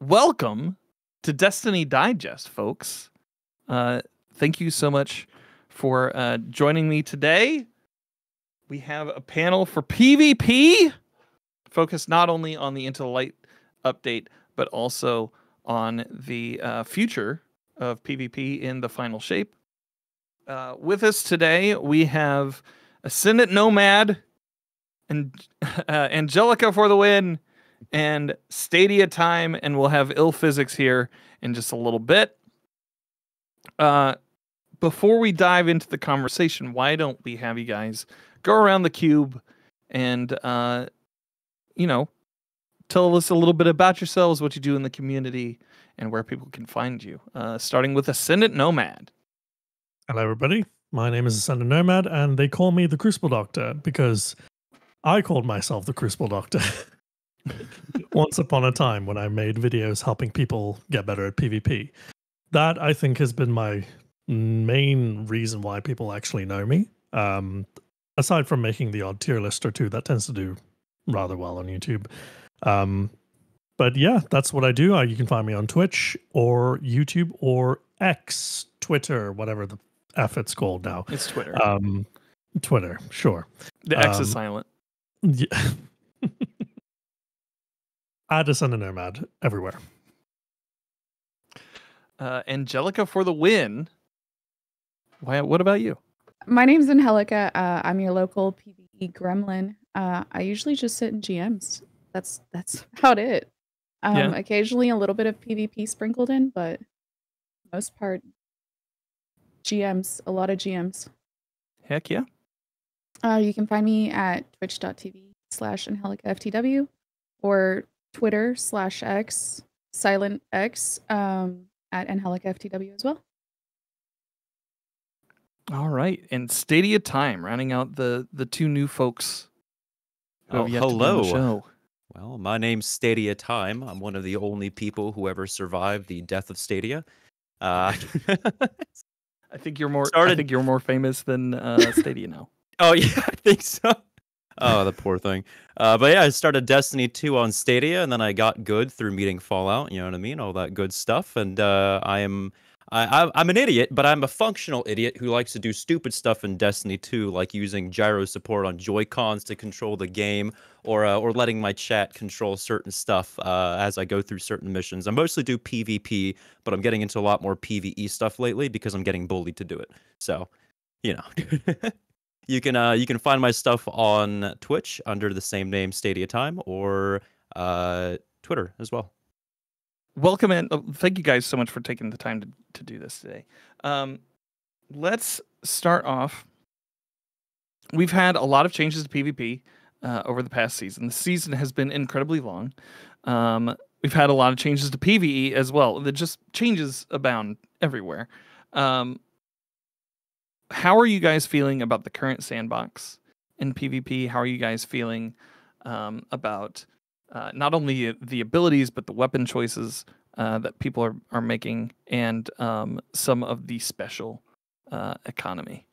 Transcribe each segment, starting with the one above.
welcome to Destiny Digest, folks. Uh, thank you so much for uh, joining me today. We have a panel for PvP, focused not only on the Into the Light update, but also on the uh, future of PvP in the final shape. Uh, with us today, we have Ascendant Nomad and uh, Angelica for the win and Stadia time, and we'll have ill physics here in just a little bit. Uh, before we dive into the conversation, why don't we have you guys go around the cube and, uh, you know, tell us a little bit about yourselves, what you do in the community, and where people can find you. Uh, starting with Ascendant Nomad. Hello, everybody. My name is Ascendant Nomad, and they call me the Crucible Doctor because I called myself the Crucible Doctor. once upon a time when I made videos helping people get better at PvP. That I think has been my main reason why people actually know me. Um, aside from making the odd tier list or two, that tends to do rather well on YouTube. Um, but yeah, that's what I do. Uh, you can find me on Twitch or YouTube or X, Twitter, whatever the F it's called now. It's Twitter. Um, Twitter, sure. The X is um, silent. Yeah. Add a nomad everywhere. Uh, Angelica for the win. Why, what about you? My name's Angelica. Uh, I'm your local PvE gremlin. Uh, I usually just sit in GMs. That's that's about it. Um, yeah. Occasionally a little bit of PvP sprinkled in, but most part GMs. A lot of GMs. Heck yeah. Uh, you can find me at twitch.tv slash AngelicaFTW or Twitter slash X, silent X, um, at Angelica FTW as well. All right, and Stadia time, rounding out the the two new folks. Oh, hello. Well, my name's Stadia Time. I'm one of the only people who ever survived the death of Stadia. Uh, I think you're more. Started... I think you're more famous than uh, Stadia now. oh yeah, I think so oh, the poor thing. Uh, but yeah, I started Destiny 2 on Stadia, and then I got good through meeting Fallout. You know what I mean? All that good stuff. And uh, I am. I, I'm an idiot, but I'm a functional idiot who likes to do stupid stuff in Destiny 2, like using gyro support on Joy Cons to control the game, or uh, or letting my chat control certain stuff uh, as I go through certain missions. I mostly do PvP, but I'm getting into a lot more PvE stuff lately because I'm getting bullied to do it. So, you know. you can uh, you can find my stuff on Twitch under the same name, Stadia Time, or uh, Twitter as well. Welcome in. Oh, thank you guys so much for taking the time to, to do this today. Um, let's start off. We've had a lot of changes to PvP uh, over the past season. The season has been incredibly long. Um, we've had a lot of changes to PvE as well. The just changes abound everywhere. Um, how are you guys feeling about the current sandbox in PvP? How are you guys feeling um, about uh, not only the abilities but the weapon choices uh, that people are, are making and um, some of the special uh, economy?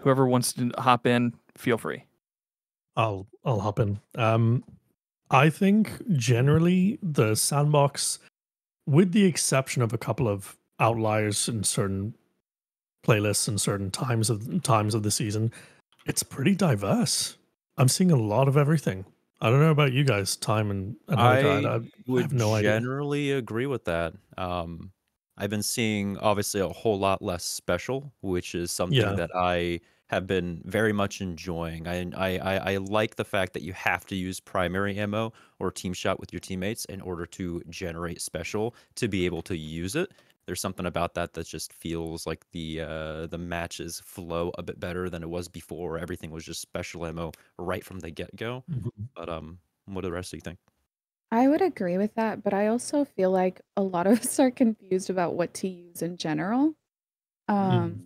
Whoever wants to hop in, feel free. I'll I'll hop in. Um, I think generally the sandbox, with the exception of a couple of outliers in certain playlists and certain times of times of the season, it's pretty diverse. I'm seeing a lot of everything. I don't know about you guys, time and, and I, I, would have no generally idea. agree with that. Um, I've been seeing obviously a whole lot less special, which is something yeah. that I have been very much enjoying. I, I I like the fact that you have to use primary ammo or team shot with your teammates in order to generate special to be able to use it there's something about that that just feels like the uh, the matches flow a bit better than it was before. Everything was just special ammo right from the get go. Mm-hmm. But um, what do the rest of you think? I would agree with that, but I also feel like a lot of us are confused about what to use in general. Um, mm.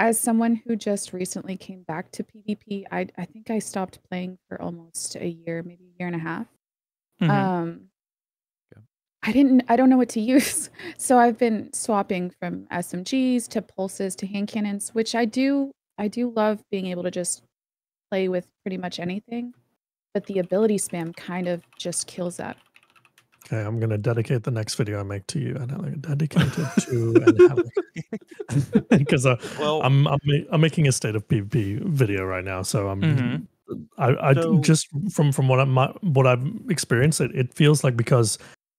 As someone who just recently came back to PvP, I I think I stopped playing for almost a year, maybe a year and a half. Mm-hmm. Um, I didn't I don't know what to use. So I've been swapping from SMGs to pulses to hand cannons, which I do I do love being able to just play with pretty much anything. but the ability spam kind of just kills that. Okay, I'm gonna dedicate the next video I make to you, and I'm dedicate it to because uh, Well, I'm I'm, I'm making a state of PvP video right now, so I'm Mhm. I, I d- So- just from from what I my, what I've experienced, it, it feels like because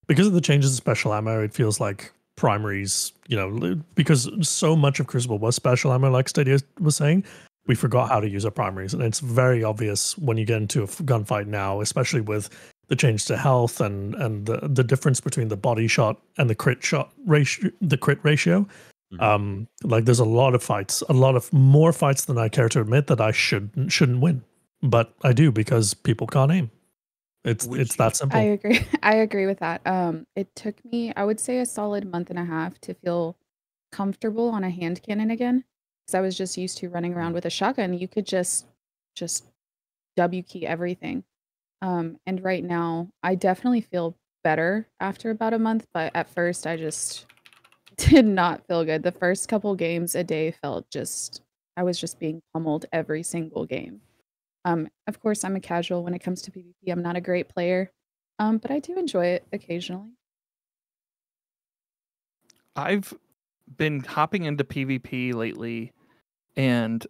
because of the changes in special ammo, it feels like primaries, you know, because so much of Crucible was special ammo, like Stadia was saying, we forgot how to use our primaries, and it's very obvious when you get into a gunfight now, especially with the change to health and and the the difference between the body shot and the crit shot ratio, the crit ratio. Mhm. Um, like there's a lot of fights, a lot of more fights than I care to admit that I should shouldn't win, but I do because people can't aim. It's Would it's you- that simple. I agree. I agree with that. Um, it took me, I would say, a solid month and a half to feel comfortable on a hand cannon again, because I was just used to running around with a shotgun. You could just, just W key everything. Um, and right now, I definitely feel better after about a month, but at first, I just did not feel good. The first couple games a day felt just, I was just being pummeled every single game. Um, of course, I'm a casual when it comes to PvP. I'm not a great player, um, but I do enjoy it occasionally. I've been hopping into PvP lately and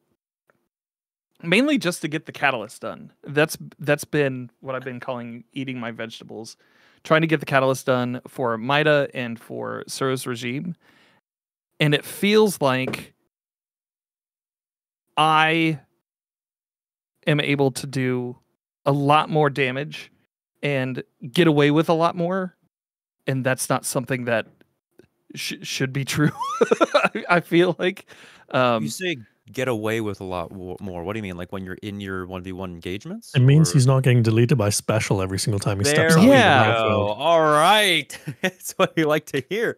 mainly just to get the catalyst done. That's that's been what I've been calling eating my vegetables. Trying to get the catalyst done for Mida and for Suros regime. And it feels like I am able to do a lot more damage and get away with a lot more. And that's not something that sh- should be true. I, I feel like. Um, you say get away with a lot wo- more. What do you mean? Like when you're in your one v one engagements? it means Or- he's not getting deleted by special every single time he There steps out. we the Yeah. go. All right, that's what you like to hear.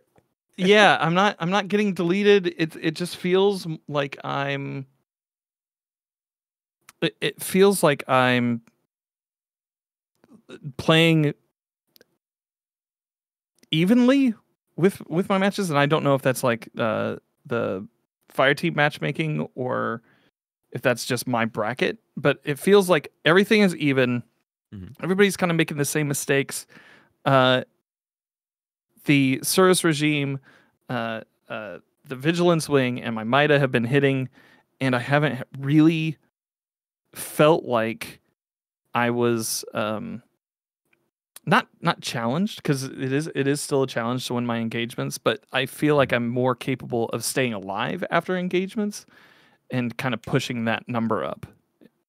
yeah, I'm not. I'm not getting deleted. It it just feels like I'm. It, it feels like I'm playing evenly with with my matches, and I don't know if that's like uh, the fire team matchmaking or if that's just my bracket. But it feels like everything is even. Mhm. Everybody's kind of making the same mistakes. Uh, the Suros regime, uh, uh, the Vigilance Wing, and my Mida have been hitting, and I haven't really felt like I was um, not not challenged because it is it is still a challenge to win my engagements, but I feel like I'm more capable of staying alive after engagements and kind of pushing that number up.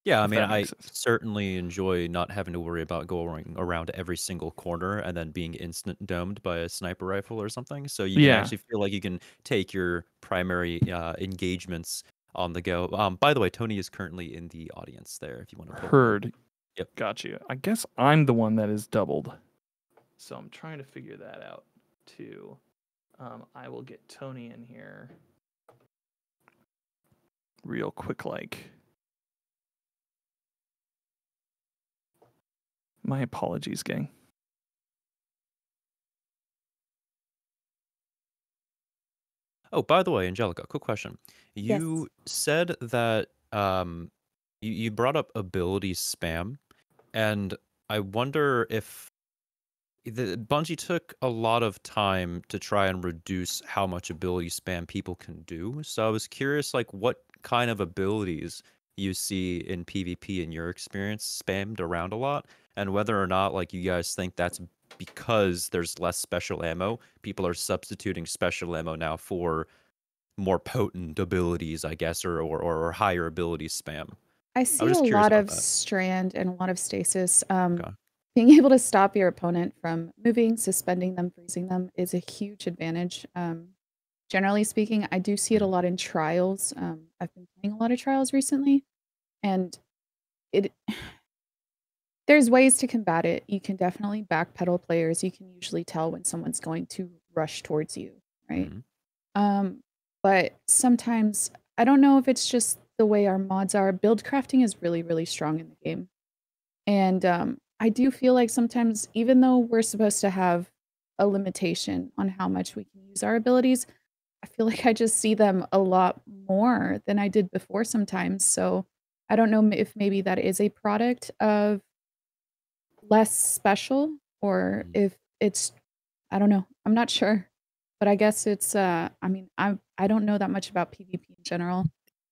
Yeah, I mean, I sense. certainly enjoy not having to worry about going around every single corner and then being instant domed by a sniper rifle or something. So you Yeah. can actually feel like you can take your primary uh, engagements on the go. Um, by the way, Tony is currently in the audience there. If you want to Heard. Yep. Got you. I guess I'm the one that is doubled. So I'm trying to figure that out too. Um, I will get Tony in here real quick like. My apologies, gang. Oh, by the way, Angelica, quick question. You said that um, you, you brought up ability spam, and I wonder if the Bungie took a lot of time to try and reduce how much ability spam people can do. So I was curious, like, what kind of abilities you see in PvP in your experience spammed around a lot, and whether or not, like, you guys think that's because there's less special ammo, people are substituting special ammo now for more potent abilities, I guess, or or, or higher ability spam. I see a lot of that. strand and a lot of stasis. Um, Okay. Being able to stop your opponent from moving, suspending them, freezing them is a huge advantage. Um, generally speaking, I do see it a lot in trials. Um, I've been playing a lot of trials recently, and it there's ways to combat it. You can definitely backpedal players. You can usually tell when someone's going to rush towards you, right? Mhm. Um, but sometimes I don't know if it's just the way our mods are. Build crafting is really, really strong in the game. And um, I do feel like sometimes, even though we're supposed to have a limitation on how much we can use our abilities, I feel like I just see them a lot more than I did before sometimes. So I don't know if maybe that is a product of less special or Mm. if it's I don't know. I'm not sure. But I guess it's uh I mean, I I don't know that much about PvP in general.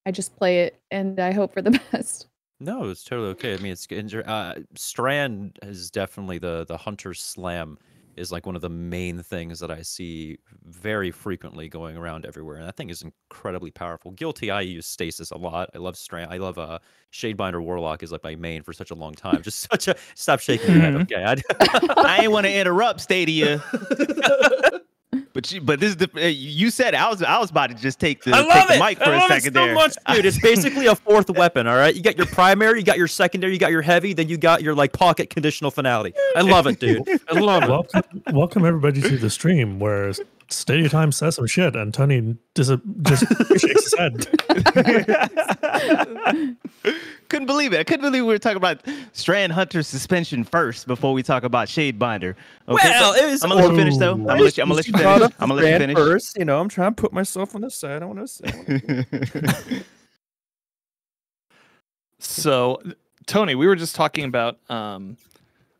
I just play it and I hope for the best. No, it's totally okay. I mean, it's uh, Strand is definitely the the hunter slam is like one of the main things that I see very frequently going around everywhere, and that thing is incredibly powerful. Guilty, I use stasis a lot. I love Strand. I love uh Shadebinder Warlock is like my main for such a long time. Just such a stop shaking your head. Mhm. Okay, I, I ain't want to interrupt Stadia. But you, but this is the uh, you said I was I was about to just take the, I take love the mic for I a love it second so there. much, dude. It's basically a fourth weapon. All right, you got your primary, you got your secondary, you got your heavy, then you got your like pocket conditional finality. I love it, dude. I love it. welcome, welcome everybody to the stream where Stadia Time says some shit and Tony dis- just shakes his head. couldn't believe it. I couldn't believe we were talking about Strand Hunter suspension first before we talk about Shadebinder. Okay, Well, but it was- I'm gonna let you finish though. I'm gonna let you. I'm gonna let you finish. I'm gonna let you finish. first. You know, I'm trying to put myself on the side. I want to. say. So, Tony, we were just talking about um,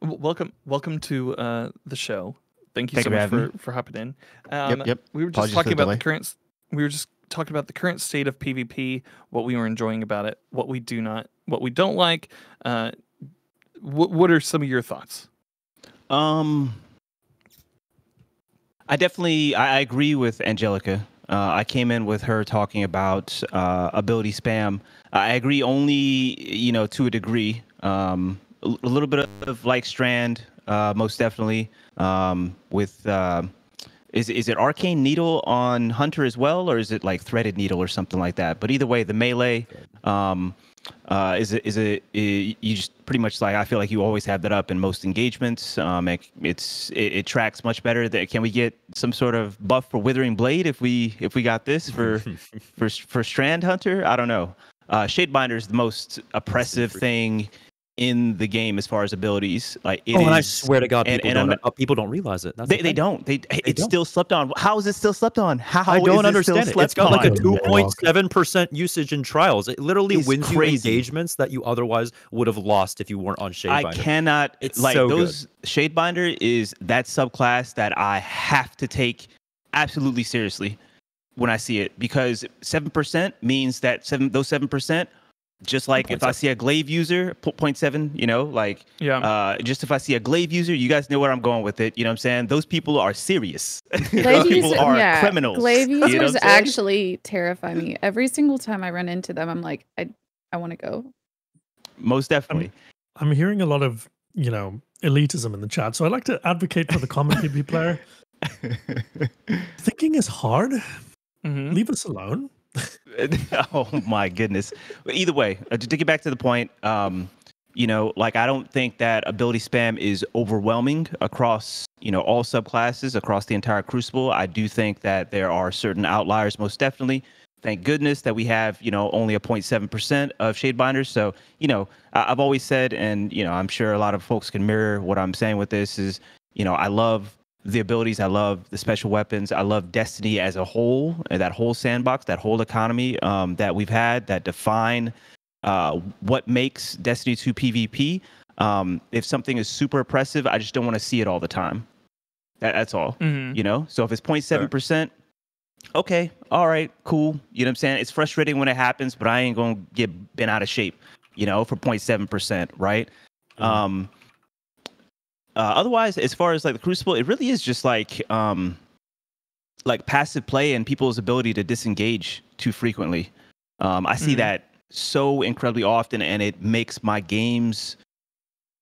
welcome, welcome to uh, the show. Thank you Thank so you much having for, for hopping in. Um, yep. We were just Apologies talking the about the delay. current. We were just talking about the current state of PvP, what we were enjoying about it, what we do not, what we don't like. Uh, what what are some of your thoughts? Um, I definitely I, agree with Angelica. Uh, I came in with her talking about uh, ability spam. I agree only you know to a degree. Um, a, little bit of like Strand, uh, most definitely. Um, with uh, is is it arcane needle on Hunter as well, or is it like threaded needle or something like that? But either way, the melee. Um, uh, is it is it i- you just pretty much like I feel like you always have that up in most engagements. Um, it, it's it, it tracks much better. That can we get some sort of buff for Withering Blade if we if we got this for for for Strand Hunter? I don't know. Uh, Shadebinder is the most oppressive thing in the game as far as abilities. Like it oh, and I swear to God, people, and I'm don't, uh, people don't realize it. That's the they, they don't. They, it's don't. still slept on. How is it still slept on? How I don't it still understand it. It's slept got like a 2.7% usage in trials. It literally It's wins you engagements that you otherwise would have lost if you weren't on shade. I cannot It's like so good. those Shadebinder is that subclass that I have to take absolutely seriously when I see it because seven percent means that seven those seven percent. Just like if I see a glaive user, po- 0.7, you know, like Yeah. uh, just if I see a glaive user, you guys know where I'm going with it. You know what I'm saying? Those people are serious. Glaive Those people are yeah, criminals. Glaive You know users actually terrify me. Every single time I run into them, I'm like, I I want to go. Most definitely. I'm hearing a lot of, you know, elitism in the chat. So I'd like to advocate for the common PvP player. Thinking is hard. Mhm. Leave us alone. oh my goodness. Either way, uh, to get back to the point, um, you know, like I don't think that ability spam is overwhelming across, you know, all subclasses across the entire Crucible. I do think that there are certain outliers, most definitely. Thank goodness that we have, you know, only a 0.7% of shade binders. So, you know, I- I've always said, and you know, I'm sure a lot of folks can mirror what I'm saying with this is, you know, I love the abilities. I love the special weapons. I love Destiny as a whole, that whole sandbox, that whole economy um, that we've had that define uh, what makes Destiny 2 PvP. Um, if something is super oppressive, I just don't want to see it all the time. That, that's all. Mhm. You know, so if it's 0.7%, okay, all right, cool. You know what I'm saying? It's frustrating when it happens, but I ain't going to get bent out of shape, you know, for 0.7%, right? Mhm. Um, uh, otherwise, as far as like the Crucible, it really is just like um, like passive play and people's ability to disengage too frequently. Um, I see Mhm. that so incredibly often, and it makes my games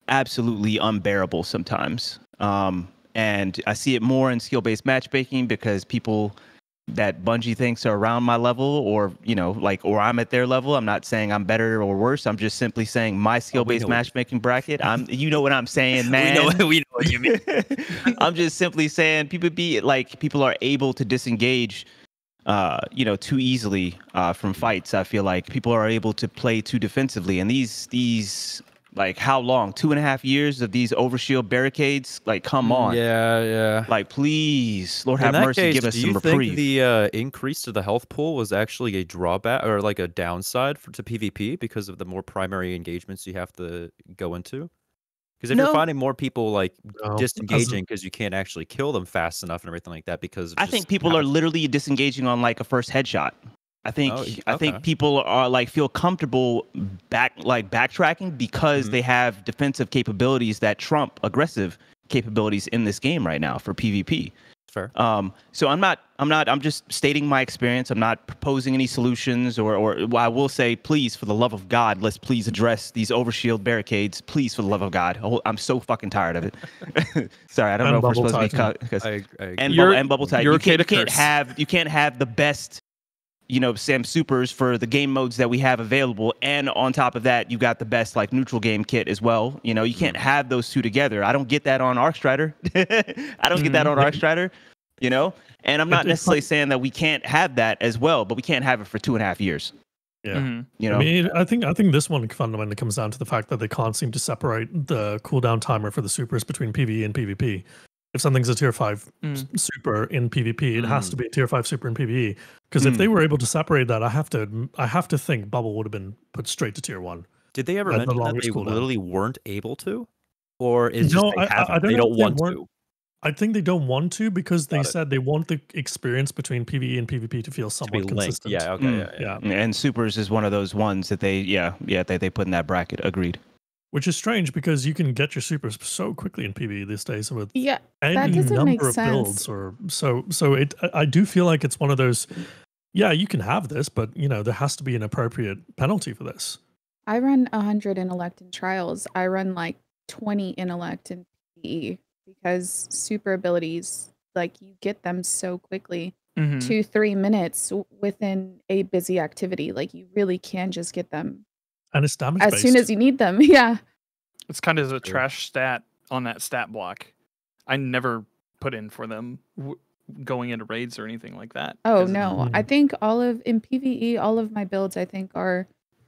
absolutely unbearable sometimes. Um, and I see it more in skill-based matchmaking because people that Bungie thinks are around my level, or you know, like, or I'm at their level. I'm not saying I'm better or worse. I'm just simply saying my skill-based know what you- matchmaking bracket. I'm, you know what I'm saying, we man. know, we know what you mean. I'm just simply saying people be like people are able to disengage uh, you know, too easily uh, from fights. I feel like people are able to play too defensively, and these these like how long? Two and a half years of these overshield barricades. Like, come on, Yeah, yeah. like please, Lord have mercy, case, give us do some you reprieve. think the uh, increase to the health pool was actually a drawback or like a downside for, to PvP because of the more primary engagements you have to go into? Because if No. you're finding more people like No, disengaging because you can't actually kill them fast enough and everything like that, because of I think people how- are literally disengaging on like a first headshot. I think Oh, I think people are like feel comfortable back like backtracking because Mhm. they have defensive capabilities that trump aggressive capabilities in this game right now for PvP. fair. Um, so I'm not, I'm not, I'm just stating my experience. I'm not proposing any solutions, or, or well, I will say, please, for the love of God, let's please address these overshield barricades. Please, for the love of God, Oh, I'm so fucking tired of it. Sorry, I don't And know if we're supposed to be cut because I, I, and bubble, and bubble tight. you're You can't, you can't have, you can't have the best. You know, Sam Supers for the game modes that we have available, and on top of that, you got the best like neutral game kit as well. You know, you can't have those two together. I don't get that on Arcstrider. I don't get that on Arcstrider you know and i'm not It's- it's necessarily like- saying that we can't have that as well but we can't have it for two and a half years Yeah. Mhm. you know I mean, I think I think this one fundamentally comes down to the fact that they can't seem to separate the cooldown timer for the supers between PvE and PvP. If something's a tier five Mm. super in PvP, it has Mm. to be a tier five super in PvE. Because if Mm. they were able to separate that, I have to I have to think Bubble would have been put straight to tier one. did they ever That's the mention that longest they cooldown. literally weren't able to, or is No, just they I- I- haven't? I don't they don't if they want to. I think they don't want to because they Got it. said they want the experience between PvE and PvP to feel somewhat linked. consistent. Yeah. Okay. Mm. Yeah. yeah. yeah. and supers is one of those ones that they yeah yeah they, they put in that bracket agreed Which is strange because you can get your supers so quickly in PvE these days with Yeah, any number make of builds or so so it I- I do feel like it's one of those yeah, you can have this, but you know, there has to be an appropriate penalty for this. I run 100 intellect in trials. I run like 20 intellect in PvE because super abilities, like you get them so quickly. Mhm. Two, three minutes within a busy activity. Like you really can just get them And it's damage as soon as you need them. Yeah. It's kind of a trash stat on that stat block. I never put in for them w- going into raids or anything like that. Oh no. I Mm. think all of in PvE, all of my builds I think are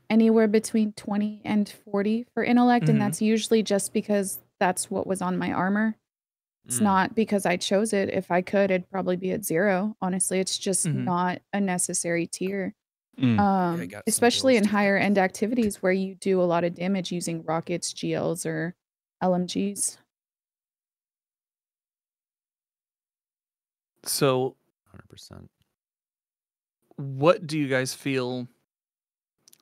anywhere between 20 and 40 for intellect, Mhm. and that's usually just because that's what was on my armor. It's Mm. not because I chose it. If I could, it'd probably be at zero. Honestly, it's just Mhm. not a necessary tier. Mm. Um, got some especially in higher end activities where you do a lot of damage using rockets, GLs, or LMGs. So, Hundred percent. what do you guys feel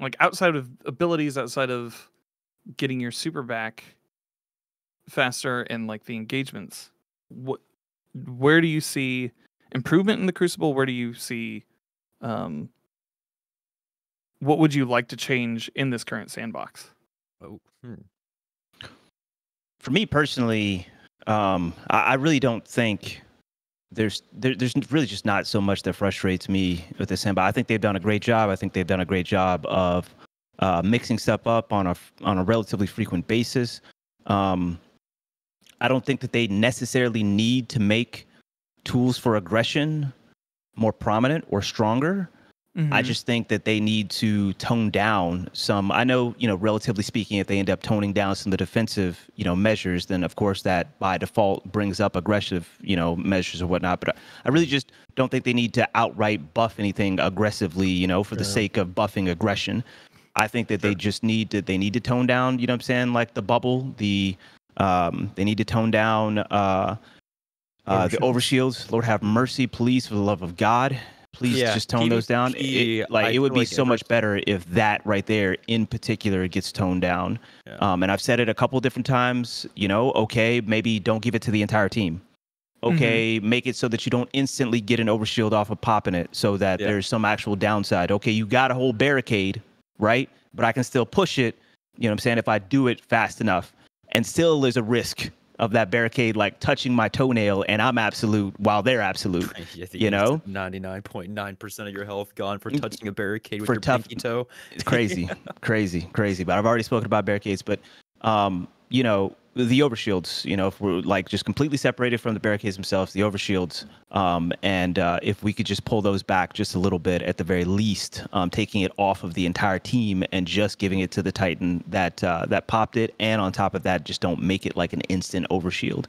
like outside of abilities, outside of getting your super back faster and like the engagements? What, where do you see improvement in the Crucible? Where do you see, um, what would you like to change in this current sandbox? Oh. Hmm. for me personally um I, I really don't think there's there, there's really just not so much that frustrates me with this sandbox. i think they've done a great job i think they've done a great job of uh, mixing stuff up on a f- on a relatively frequent basis um i don't think that they necessarily need to make tools for aggression more prominent or stronger I Mhm. just think that they need to tone down some. I know, you know, relatively speaking, if they end up toning down some of the defensive, you know, measures, then of course that by default brings up aggressive, you know, measures or whatnot. But I, I really just don't think they need to outright buff anything aggressively, you know, for the sake of buffing aggression. I think that they just need to they need to tone down, you know what I'm saying, like the bubble, the um they need to tone down uh uh, the overshields, Lord have mercy, please, for the love of God, please Yeah, just tone those down. PvP, It, like I it would be like so much better if that right there, in particular, gets toned down. Yeah. Um, and I've said it a couple different times. You know, okay, maybe don't give it to the entire team. Mm-hmm. Okay, make it so that you don't instantly get an overshield off of popping it, so that Yeah. there's some actual downside. Okay, you got a whole barricade, right? But I can still push it. You know what I'm saying? If I do it fast enough, and still there's a risk of that barricade like touching my toenail, and I'm absolute while they're absolute. You know? point nine percent of your health gone for Mm, touching a barricade with for your tough- pinky toe. It's crazy, crazy, crazy. But I've already spoken about barricades. But um, you know, the overshields. You know, if we're like just completely separated from the barricades themselves, the overshields. Um, and uh, if we could just pull those back just a little bit, at the very least, um, taking it off of the entire team and just giving it to the Titan that uh, that popped it, and on top of that, just don't make it like an instant overshield.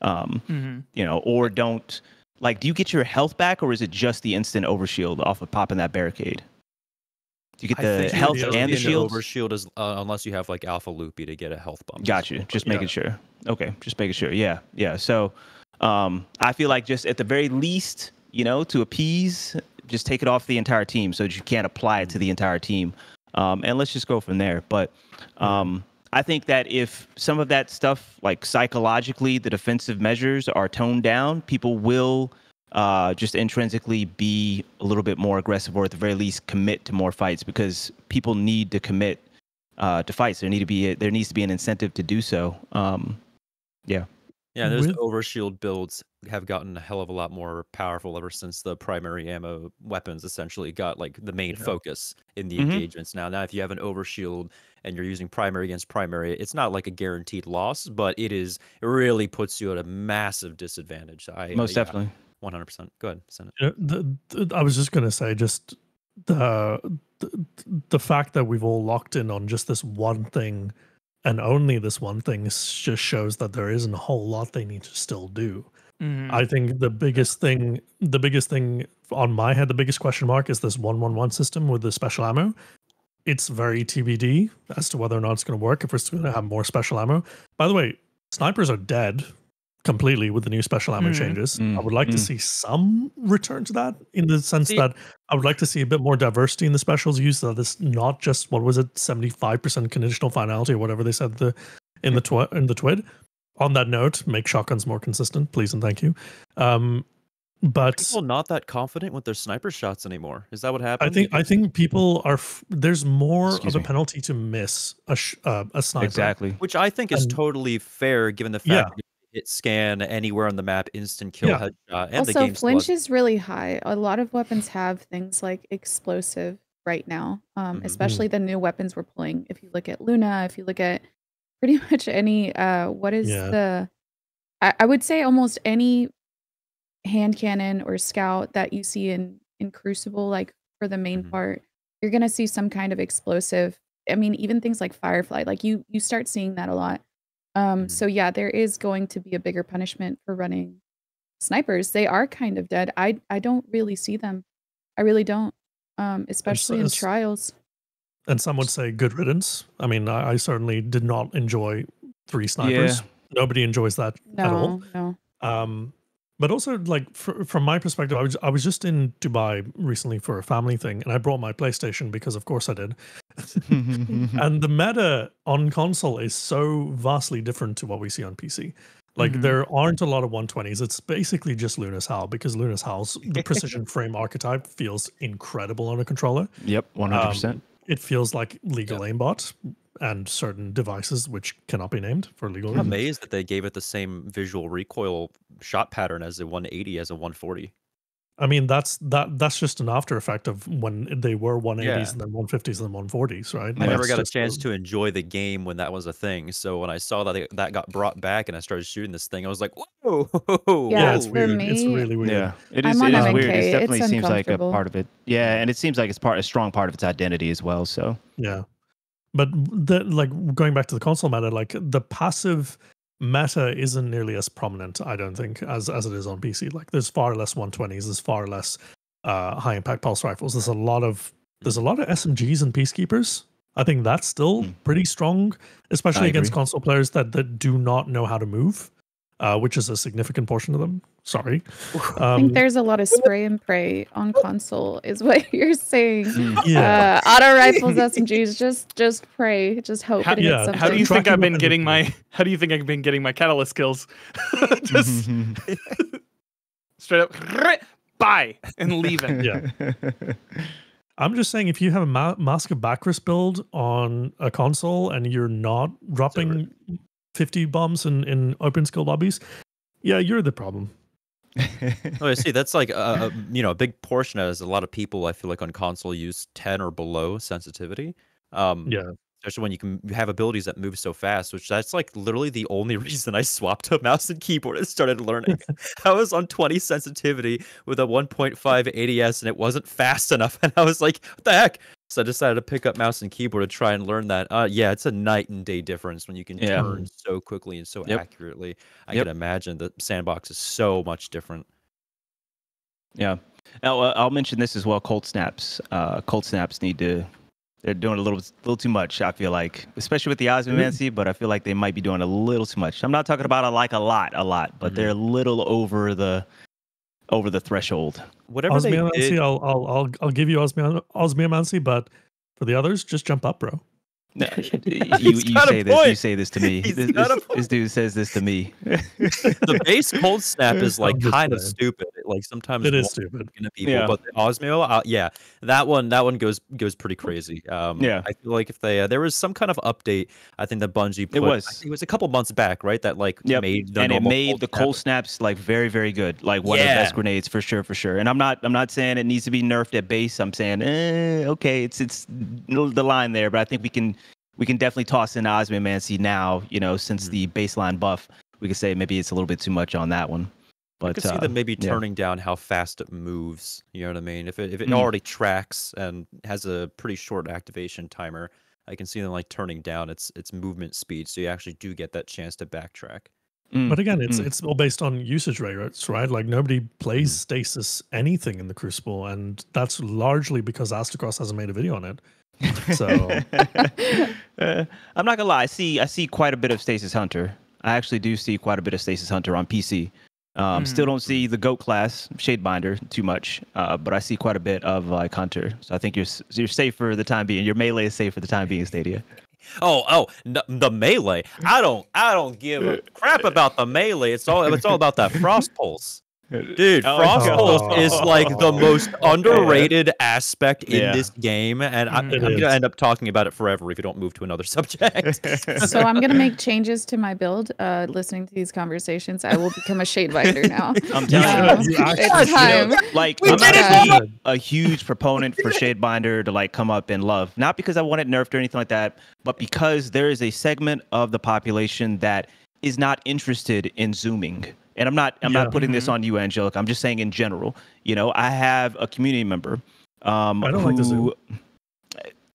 Um, Mhm. you know, or don't like. Do you get your health back, or is it just the instant overshield off of popping that barricade? You get the health and the shield. shields. overshield is uh, unless you have like Alpha Lupi to get a health bump. Got you. Just making Yeah. sure. Okay, just making sure. Yeah, yeah. So, um, I feel like just at the very least, you know, to appease, just take it off the entire team so that you can't apply it to the entire team, um, and let's just go from there. But, um, I think that if some of that stuff, like psychologically, the defensive measures are toned down, people will uh, just intrinsically be a little bit more aggressive, or at the very least, commit to more fights because people need to commit uh, to fights. There need to be a, there needs to be an incentive to do so. Um, Yeah, those With- overshield builds have gotten a hell of a lot more powerful ever since the primary ammo weapons essentially got like the main Yeah. focus in the Mhm. engagements. Now, now if you have an overshield and you're using primary against primary, it's not like a guaranteed loss, but it is it really puts you at a massive disadvantage. I most yeah, definitely. 100%. Go ahead, send it. Yeah, the, the, I was just going to say, just the, the the fact that we've all locked in on just this one thing, and only this one thing, just shows that there isn't a whole lot they need to still do. Mhm. I think the biggest thing, the biggest thing on my head, the biggest question mark is this one one one system with the special ammo. It's very TBD as to whether or not it's going to work. If we're still going to have more special ammo. By the way, snipers are dead completely with the new special ammo Mhm. changes. I Mm, would like to mm. see some return to that in the sense See- that I would like to see a bit more diversity in the specials used. That it's not just what was it, seventy five percent conditional finality or whatever they said the in the twi- in the twid. On that note, make shotguns more consistent, please and thank you. Um, but People not that confident with their sniper shots anymore. Is that what happened? I happened? think I think people are f- there's more Excuse of a penalty to miss a sh- uh, a sniper. Exactly. which I think is and- totally fair given the fact Yeah. That you hit scan anywhere on the map, instant kill, Yeah. headshot, and the also, game flinch has- is really high. A lot of weapons have things like explosive right now, um, Mhm. especially the new weapons we're pulling. If you look at Luna, if you look at pretty much any, uh, what is Yeah. the, I, I would say almost any hand cannon or scout that you see in in Crucible, like for the main Mhm. part, you're gonna see some kind of explosive. I mean, even things like Firefly, like you you start seeing that a lot. Um, Mhm. so yeah, there is going to be a bigger punishment for running snipers. They are kind of dead. I I don't really see them. I really don't. Um, especially in trials. And some would say good riddance. I mean, I, I certainly did not enjoy three snipers. Nobody enjoys that at all. No, no. Um, but also, like fr- from my perspective, I was I was just in Dubai recently for a family thing, and I brought my PlayStation because, of course, I did. and the meta on console is so vastly different to what we see on PC. Like Mhm. there aren't a lot of 120s. It's basically just Luna's Howl because Luna's Howl's the precision frame archetype feels incredible on a controller. yep. One hundred percent. Um, it feels like legal aimbot and certain devices which cannot be named for legal I'm reasons. amazed that they gave it the same visual recoil shot pattern as the 180 as a 140. I mean, that's that that's just an after effect of when they were 180s Yeah. and then 150s and then 140s, right? I never got a just chance to enjoy the game when that was a thing. So when I saw that it, that got brought back and I started shooting this thing, I was like, "Whoa!" Yeah, Yeah, it's it's for weird. It's really weird. Yeah, it I'm is. on It is MK, weird. It it's definitely seems like a part of it. Yeah, and it seems like it's part a strong part of its identity as well. So Yeah. But the like going back to the console meta, like the passive meta isn't nearly as prominent, I don't think, as as it is on PC. Like there's far less 120s, there's far less uh high impact pulse rifles. There's a lot of there's a lot of SMGs and peacekeepers. I think that's still Mm. pretty strong, especially I against agree. console players that that do not know how to move, uh, which is a significant portion of them. Sorry. I Um, think there's a lot of spray and pray on console, is what you're saying. yeah. Uh, auto rifles, SMGs, just just pray, just hope How- it hits yeah, something. How do you think I've been getting my? How do you think I've been getting my catalyst kills? Just straight up, bye and leaving. Yeah. I'm just saying, if you have a Ma- Mask of Bakris build on a console and you're not dropping 50 bombs in, in open skill lobbies, yeah, you're the problem. Oh, I see. That's like a, a you know a big portion as a lot of people I feel like on console use 10 or below sensitivity. Um, Yeah. especially when you can have abilities that move so fast, which that's like literally the only reason I swapped to mouse and keyboard and started learning. I was on 20 sensitivity with a 1.5 ADS and it wasn't fast enough, and I was like, "What the heck?" So I decided to pick up mouse and keyboard to try and learn that. Uh, yeah, it's a night and day difference when you can Yeah. turn so quickly and so Yep. accurately. I Yep. can imagine the sandbox is so much different. Yeah. Now, uh, I'll mention this as well. Cold snaps. Uh, cold snaps need to They're doing a little little too much. I feel like, especially with the Osmiomancy, but I feel like they might be doing a little too much. I'm not talking about a, like a lot, a lot, but they're a little over the over the threshold. Whatever they did, I'll, I'll, I'll, I'll give you Osmio- Osmiomancy, but for the others, just jump up, bro. No, you He's you say this. You say this to me. He's This, this- this dude says this to me. the base cold snap is like kind of stupid. Like sometimes It is stupid. into people, Yeah. but the Osmio, uh, yeah, that one that one goes goes pretty crazy. Um, Yeah. I feel like if they uh, there was some kind of update, I think that Bungie put, I was. think it was a couple months back, right? That like Yep. made the and it normal made the snap- cold snaps like very very good like one of the best grenades for sure for sure and i'm not i'm not saying it needs to be nerfed at base i'm saying eh, okay it's it's the line there but i think we can we can definitely toss in osmiomancy now you know since Mhm. the baseline buff we could say maybe it's a little bit too much on that one but I could see uh, them maybe yeah. turning down how fast it moves. You know what I mean? If it if it Mm. already tracks and has a pretty short activation timer, I can see them like turning down its its movement speed, so you actually do get that chance to backtrack. mm, But again, it's Mm. it's all based on usage rates, right? Like nobody plays stasis anything in the Crucible, and that's largely because Aztecross hasn't made a video on it. So Uh, I'm not gonna lie. I see I see quite a bit of Stasis Hunter. I actually do see quite a bit of Stasis Hunter on PC. Um, Still don't see the Goat class Shadebinder too much, uh, but I see quite a bit of like Hunter. So I think you're you're safe for the time being. Your melee is safe for the time being, Stadia. Oh, oh, the melee. I don't, I don't give a crap about the melee. It's all, it's all about that frost pulse, dude. Oh, frost yeah. pulse is like the most underrated aspect in Yeah. this game, and I'm, I'm gonna end up talking about it forever if you don't move to another subject. So I'm gonna make changes to my build. Uh, listening to these conversations, I will become a shade binder now. I'm telling you, You actually it's should. time. like We I'm did actually a huge proponent for Shadebinder to like come up in love, not because I want it nerfed or anything like that, but because there is a segment of the population that is not interested in zooming. And I'm not I'm Yeah. not putting this on you, Angelica. I'm just saying in general. You know, I have a community member. Um, I don't like to who-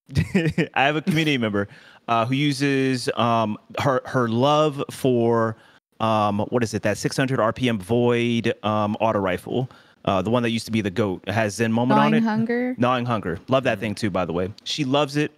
I have a community member uh, who uses um, her her love for um, what is it? That 600 RPM Void um, auto rifle, uh, the one that used to be the goat. It has Zen moment on Gnawing it. hunger. Gnawing Hunger. Love that thing too, by the way. She loves it.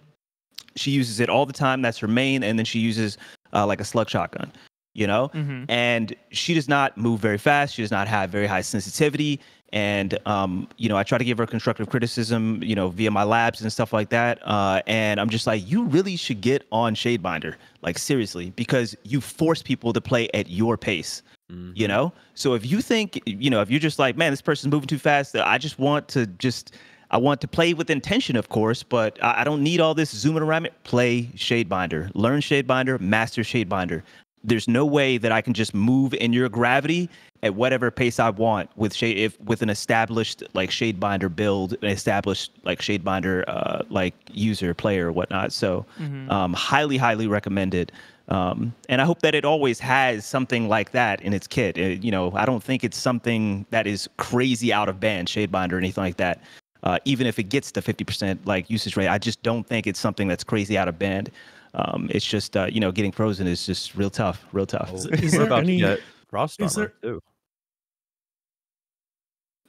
She uses it all the time. That's her main, and then she uses uh, like a slug shotgun. You know, Mm-hmm. and she does not move very fast. She does not have very high sensitivity. And um, you know, I try to give her constructive criticism, you know, via my labs and stuff like that. Uh, and I'm just like, you really should get on Shadebinder, like seriously, because you force people to play at your pace Mhm. you know so if you think you know if you're just like man this person's moving too fast i just want to just i want to play with intention of course but i, I don't need all this zooming around it play shadebinder learn shadebinder master shadebinder there's no way that i can just move in your gravity at whatever pace i want with shade if with an established like shadebinder build an established like shadebinder uh like user player or whatnot so Mm-hmm. um, highly, highly recommended. Um, and I hope that it always has something like that in its kit. Uh, you know, I don't think it's something that is crazy out of band, Shadebinder or anything like that. Uh, even if it gets to 50% like usage rate, I just don't think it's something that's crazy out of band. Um, it's just, uh, you know, getting frozen is just real tough, real tough. Oh, Is we're about any- to get frost is armor too.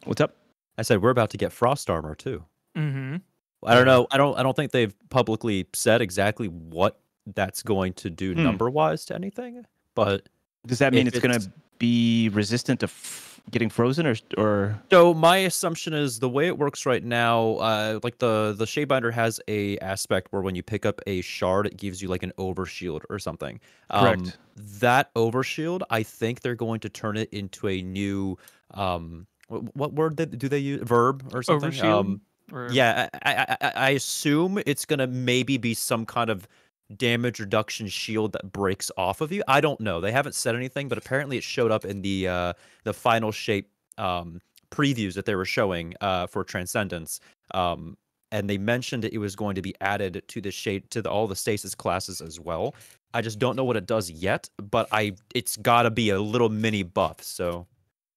What's up? I said we're about to get frost armor too. Mm-hmm. I don't know. I don't. I don't think they've publicly said exactly what that's going to do Hmm. number wise to anything. But Does that mean If it's, going to be resistant to f- getting frozen or, or so my assumption is the way it works right now. Uh, like the the Shadebinder has a aspect where when you pick up a shard, it gives you like an overshield or something. Um, Correct. that overshield, I think they're going to turn it into a new. Um, what, what word did, do they use? Verb or something? Overshield? Um, Or, Yeah, I, I, I, I assume it's gonna maybe be some kind of damage reduction shield that breaks off of you. I don't know. They haven't said anything, but apparently it showed up in the uh, the final shape um, previews that they were showing uh, for Transcendence. Um, and they mentioned it was going to be added to the shade to the, all the stasis classes as well. I just don't know what it does yet, but I it's got to be a little mini buff. So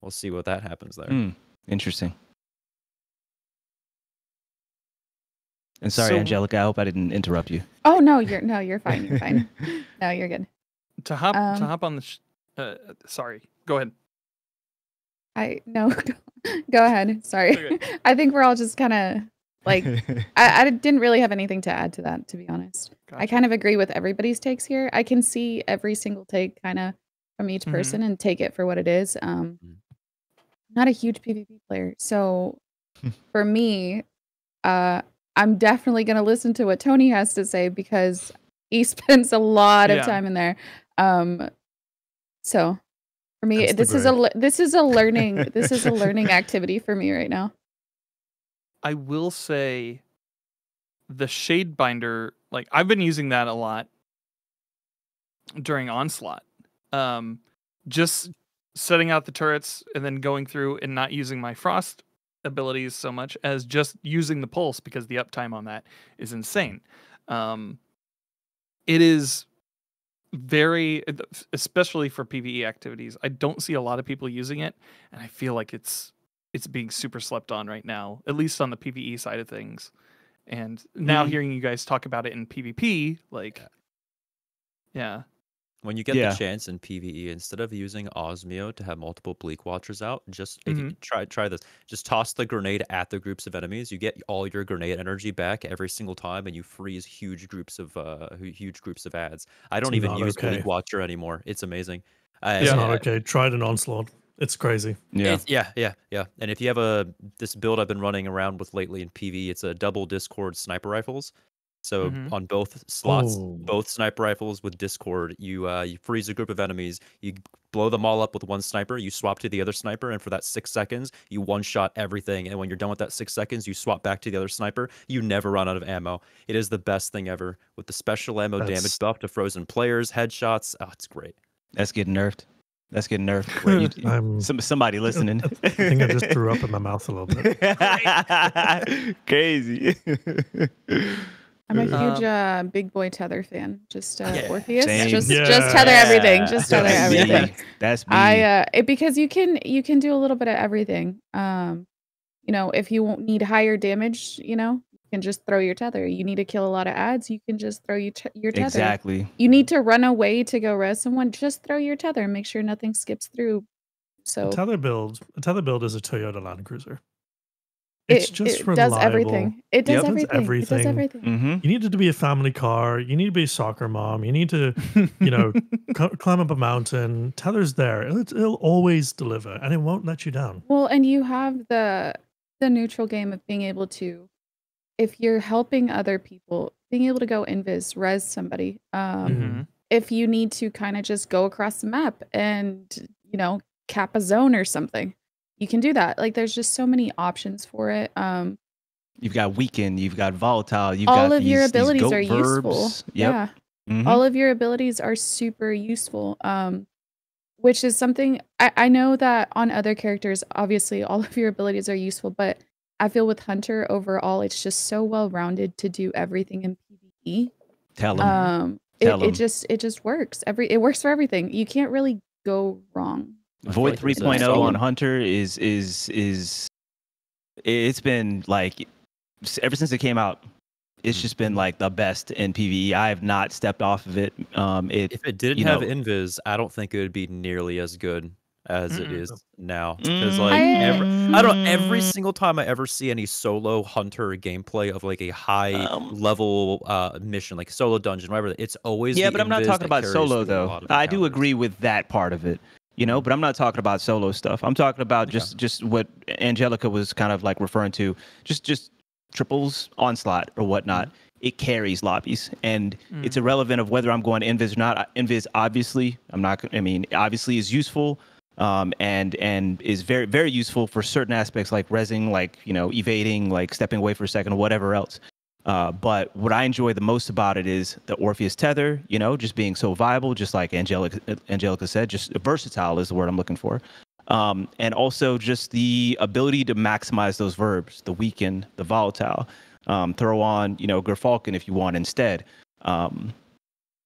we'll see what that happens there. Hmm, interesting. And sorry, So- Angelica, I hope I didn't interrupt you. Oh no, you're no, you're fine. You're fine. no, you're good. To hop to Um, hop on the. Sh- uh, sorry. Go ahead. I no. Go, go ahead. Sorry. Okay. I think we're all just kind of Like I, I didn't really have anything to add to that, to be honest. I kind of agree with everybody's takes here. I can see every single take kind of from each Mhm. person and take it for what it is. Um, Mm. not a huge PvP player, so for me, uh, I'm definitely gonna listen to what Tony has to say because he spends a lot of Yeah. time in there. Um, so for me, the this is a this is a learning this is a learning activity for me right now. I will say the Shadebinder, like I've been using that a lot during onslaught. Um just setting out the turrets and then going through and not using my frost abilities so much as just using the pulse because the uptime on that is insane. Um it is very especially for PvE activities. I don't see a lot of people using it and I feel like it's it's being super slept on right now, at least on the PvE side of things. And now Mhm. hearing you guys talk about it in PvP, like, yeah, When you get Yeah. the chance in PVE, instead of using Osmio to have multiple Bleakwatchers out, just if you Mhm. try try this. Just toss the grenade at the groups of enemies. You get all your grenade energy back every single time, and you freeze huge groups of uh hu- huge groups of ads. I don't even not use okay. Bleakwatcher anymore. It's amazing. I, It's Yeah. not I- okay. Tried an onslaught. It's crazy. yeah. It's, yeah, yeah, yeah. And if you have a this build I've been running around with lately in PV, it's a double Discord sniper rifles. So Mhm. on both slots, Oh. both sniper rifles with Discord, you uh, you freeze a group of enemies, you blow them all up with one sniper, you swap to the other sniper, and for that six seconds, you one shot everything. And when you're done with that six seconds, you swap back to the other sniper. You never run out of ammo. It is the best thing ever with the special ammo That's- damage buff to frozen players, headshots. Oh, it's great. That's getting nerfed. That's getting nerfed. Wait, you- I'm. some, somebody listening. I think I just threw up in my mouth a little bit. Crazy. I'm a Um, huge uh, big boy tether fan. Just uh, Yeah, Orpheus, same. just Yeah. just tether everything. Just tether That's me. everything. That's me. I uh it, because you can you can do a little bit of everything. Um, you know, if you won't need higher damage, you know, you can just throw your tether. You need to kill a lot of ads, you can just throw your your tether. exactly. You need to run away to go res someone, just throw your tether and make sure nothing skips through. So A tether build. A tether build is a Toyota Land Cruiser. It's it, just it reliable. does everything. It does Yep. Does everything. It does everything. everything. hmm You need it to be a family car. You need to be a soccer mom. You need to, you know, c- climb up a mountain. Tether's there. It'll, it'll always deliver, and it won't let you down. Well, and you have the the neutral game of being able to, if you're helping other people, being able to go invis, res somebody. Um, Mhm. If you need to kind of just go across the map and you know cap a zone or something, you can do that. Like there's just so many options for it. Um, You've got weakened. You've got volatile. You've got all got of your these- these abilities are useful. Yep. Yeah. Mhm. all of your abilities are super useful um which is something I, I know that on other characters obviously all of your abilities are useful but i feel with hunter overall it's just so well rounded to do everything in pve Tell them. um it, Tell 'em. it just it just works every it works for everything you can't really go wrong Void like 3.0 on solid- Hunter is is is it's been like ever since it came out. It's Mm. just been like the best in PVE. I have not stepped off of it. Um, it If it didn't you have know- invis, I don't think it would be nearly as good as it Mm-mm. is now. Because Mm, like every, I don't every single time I ever see any solo hunter gameplay of like a high Um, level uh mission, like solo dungeon, whatever, it's always yeah, the but I'm not talking about solo though. I do agree with that part of it. You know, but I'm not talking about solo stuff. I'm talking about just just what Angelica was kind of like referring to. Just just triples onslaught or whatnot. Mm-hmm. It carries lobbies, and Mm. it's irrelevant of whether I'm going to invis or not. Invis obviously, I'm not. I mean, obviously is useful. Um, and and is very very useful for certain aspects like resing, like you know evading, like stepping away for a second, or whatever else. Uh, but what I enjoy the most about it is the Orpheus tether, you know, just being so viable, just like Angelica, Angelica said, just versatile is the word I'm looking for. Um, and also just the ability to maximize those verbs, the weaken, the volatile, um, throw on, you know, Gyrfalcon if you want instead. Um,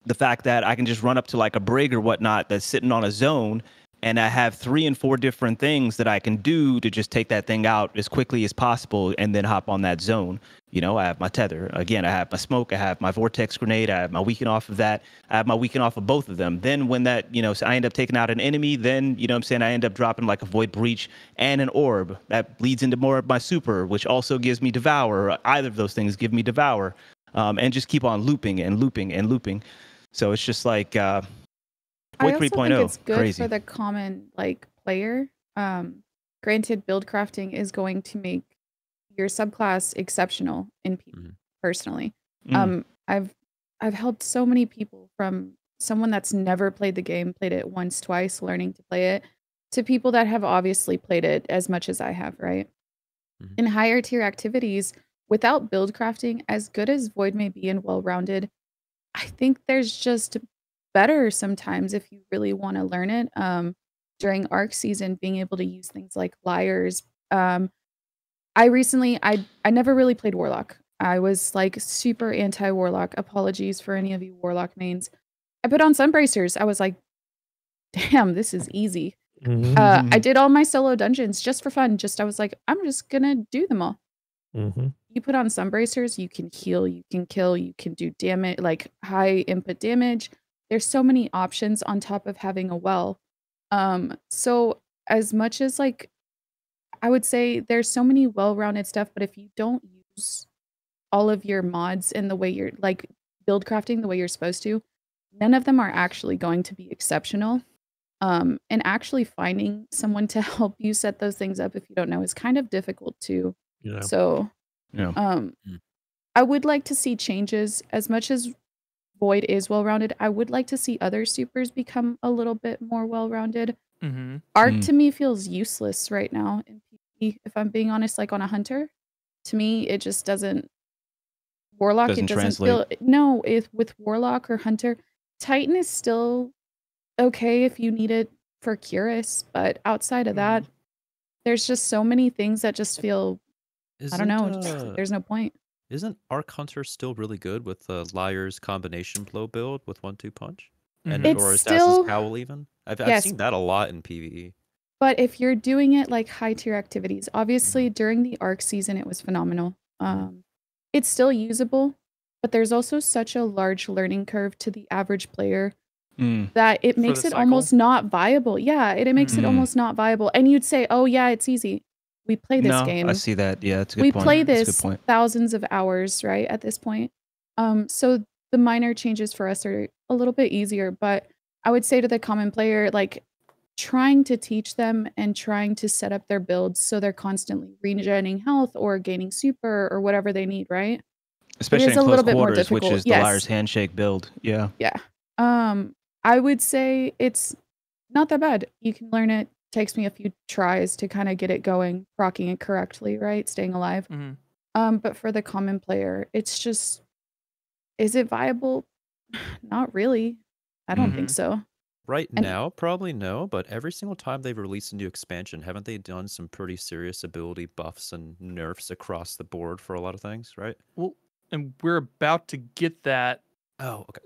the fact that I can just run up to like a brig or whatnot that's sitting on a zone and I have three and four different things that I can do to just take that thing out as quickly as possible and then hop on that zone. You know, I have my tether. Again, I have my smoke. I have my vortex grenade. I have my weaken off of that. I have my weaken off of both of them. Then when that, you know, so I end up taking out an enemy, then, you know I'm saying, I end up dropping like a void breach and an orb. That leads into more of my super, which also gives me devour. Either of those things give me devour. Um, and just keep on looping and looping and looping. So it's just like uh I also think 3.0, it's good crazy. for the common like player. Um, granted, build crafting is going to make your subclass exceptional in PvP. Mhm. Personally, Mm. um, I've I've helped so many people from someone that's never played the game, played it once, twice, learning to play it, to people that have obviously played it as much as I have. Right. Mhm. In higher tier activities, without build crafting, as good as Void may be and well rounded, I think there's just better sometimes if you really want to learn it. Um, during arc season, being able to use things like liars. Um, I recently, I I never really played Warlock. I was like super anti Warlock. Apologies for any of you Warlock mains. I put on Sunbracers. I was like, damn, this is easy. Mhm, Uh, I did all my solo dungeons just for fun. Just I was like, I'm just gonna do them all mhm. you put on sunbracers, you can heal, you can kill, you can do damage, like high input damage. There's so many options on top of having a well. Um, so as much as like I would say there's so many well-rounded stuff, but if you don't use all of your mods in the way you're like build crafting the way you're supposed to, none of them are actually going to be exceptional. Um, and actually finding someone to help you set those things up if you don't know is kind of difficult too. You know, So Yeah. um, Mm. I would like to see changes as much as Void is well rounded. I would like to see other supers become a little bit more well rounded. Mm-hmm. Arc Mm. to me feels useless right now in PvP, if I'm being honest, like on a hunter. To me, it just doesn't Warlock Doesn't it doesn't translate. feel no, if with Warlock or Hunter, Titan is still okay if you need it for Cuirass, but outside of that, there's just so many things that just feel I don't know, Isn't, just, uh, there's no point. Isn't Arc Hunter still really good with the Liar's combination blow build with one two punch? And Mhm. It's or still- Assassin's Cowl even? I've, I've seen that a lot in. PvE. But if you're doing it like high tier activities, obviously during the arc season it was phenomenal. Um, it's still usable, but there's also such a large learning curve to the average player Mm. that it For makes it cycle? almost not viable. Yeah, it, it makes it Mm. almost not viable. And you'd say, "Oh yeah, it's easy. We play this no, game. I see that. Yeah, it's a good we point. play this thousands of hours, right? At this point, um, so the minor changes for us are a little bit easier. But I would say to the common player, like trying to teach them and trying to set up their builds so they're constantly regenerating health or gaining super or whatever they need, right? Especially in a close little bit more quarters, which is the liar's handshake build. Yeah. Um, I would say it's not that bad. You can learn it. Takes me a few tries to kind of get it going, rocking it correctly, right? Staying alive. Mhm. Um, but for the common player, it's just is it viable? Not really. I don't think Mhm. so. Right And- now, probably no, but every single time they've released a new expansion, haven't they done some pretty serious ability buffs and nerfs across the board for a lot of things, right? Well, and we're about to get that. Oh, okay.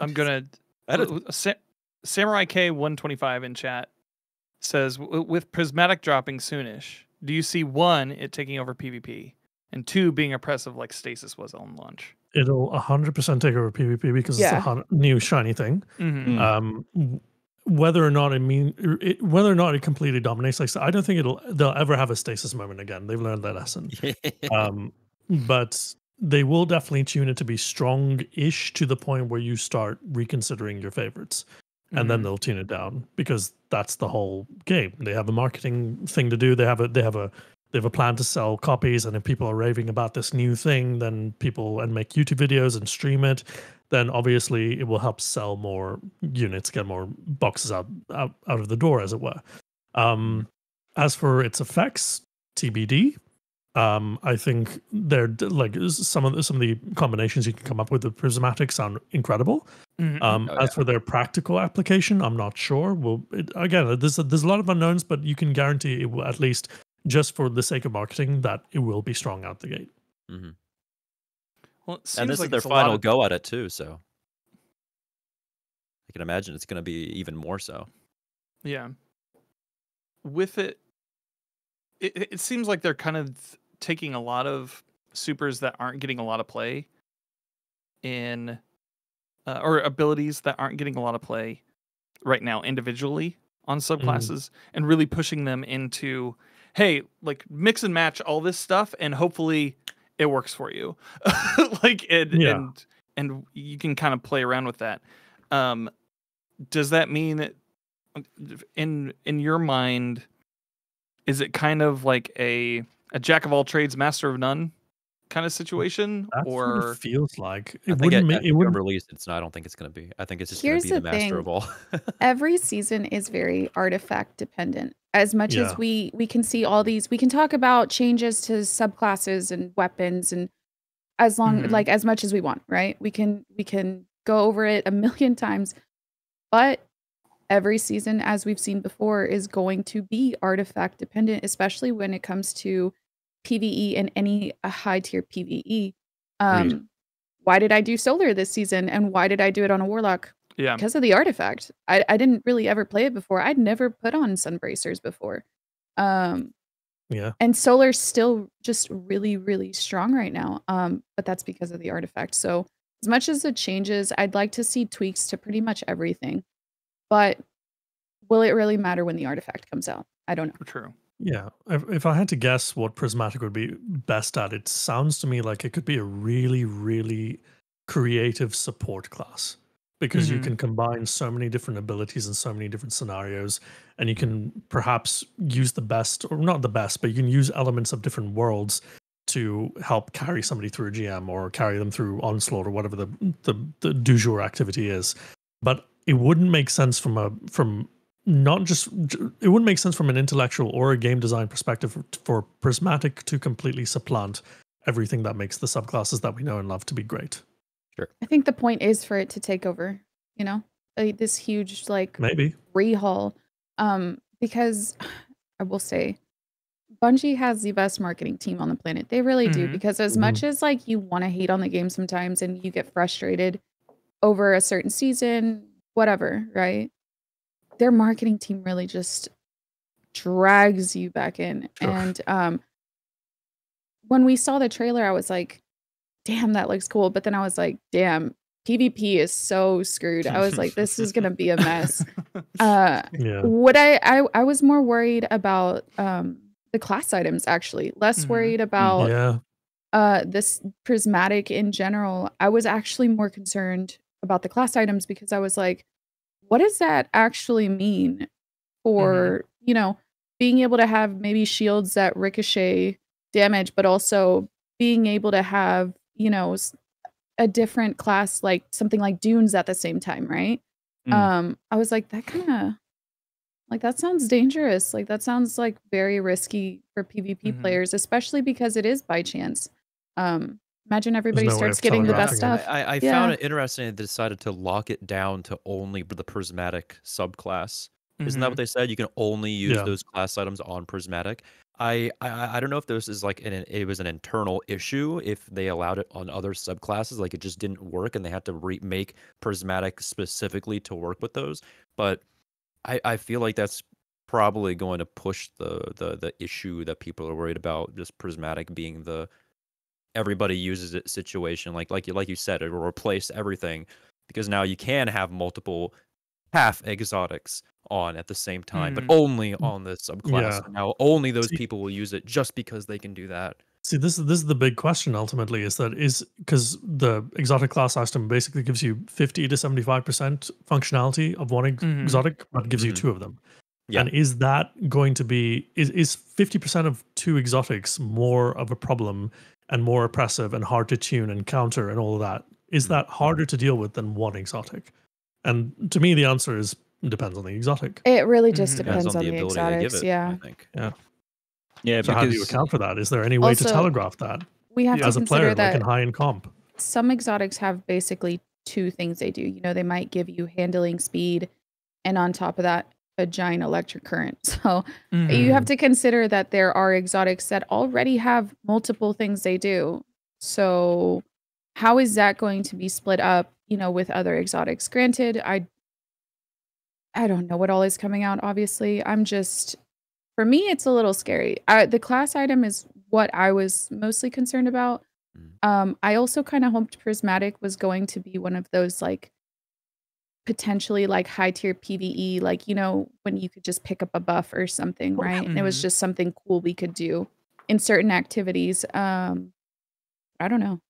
I'm gonna. I don't- w- Sa- Samurai K 125 in chat says with prismatic dropping soonish. Do you see one it taking over PvP and two being oppressive like stasis was on launch? it'll 100% take over PvP because Yeah. it's a new shiny thing. Mm-hmm. Mm. Um, whether or not it mean it, whether or not it completely dominates, like I I don't think it'll they'll ever have a stasis moment again. They've learned their lesson. um, but they will definitely tune it to be strong-ish to the point where you start reconsidering your favorites, and then they'll tune it down because that's the whole game. They have a marketing thing to do. They have a they have a they have a plan to sell copies, and if people are raving about this new thing, then people and make YouTube videos and stream it, then obviously it will help sell more units, get more boxes out out, out of the door, as it were. Um, as for its effects, TBD. Um, I think they're like some of the, some of the combinations you can come up with the prismatic sound incredible. Mm-hmm. Um, Oh, as for their practical application, I'm not sure. Well, it, again, there's a, there's a lot of unknowns, but you can guarantee it will at least just for the sake of marketing that it will be strong out the gate. hmm well, it seems And this like is their it's a lot final of- go at it too, so I can imagine it's going to be even more so. Yeah. with it, it, it seems like they're kind of taking a lot of supers that aren't getting a lot of play in uh, or abilities that aren't getting a lot of play right now individually on subclasses and really pushing them into hey like mix and match all this stuff and hopefully it works for you. Like and Yeah. and and you can kind of play around with that. Um does that mean that in in your mind is it kind of like a a jack of all trades master of none kind of situation That's what or it feels like. I It think wouldn't. it, ma- it wouldn't. release, it's not. I don't think it's going to be. I think it's just Here's going to be the, the master thing. of all. every season is very artifact dependent as much Yeah. as we we can see all these we can talk about changes to subclasses and weapons and as long Mhm. like as much as we want right we can we can go over it a million times but every season as we've seen before is going to be artifact dependent especially when it comes to pve and any high tier pve um why did i do solar this season and why did i do it on a warlock yeah because of the artifact. I, I didn't really ever play it before. I'd never put on sunbracers before. Um, Yeah. and solar's still just really, really strong right now. Um, but that's because of the artifact. So as much as it changes, I'd like to see tweaks to pretty much everything. But will it really matter when the artifact comes out? I don't know. true Yeah. If, if I had to guess what Prismatic would be best at, it sounds to me like it could be a really, really creative support class because you Mhm. can combine so many different abilities in so many different scenarios and you can perhaps use the best or not the best but you can use elements of different worlds to help carry somebody through a gm or carry them through onslaught or whatever the the, the du jour activity is but it wouldn't make sense from a from not just it wouldn't make sense from an intellectual or a game design perspective for, for prismatic to completely supplant everything that makes the subclasses that we know and love to be great. Sure. I think the point is for it to take over, you know, like this huge like maybe. rehaul. Um because i will say bungie has the best marketing team on the planet. They really do. Mhm. because as Mhm. much as like you want to hate on the game sometimes and you get frustrated over a certain season whatever right their marketing team really just drags you back in. Sure. and um when we saw the trailer i was like damn that looks cool. But then i was like damn pvp is so screwed. I was like this is gonna be a mess. Uh yeah. what I, I I was more worried about um the class items actually, less Mhm. worried about yeah. uh this prismatic in general. I was actually more concerned about the class items because I was like, what does that actually mean for, you know, being able to have maybe shields that ricochet damage, but also being able to have, you know, a different class like something like dunes at the same time, right? Mm. Um, I was like, that kind of like that sounds dangerous. Like that sounds like very risky for PvP Mhm. players, especially because it is by chance. Um, imagine everybody no starts getting the best stuff. I, I Yeah. found it interesting they decided to lock it down to only the prismatic subclass. Isn't that what they said? You can only use Yeah. those class items on prismatic. I, I I don't know if this is like an it was an internal issue if they allowed it on other subclasses like it just didn't work and they had to remake prismatic specifically to work with those. But I I feel like that's probably going to push the the the issue that people are worried about just prismatic being the everybody uses it situation like like you like you said it will replace everything because now you can have multiple half exotics on at the same time but Mhm. only on the subclass Yeah. now only those See- people will use it just because they can do that See, this is this is the big question ultimately is that is because the exotic class system basically gives you fifty to seventy five percent functionality of one ex- Mhm. exotic, but gives you Mhm. two of them. Yeah. And is that going to be is is fifty percent of two exotics more of a problem and more oppressive and hard to tune and counter and all of that? Is Mhm. that harder to deal with than one exotic? And to me, the answer is depends on the exotic. It really just Mhm. depends, depends on on the the, ability to give exotics. it Yeah, i think Yeah, So how do you account for that? Is there any way to telegraph that we have Yeah. to as a player, that like in high end comp? some exotics have basically two things they do. You know, they might give you handling speed, and on top of that, a giant electric current. So you have to consider that there are exotics that already have multiple things they do. So how is that going to be split up, you know, with other exotics? Granted, I I don't know what all is coming out obviously. I'm just for me, it's a little scary. I, the class item is what I was mostly concerned about. Mm. Um, I also kind of hoped Prismatic was going to be one of those like potentially like high tier PVE, like you know when you could just pick up a buff or something, right? And it was Mhm. just something cool we could do in certain activities. Um, I don't know.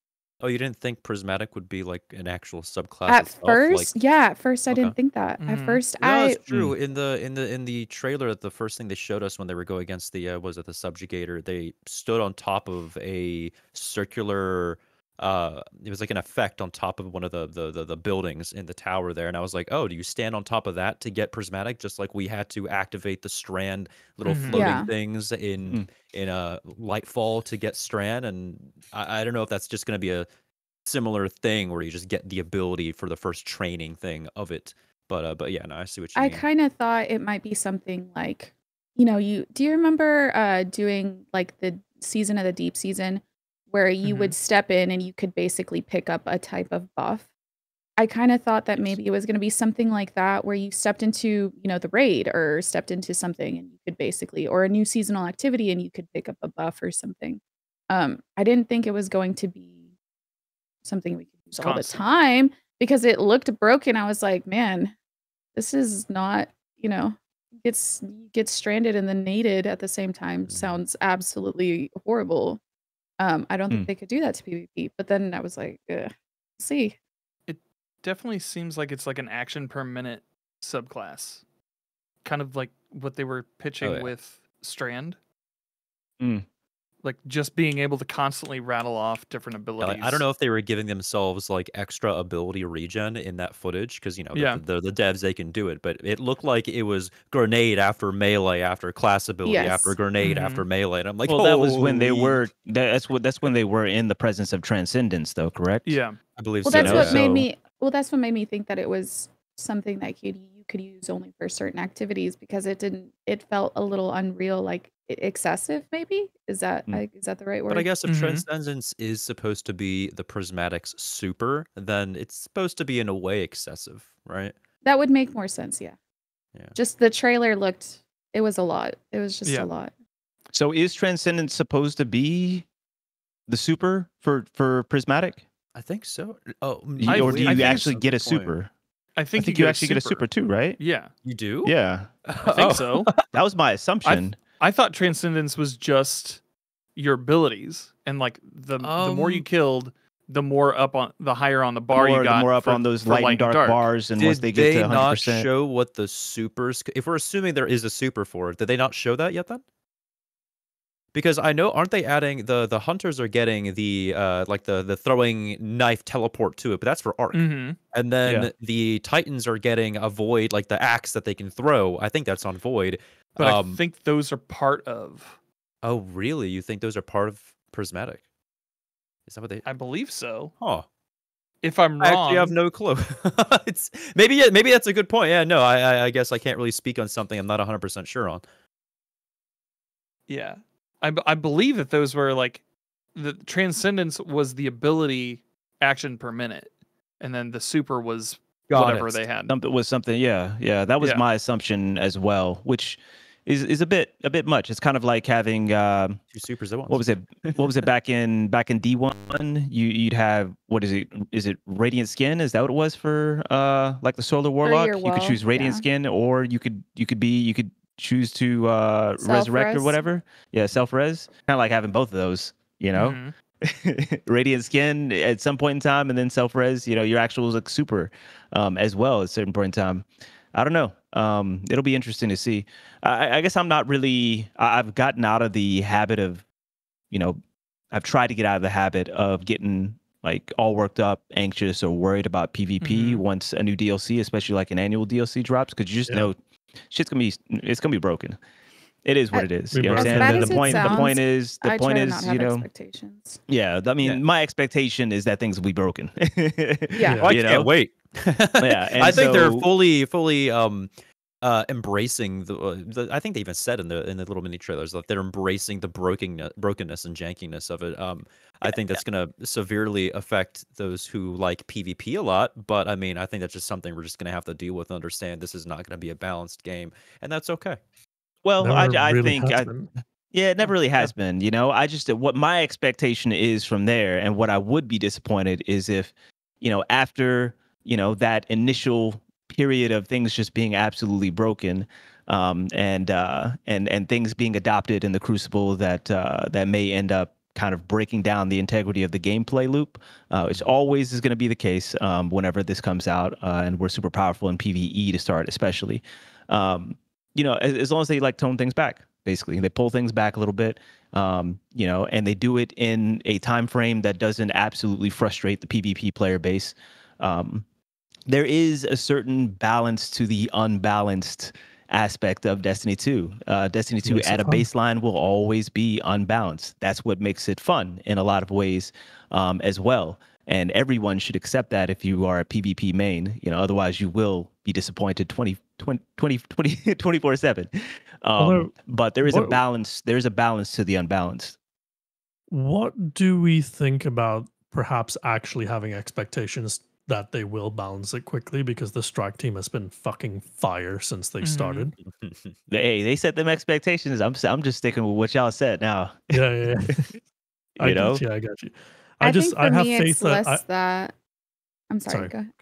Oh, you didn't think prismatic would be like an actual subclass At itself? first, like, yeah, at first I Okay. didn't think that. At Mhm. first, no, I it's true. In the in the in the trailer, the first thing they showed us when they were going against the uh, was it the subjugator? They stood on top of a circular. Uh, it was like an effect on top of one of the, the the the buildings in the tower there, and I was like, oh, do you stand on top of that to get prismatic? Just like we had to activate the strand little Mhm. floating Yeah. things in Mm. in a lightfall to get strand, and I, I don't know if that's just going to be a similar thing where you just get the ability for the first training thing of it. But uh, but yeah, no, I see what you I kind of thought it might be something like, you know, you do you remember uh doing like the season of the deep season where you would step in and you could basically pick up a type of buff? I kind of thought that maybe it was going to be something like that where you stepped into, you know, the raid or stepped into something and you could basically or a new seasonal activity and you could pick up a buff or something. Um I didn't think it was going to be something we could use all the time because it looked broken. I was like, man, this is not, you know, gets gets stranded and then nated at the same time Mhm. sounds absolutely horrible. Um, I don't Hmm. think they could do that to PvP. But then I was like, Ugh, see, It Definitely seems like it's like an action per minute subclass. Kind of like what they were pitching yeah. with Strand. Mm. Like just being able to constantly rattle off different Yeah, abilities. like, I don't know if they were giving themselves like extra ability regen in that footage because you know the, Yeah. the, the devs they can do it, but it looked like it was grenade after melee after class ability after Yes. grenade Mhm. after melee, and I'm like, well, that was when they were. That's what. That's when they were in the presence of transcendence, though. Correct. Yeah. I believe well so. that's know, what made me well, that's what made me think that it was something that you you could use only for certain activities because it didn't it felt a little unreal, like excessive, maybe? Is that Mm. like is that the right word? But I guess if Mhm. transcendence is supposed to be the prismatic's super, then it's supposed to be in a way excessive, right? that would make more sense, yeah. Yeah. Just the trailer looked it was a lot. It was just Yeah. a lot. So is transcendence supposed to be the super for for prismatic? I think so. Oh, Y- I- or do you think actually that's get a point. super? I I think, think, you, you, actually get a super too, right? Yeah. You do? Yeah, I think so. that was my assumption. I thought transcendence was just your abilities and like the the more you Um, killed, the more up on the higher on the bar more, you got. the more up for- on those for light and lightning dark, bars, and Did once they get to not 100%, not show what the supers? If we're assuming there is a super for it, did they not show that yet? Then, because I know, aren't they adding the the hunters are getting the uh like the the throwing knife teleport to it, but that's for arc. hmm And then Yeah. the titans are getting a void like the axe that they can throw. I think that's on void. But Um, I think those are part of. Oh, really? You think those are part of prismatic? Is that what they? I believe so. Oh, If I'm I wrong, actually have no clue. it's maybe maybe that's a good point. Yeah, no, I I, I guess I can't really speak on something I'm not 100 percent sure on. Yeah, I, b- I believe that those were like the transcendence was the ability action per minute, and then the super was whatever they had. something was something. Yeah, yeah, that was Yeah. my assumption as well, which is is a bit a bit much. It's kind of like having. Um, Two supers at once. what was it? What was it back in back in D one? You you'd have what is it? Is it radiant skin? Is that what it was for? Uh, like the solar warlock, you could choose radiant yeah. skin, or you could you could be you could choose to uh resurrect or whatever. Yeah, self res. Kind of like having both of those. You know, Mhm. radiant skin at some point in time, and then self res. You know, your actual like super, um, as well at a certain point in time. I don't know. Um, it'll be interesting to see. I, I guess I'm not really. I- I've gotten out of the habit of, you know, I've tried to get out of the habit of getting like all worked up, anxious, or worried about PvP Mhm. once a new DLC, especially like an annual DLC drops, because you just Yeah. know shit's gonna be it's gonna be broken. It is what I- it is. You know what I'm saying? The- bad the as it point the point is the I point is you know expectations. yeah. I mean Yeah. my expectation is that things will be broken. Yeah. Oh, I you can't know? wait. Yeah, and I think they're fully, fully um, uh, embracing the, uh, the. I think they even said in the in the little mini trailers that they're embracing the broken brokenness and jankiness of it. Um, I think that's going to severely affect those who like PvP a lot. But I mean, I think that's just something we're just going to have to deal with and understand. This is not going to be a balanced game, and that's okay. Well, I, I really think I. Yeah, it never really has been. You know, I just what my expectation is from there, and what I would be disappointed is if, you know, after you know that initial period of things just being absolutely broken, um, and uh, and and things being adopted in the Crucible that uh, that may end up kind of breaking down the integrity of the gameplay loop, uh, which always is going to be the case um, whenever this comes out, uh, and we're super powerful in PVE to start, especially. Um, you know, as, as long as they like tone things back, basically, they pull things back a little bit, um, you know, and they do it in a time frame that doesn't absolutely frustrate the PvP player base. Um, there is a certain balance to the unbalanced aspect of Destiny 2. Uh, Destiny 2 Makes it at a fun. baseline will always be unbalanced. That's what makes it fun in a lot of ways um, as well. And everyone should accept that if you are a PvP main, you know, otherwise you will be disappointed 20, 20, 20, 20 24 7. Um, Although, but there is a balance. There's a balance to the unbalanced. What do we think about perhaps actually having expectations that they will balance it quickly? Because the strike team has been fucking fire since they Mhm. started. Hey, they set them expectations. I'm s- I'm just sticking with what y'all said now. Yeah, yeah. yeah. I You know, got you. I got you. I, I, just think for I have me faith it's that less I, that. I'm sorry. Sorry. Go ahead.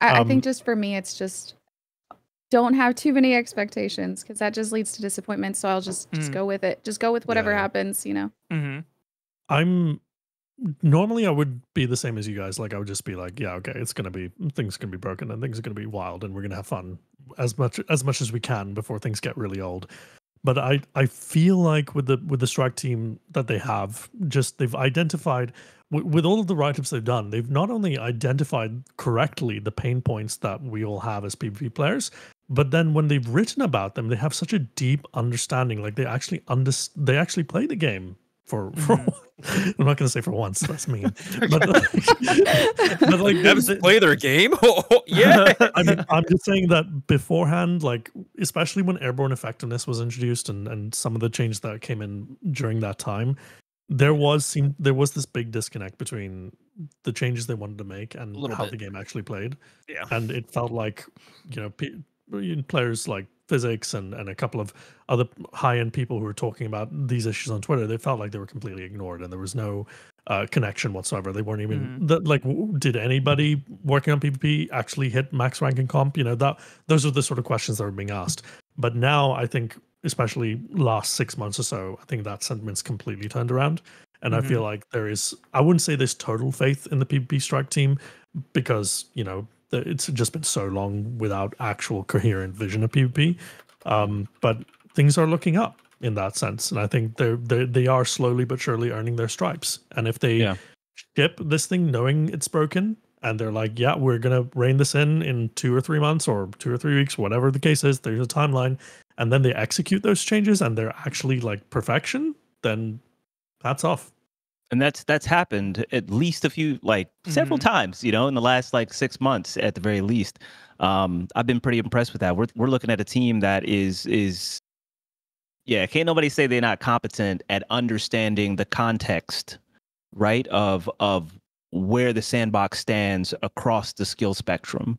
I, I Um, think just for me, it's just don't have too many expectations because that just leads to disappointment. So I'll just just Mm. go with it. Just go with whatever yeah. happens. You know. Mm-hmm. I'm normally I would be the same as you guys. Like I would just be like, yeah, okay, it's gonna be things gonna be broken and things are gonna be wild and we're gonna have fun as much as much as we can before things get really old. But I I feel like with the with the strike team that they have, just they've identified with, all of the write-ups they've done, they've not only identified correctly the pain points that we all have as PvP players, but then when they've written about them, they have such a deep understanding. Like they actually under they actually play the game for for. Mm-hmm. I'm not going to say for once. That's mean. But like, but like Devs play their game. Oh, oh, yeah. I mean, I'm just saying that beforehand, like especially when airborne effectiveness was introduced and and some of the changes that came in during that time, there was seemed there was this big disconnect between the changes they wanted to make and how bit. the game actually played. Yeah. and it felt like you know pe- players like physics and and a couple of other high end people who were talking about these issues on Twitter. They felt like they were completely ignored and there was no uh, connection whatsoever. They weren't even that like did anybody working on PvP actually hit max rank in comp? You know that those are the sort of questions that were being asked. But now I think, especially last six months or so, I think that sentiment's completely turned around. And I feel like there is, I wouldn't say there's total faith in the PvP strike team because, you know, it's just been so long without actual coherent vision of PvP. Um, but things are looking up in that sense. And I think they're, they're, they are slowly but surely earning their stripes. And if they Yeah. ship this thing knowing it's broken and they're like, yeah, we're going to rein this in in two or three months or two or three weeks, whatever the case is, there's a timeline. And then they execute those changes and they're actually like perfection, then that's off. And that's that's happened at least a few like several Mhm. times you know in the last like six months at the very least. Um i've been pretty impressed with that. We're, we're looking at a team that is is yeah can't nobody say they're not competent at understanding the context right of of where the sandbox stands across the skill spectrum.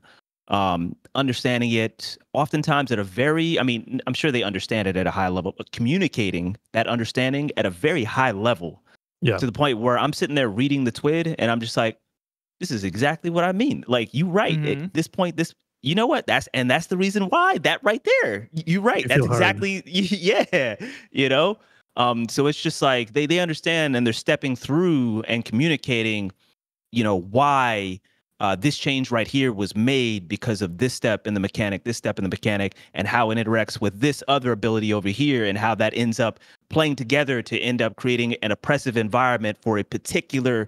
Um understanding it oftentimes at a very i mean i'm sure they understand it at a high level but communicating that understanding at a very high level Yeah. to the point where I'm sitting there reading the twid and I'm just like, this is exactly what I mean. Like you right Mhm. at this point, this you know what? That's and that's the reason why that right there. Y- You right. You that's feel heard. exactly yeah. You know? Um, so it's just like they they understand and they're stepping through and communicating, you know, why uh, this change right here was made because of this step in the mechanic, this step in the mechanic, and how it interacts with this other ability over here, and how that ends up playing together to end up creating an oppressive environment for a particular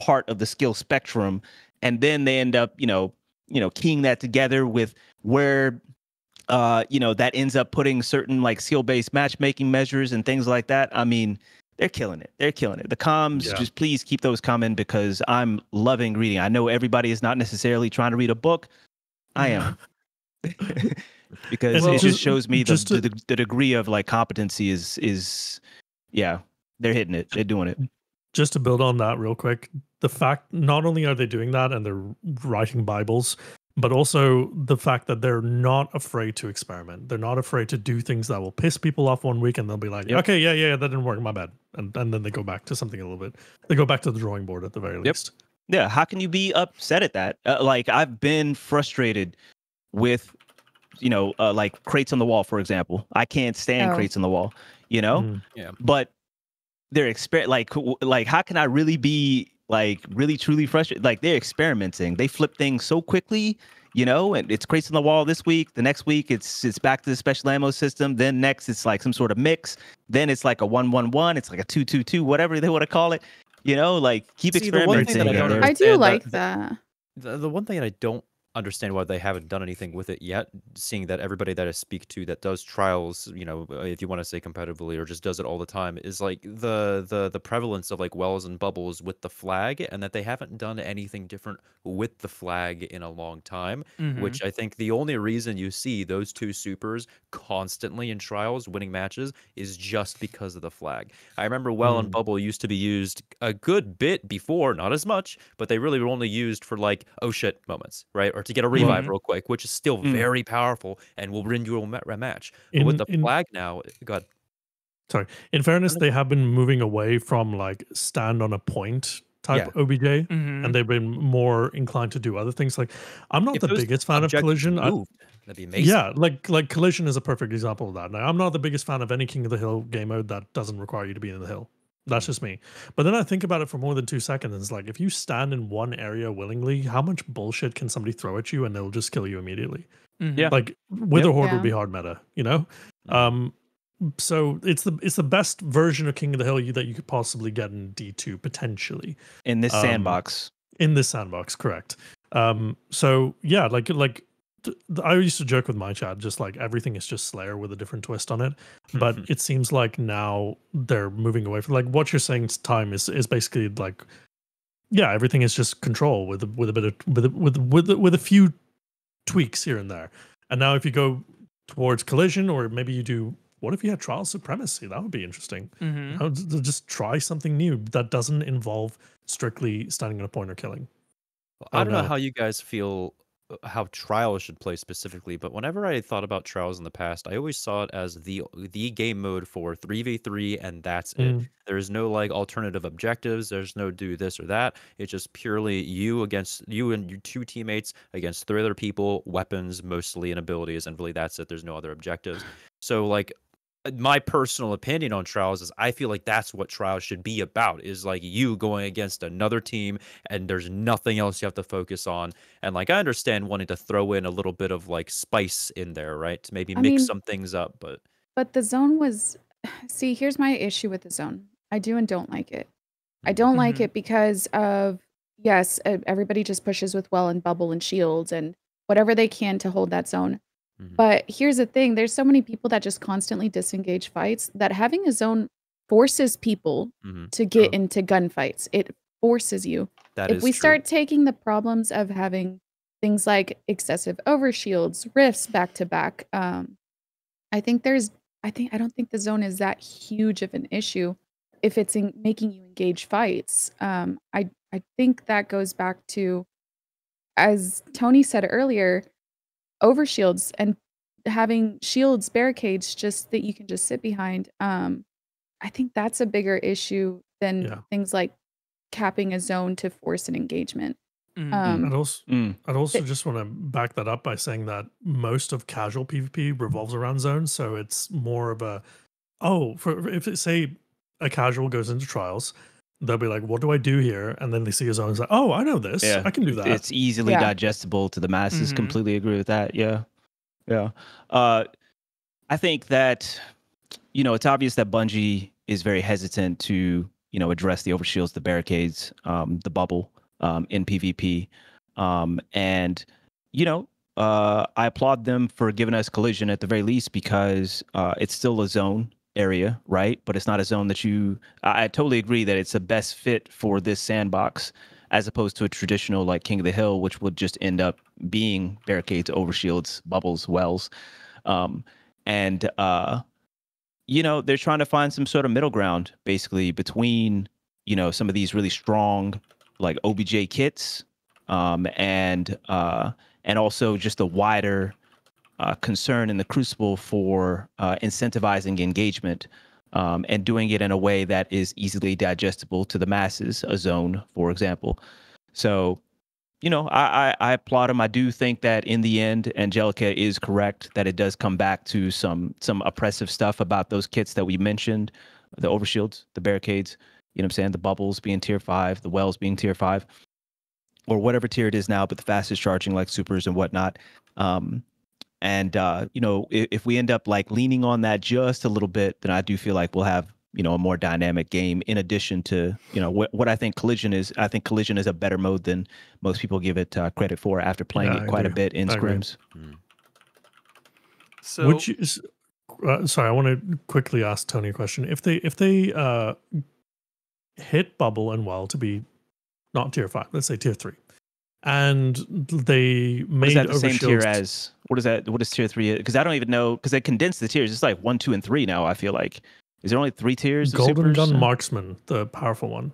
part of the skill spectrum. And then they end up, you know, you know, keying that together with where uh, you know, that ends up putting certain like skill-based matchmaking measures and things like that. I mean, they're killing it. They're killing it. The comms, Yeah. just please keep those coming because I'm loving reading. I know everybody is not necessarily trying to read a book. I am. because And it just- just shows me the, to- the the degree of like competency is is yeah, they're hitting it. They're doing it. just to build on that real quick the fact not only are they doing that and they're writing bibles but also the fact that they're not afraid to experiment. They're not afraid to do things that will piss people off one week and they'll be like, Yep. okay, yeah, yeah, that didn't work, my bad. And, and then they go back to something a little bit. They go back to the drawing board at the very Yep. least. Yeah, how can you be upset at that? Uh, like I've been frustrated with, you know, uh, like crates on the wall, for example. I can't stand Oh. crates on the wall, you know. Mm. But they're exper like like how can I really be like really truly frustrated? Like they're experimenting. They flip things so quickly, you know. And it's crates on the wall this week. The next week it's it's back to the special ammo system. Then next it's like some sort of mix. Then it's like a one one one. It's like a two two two, whatever they want to call it. You know, like keep See, the one thing experimenting. that I don't I do like that- that. The, the one thing that I don't understand why they haven't done anything with it yet, seeing that everybody that I speak to that does trials, you know, uh, if you want to say competitively or just does it all the time, is like the the the prevalence of like wells and bubbles with the flag, and that they haven't done anything different with the flag in a long time. Mhm. Which I think the only reason you see those two supers constantly in trials winning matches is just because of the flag. I remember well and Mm. bubble used to be used a good bit before, not as much, but they really were only used for like oh shit moments, right? Or to get a revive Mhm. real quick, which is still Mm. very powerful and will win you a, ma- a match. But with the in- flag now, God, Sorry. In fairness, they have been moving away from like stand on a point type Yeah. OBJ, Mhm. and they've been more inclined to do other things. Like, I'm not if the biggest fan of objectives collision. I- that'd be amazing. yeah, like like collision is a perfect example of that. Now, I'm not the biggest fan of any King of the Hill game mode that doesn't require you to be in the hill. That's just me. But then I think about it for more than two seconds. It's like if you stand in one area willingly, how much bullshit can somebody throw at you and they'll just kill you immediately? Mhm. Yeah. Like Witherhoard Yeah. would be hard meta, you know. Um, so it's the it's the best version of King of the Hill you, that you could possibly get in D two potentially in this Um, sandbox. in this sandbox, correct? Um, so yeah, like like th- th- I used to joke with my chat, just like everything is just Slayer with a different twist on it. But it seems like now they're moving away from like what you're saying. Time is is basically like yeah, everything is just control with a, with a bit of with a, with with a- with a few tweaks here and there. And now if you go towards collision, or maybe you do. What if you had trial supremacy? That would be interesting. Mhm. You know, to- to just try something new that doesn't involve strictly standing on a point or killing. Oh, I don't know no. how you guys feel how trials should play specifically, but whenever I thought about trials in the past, I always saw it as the the game mode for 3v3 and that's it. Mm. There's no like alternative objectives, there's no do this or that. It's just purely you against you and your two teammates against three other people, weapons mostly and abilities and really that's it. There's no other objectives. So like my personal opinion on trials is I feel like that's what trials should be about is like you going against another team and there's nothing else you have to focus on. And like I understand wanting to throw in a little bit of like spice in there, right? To maybe I mix mean- some things up, but But the zone was see, here's my issue with the zone. I do and don't like it. I don't like Mhm. it because of yes, everybody just pushes with well and bubble and shields and whatever they can to hold that zone. Mhm. But here's the thing, there's so many people that just constantly disengage fights that having a zone forces people Mhm. to get True. into gunfights. It forces you. that if we true. start taking the problems of having things like excessive overshields, rifts back to back, um, I think there's, I think, I don't think the zone is that huge of an issue if it's in making you engage fights. Um, I, I think that goes back to, as Tony said earlier, overshields and having shields, barricades, just that you can just sit behind. Um, I think that's a bigger issue than Yeah. things like capping a zone to force an engagement. Mhm. Um, I'd also, Mm. I'd also just want to back that up by saying that most of casual PvP revolves around zones. So it's more of a, oh, for if it, say a casual goes into trials, they'll be like, what do I do here? And then they see a zone and say, oh, I know this. Yeah, I can do that. It's easily Yeah. digestible to the masses. Mhm. Completely agree with that. Yeah, yeah. Uh, I think that you know it's obvious that Bungie is very hesitant to you know address the overshields, the barricades, um, the bubble um, in PvP, um, and you know. Uh, I applaud them for giving us collision at the very least because uh, it's still a zone area, right? But it's not a zone that you. I, I totally agree that it's the best fit for this sandbox as opposed to a traditional like King of the Hill, which would just end up being barricades, overshields, bubbles, wells. Um, and uh, you know, they're trying to find some sort of middle ground basically between, you know, some of these really strong like OBJ kits um, and uh, and also just a wider uh, concern in the Crucible for uh, incentivizing engagement um, and doing it in a way that is easily digestible to the masses, a zone, for example. So, you know, I, I, I applaud him. I do think that in the end, Angelica is correct that it does come back to some some oppressive stuff about those kits that we mentioned, the overshields, the barricades. You know what I'm saying? The bubbles being tier five, the wells being tier five, or whatever tier it is now, but the fastest charging like supers and whatnot. Um, and uh, you know, if, if we end up like leaning on that just a little bit, then I do feel like we'll have you know a more dynamic game. In addition to you know what what I think collision is, I think collision is a better mode than most people give it uh, credit for after playing Yeah, it quite a bit in I agree. scrims. So Would you? Uh, sorry, I want to quickly ask Tony a question. If they if they uh, hit bubble and well to be not tier five, let's say tier three, and they made that the same tier as? What is that? What is tier three? Because I don't even know. Because they condensed the tiers. It's like one, two, and three now. I feel like. Is there only three tiers? Golden? Gun Marksman, the powerful one,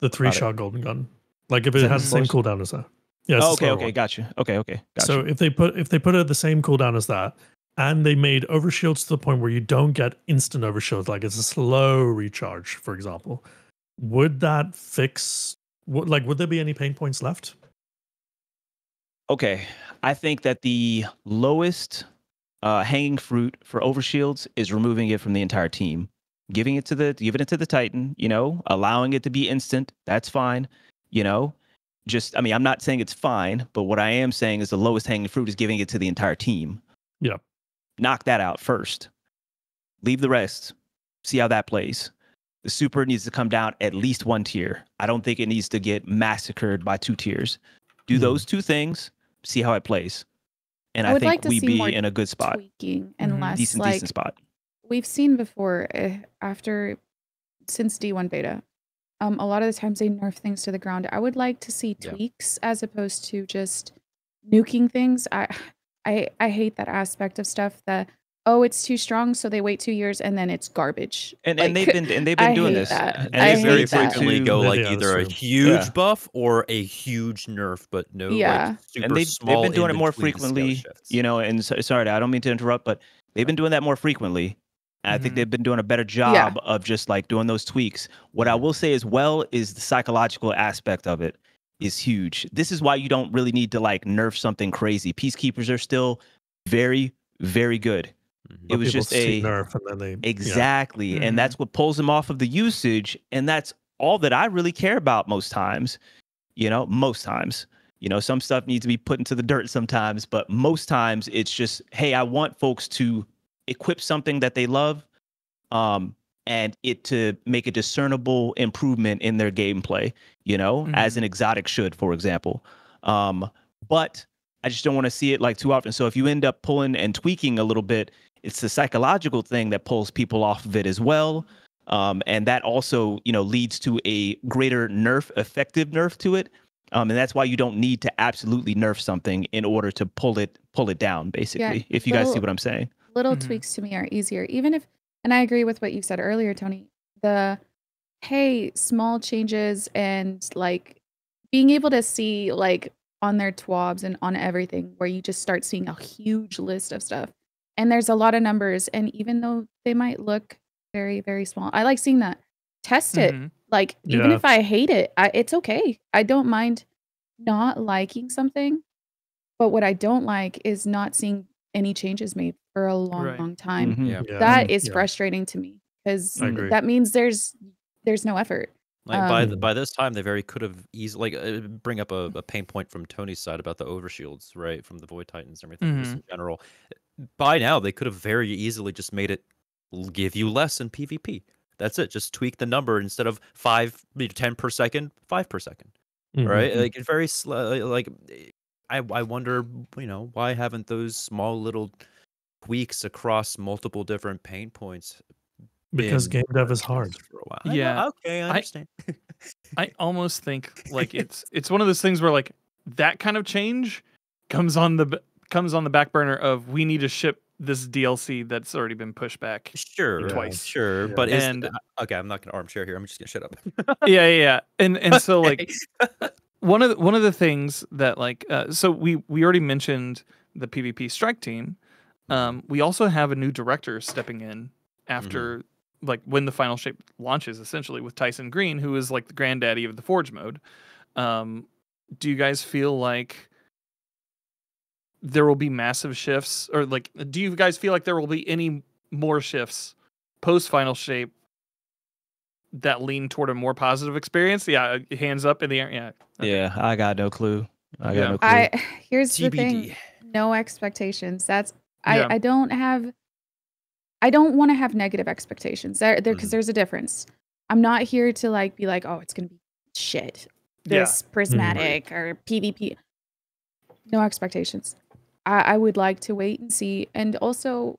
the three shot Golden Gun. Like if Is it has the same cooldown as that. Yeah, it's Oh, okay, okay, one. gotcha. Okay, okay, gotcha. So if they put if they put it at the same cooldown as that, and they made overshields to the point where you don't get instant overshields, like it's a slow recharge, for example, would that fix? Would like would there be any pain points left? Okay, I think that the lowest uh, hanging fruit for overshields is removing it from the entire team, giving it to the giving it to the Titan. You know, allowing it to be instant. That's fine. You know, just I mean, I'm not saying it's fine, but what I am saying is the lowest hanging fruit is giving it to the entire team. Yeah. knock that out first. Leave the rest. See how that plays. The super needs to come down at least one tier. I don't think it needs to get massacred by two tiers. Do Hmm. those two things, see how it plays. And I I, would think like to we'd be in a good spot. tweaking and Mhm. less Decent, like decent spot. we've seen before uh, after since D1 beta. Um, a lot of the times they nerf things to the ground. I would like to see Yeah. tweaks as opposed to just nuking things. I, I, I hate that aspect of stuff. That oh, it's too strong, so they wait two years and then it's garbage. And and they've been and they've been I doing hate this. that. And I they they've very hate that. frequently go like yeah, either a huge Yeah. buff or a huge nerf, but no Yeah. like super and they've, small they've been doing it more frequently you know and so, sorry i don't mean to interrupt but they've been doing that more frequently i think Mhm. they've been doing a better job of just like doing those tweaks what i will say as well is the psychological aspect of it is huge this is why you don't really need to like nerf something crazy peacekeepers are still very very good. It was just a nerf, and then they yeah. Exactly. And that's what pulls them off of the usage. And that's all that I really care about most times. You know, most times. You know, some stuff needs to be put into the dirt sometimes, but most times it's just, hey, I want folks to equip something that they love um, and it to make a discernible improvement in their gameplay, you know, as an exotic should, for example. Um, but I just don't want to see it like too often. So if you end up pulling and tweaking a little bit, it's the psychological thing that pulls people off of it as well. Um, and that also, you know, leads to a greater nerf, effective nerf to it. Um, and that's why you don't need to absolutely nerf something in order to pull it pull it down, basically. if you guys see what I'm saying. little Mhm. tweaks to me are easier even if and i agree with what you said earlier tony the hey small changes and like being able to see like on their twabs and on everything where you just start seeing a huge list of stuff and there's a lot of numbers and even though they might look very very small i like seeing that test it Mhm. like even Yeah. if i hate it I, it's okay i don't mind not liking something but what i don't like is not seeing any changes made for a long Right. long time Mhm. Yeah. Yeah. that is Yeah. frustrating to me because that means there's there's no effort Like by the, Um, by this time, they very could have easily like uh, bring up a, a pain point from Tony's side about the overshields, right, from the Void Titans and everything just in general. By now, they could have very easily just made it give you less in PvP. That's it. Just tweak the number instead of five, you know, ten per second, five per second, Mhm. right? Like it's very slow. Like eh, I, I wonder, you know, why haven't those small little tweaks across multiple different pain points Because been game dev is hard. For a while. I Yeah. okay, I I- understand. I almost think like it's it's one of those things where like that kind of change comes on the b- comes on the back burner of we need to ship this DLC that's already been pushed back. Sure, twice. Sure, Yeah. but And- uh, okay, I'm not gonna armchair here. I'm just gonna shut up. yeah, yeah, yeah. And and so like one of the, one of the things that like uh, so we we already mentioned the PvP strike team. Um, we also have a new director stepping in after like when the final shape launches, essentially with Tyson Green, who is like the granddaddy of the Forge mode. Um, do you guys feel like there will be massive shifts, or like, do you guys feel like there will be any more shifts post final shape that lean toward a more positive experience? Yeah, uh, hands up in the air. Yeah. okay. Yeah, I got no clue. I got Yeah. no clue. I here's the thing. No expectations. That's I Yeah. I don't have I don't want to have negative expectations. There there because Mhm. there's a difference. I'm not here to like be like, "Oh, it's going to be shit." Yeah. This prismatic or PvP. No expectations. I I would like to wait and see and also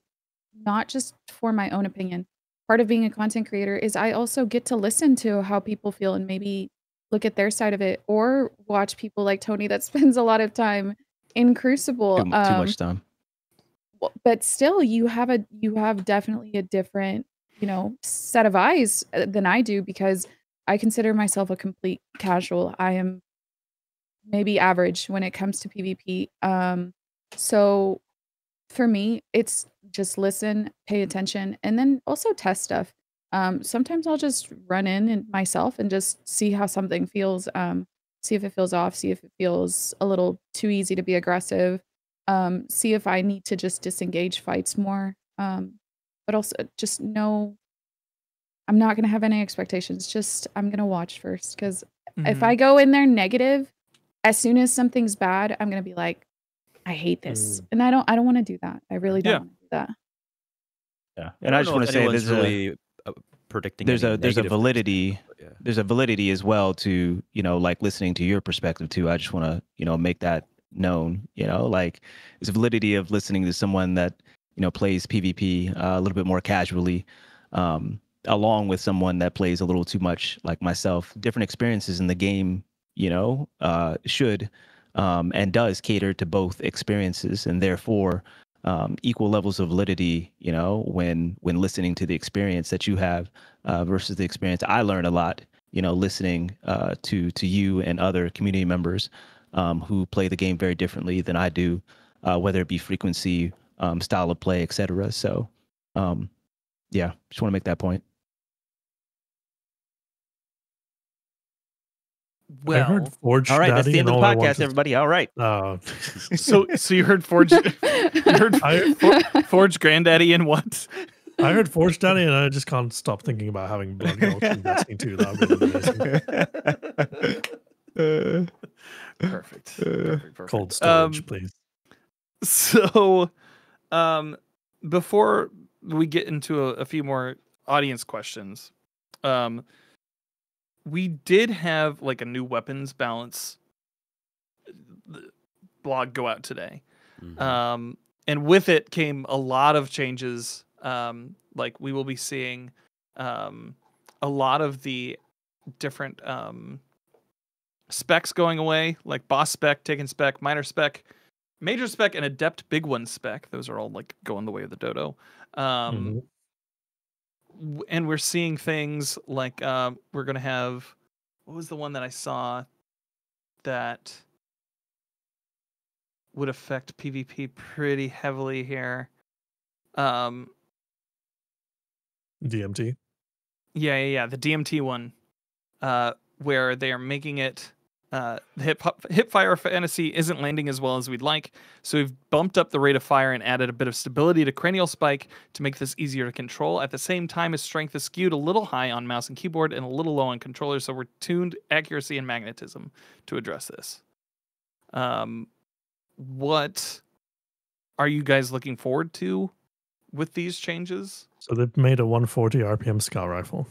not just for my own opinion. Part of being a content creator is I also get to listen to how people feel and maybe look at their side of it or watch people like Tony that spends a lot of time in Crucible. too, too um, much time. but still you have a you have definitely a different you know set of eyes uh, than i do because i consider myself a complete casual i am maybe average when it comes to pvp um so for me it's just listen pay attention and then also test stuff um sometimes i'll just run in and myself and just see how something feels um see if it feels off see if it feels a little too easy to be aggressive um, see if I need to just disengage fights more. Um, but also just know I'm not going to have any expectations. Just I'm going to watch first because if Mhm. I go in there negative, as soon as something's bad, I'm going to be like, I hate this, and I don't. I don't want to do that. I really don't Yeah. want to do that. Yeah, and I don't just want to say anyone's there's a really uh, predicting. there's a there's a validity yeah. there's a validity as well to you know like listening to your perspective too. I just want to you know make that known. You know, like there's a validity of listening to someone that you know plays PvP uh, a little bit more casually, um, along with someone that plays a little too much like myself. Different experiences in the game, you know, uh, should um, and does cater to both experiences, and therefore um, equal levels of validity. You know, when when listening to the experience that you have uh, versus the experience I learn a lot. You know, listening uh, to to you and other community members um, who play the game very differently than I do, uh, whether it be frequency, um, style of play, etc. So, um, yeah, just want to make that point. I well, heard Forge All right, that's Daddy the end of the podcast, wanted- everybody. All right. Oh. so so you heard Forge, you heard I- For- Forge Granddaddy and what? I heard Forge Daddy, and I just can't stop thinking about having Blood Gulch in Destiny 2. That would be amazing. Perfect. Perfect, perfect. Cold Um, storage, please. So, um, before we get into a, a few more audience questions, um, we did have like a new weapons balance uh, blog go out today. Mhm. Um, and with it came a lot of changes. Um, like we will be seeing um, a lot of the different um, specs going away, like boss spec, taken spec, minor spec, major spec, and adept big one spec. Those are all like going the way of the dodo. Um, Mhm. w- and we're seeing things like um, we're gonna have what was the one that I saw that would affect PvP pretty heavily here. Um, DMT. yeah, yeah, yeah, the DMT one, uh, where they are making it. Uh, the hip hipfire fantasy isn't landing as well as we'd like, so we've bumped up the rate of fire and added a bit of stability to cranial spike to make this easier to control. At the same time, his strength is skewed a little high on mouse and keyboard and a little low on controller, so we're tuned accuracy and magnetism to address this. Um, what are you guys looking forward to with these changes? So they've made a 140 RPM scout rifle.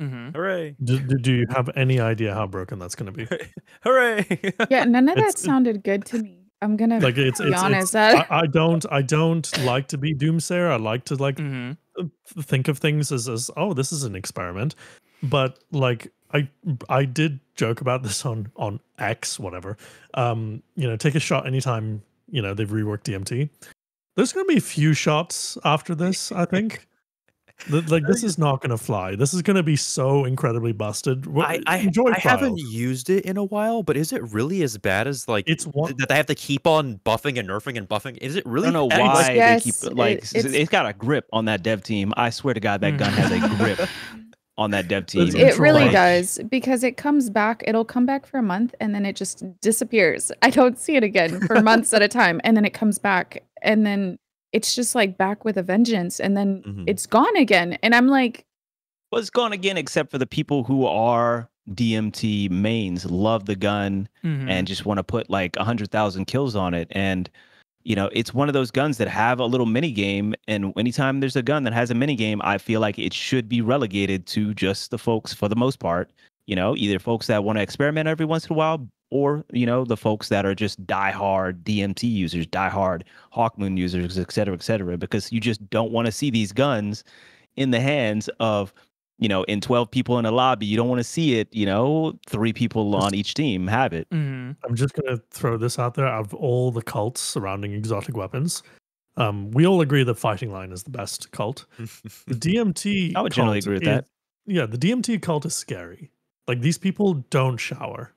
Mm-hmm. Hooray! Do, do, do you have any idea how broken that's going to be? Hooray! yeah, none of that It's- sounded good to me. I'm gonna Like it's, be it's, honest. it's I, I don't I don't like to be doomsayer. I like to like Mm-hmm. think of things as as oh this is an experiment, but like I I did joke about this on on X whatever. Um, you know, take a shot anytime you know they've reworked DMT. There's going to be a few shots after this, I think. Th- like this is not going to fly. This is going to be so incredibly busted. I, I, enjoy I haven't used it in a while, but is it really as bad as like It's one. that they have to keep on buffing and nerfing and buffing? Is it I really? don't know why? Yes, they keep like s- it's- it's got a grip on that dev team. I swear to God, that gun has a mm. grip on that dev team. It really control. does because it comes back. It'll come back for a month and then it just disappears. I don't see it again for months at a time, and then it comes back, and then it's just like back with a vengeance, and then Mhm. it's gone again. And I'm like, Well, it's gone again, except for the people who are DMT mains, love the gun Mhm. and just want to put like a hundred thousand kills on it. And you know, it's one of those guns that have a little mini game. And anytime there's a gun that has a mini game, I feel like it should be relegated to just the folks for the most part. You know, either folks that want to experiment every once in a while, or you know, the folks that are just diehard DMT users, diehard Hawkmoon users, et cetera, et cetera. Because you just don't want to see these guns in the hands of you know, in 12 people in a lobby, you don't want to see it, you know, three people on each team have it. Mhm. I'm just going to throw this out there. Out of all the cults surrounding exotic weapons, um, we all agree that Fighting Lion is the best cult. The DMT. I would generally cult agree with is- that. Yeah, the DMT cult is scary. Like these people don't shower.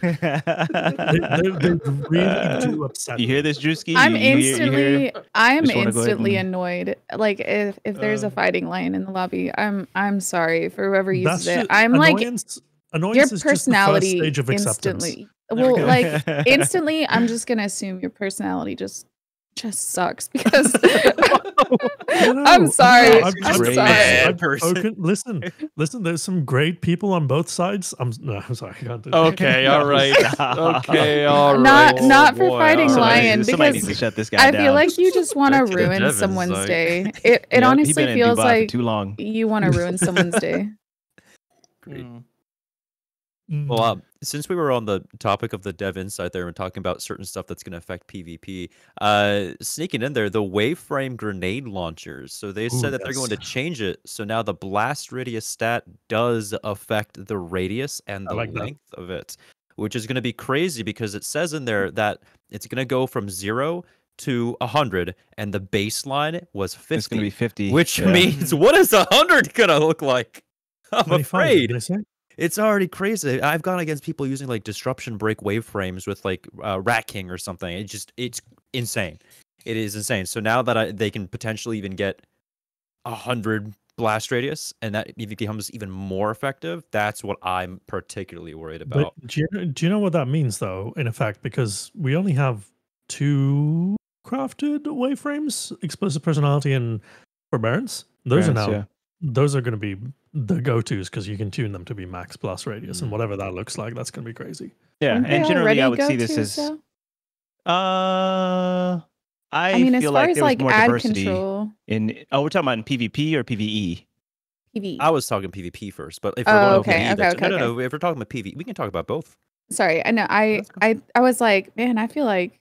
They, they, they really do upset. You hear this, Drewski? I'm You- you hear- you hear- instantly, I am Just wanna go ahead instantly and- annoyed. Like if if there's a Uh, Fighting Lion in the lobby, I'm I'm sorry for whoever uses That's it. I'm like annoyance, annoyance your is just the first personality stage of acceptance. instantly. Well, like instantly, I'm just gonna assume your personality just just sucks because No, no, I'm no, sorry. I've- I'm I've- sorry. Bad person. spoken- listen, listen. There's some great people on both sides. I'm no, I'm sorry. I can't do that. Okay, all right. Okay, all right. Not Oh, not for boy. fighting Somebody- lion somebody because needs to shut this guy I down. feel like you just want to Back to the ruin someone's like- day. It it Yep, he honestly feels Dubai like too long. you want to ruin someone's day. Mm. Mm. Well, uh, since we were on the topic of the dev insight there and talking about certain stuff that's going to affect PvP, uh, sneaking in there, the Waveframe grenade launchers. So they Ooh, said that they're going to change it. So now the blast radius stat does affect the radius and the like that. length of it, which is going to be crazy because it says in there that it's going to go from zero to 100 and the baseline was 50 It's going to be 50. which yeah. means what is 100 going to look like i'm 25, afraid did I say? It's already crazy. I've gone against people using like disruption break waveframes with like uh, Rat King or something. It just it's insane. It is insane. So now that I, they can potentially even get a hundred blast radius, and that even becomes even more effective. That's what I'm particularly worried about. But do you, know- do you know what that means, though, in effect? Because we only have two crafted waveframes, explosive personality and forbearance. Those are now yeah. those are going to be the go-tos because you can tune them to be max plus radius, Mm. and whatever that looks like, that's going to be crazy. Yeah, Aren't and generally I would see this go-tos, as though? uh I, I mean, as far like as there was like more ad diversity control, in oh we're talking about in PvP or? PvE. PV. I was talking PvP first, but if we're Oh, going okay, PvE, okay, that's, okay, no, no, okay. no. If we're talking about PvE, we can talk about both. Sorry, I know. I I I was like, man, I feel like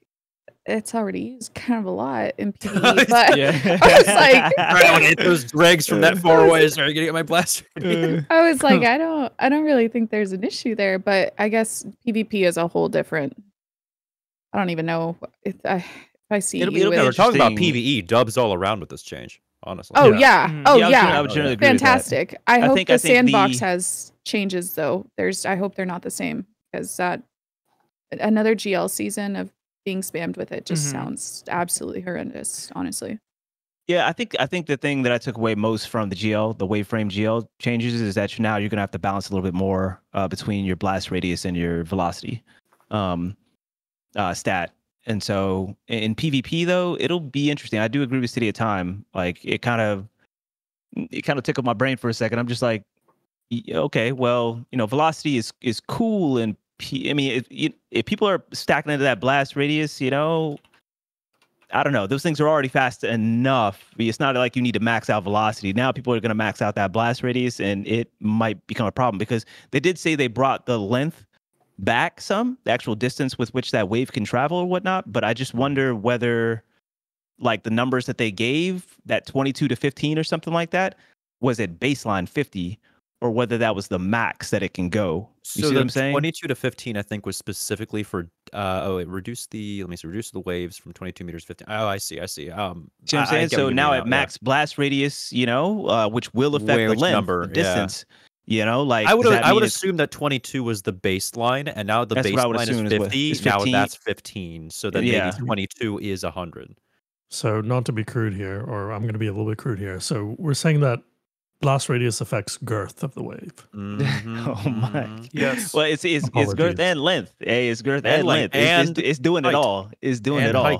it's already used kind of a lot in PvE, but Yeah. I was like, I want to hit those dregs from that far away. Sorry, gonna get my blaster. I was like, I don't, I don't really think there's an issue there, but I guess PvP is a whole different. I don't even know if I, if I see It'll be- it'll be we're talking about. PvE dubs all around with this change. Honestly. Oh Yeah. yeah, Mhm. oh Yeah, I yeah, I would generally agree with that. fantastic. I I hope think- the I think sandbox the- has changes though. There's, I hope they're not the same because that another GL season of being spammed with it just Mhm. sounds absolutely horrendous. Honestly, Yeah, I think I think the thing that I took away most from the GL, the waveframe GL changes, is that now you're gonna have to balance a little bit more uh, between your blast radius and your velocity um, uh, stat. And so in, in PvP though, it'll be interesting. I do agree with Stadia Time. Like it kind of it kind of tickled my brain for a second. I'm just like, okay, well, you know, velocity is is cool and P- I mean, if, if people are stacking into that blast radius, you know, I don't know. Those things are already fast enough. It's not like you need to max out velocity. Now people are going to max out that blast radius, and it might become a problem because they did say they brought the length back some, the actual distance with which that wave can travel or whatnot. But I just wonder whether, like the numbers that they gave, that 22 to 15 or something like that, was it baseline 50, or whether that was the max that it can go. You so see what I'm saying? 22 to 15, I think, was specifically for. Uh, oh, it reduced the. Let me see. Reduced the waves from 22 meters 15. Oh, I see. I see. Um, See what I'm I- I saying? So what now mean at yeah. max blast radius, you know, uh, which will affect Where- the which length, number, the yeah. distance. You know, like I would I would assume that 22 was the baseline, and now the That's what I would baseline is assume as well. 50. It's Now 15. that's 15. So then Yeah. maybe 22 is 100. So, not to be crude here, or I'm going to be a little bit crude here. So, we're saying that blast radius affects girth of the wave. Mhm, oh my. mhm. Yes. Well, it's it's, it's girth and length. Hey, it's girth and, And length, length. It's, and it's, it's doing height. it all. It's doing And it all. height.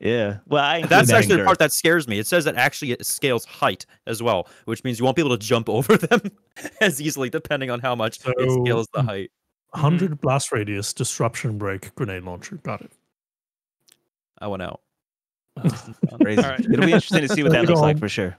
Yeah. Well, I That's that actually the part that scares me. It says that actually it scales height as well, which means you won't be able to jump over them as easily, depending on how much it scales the height. 100 blast radius, disruption break, grenade launcher. Got it. I went out. Crazy. All right. It'll be interesting to see what that looks like for sure.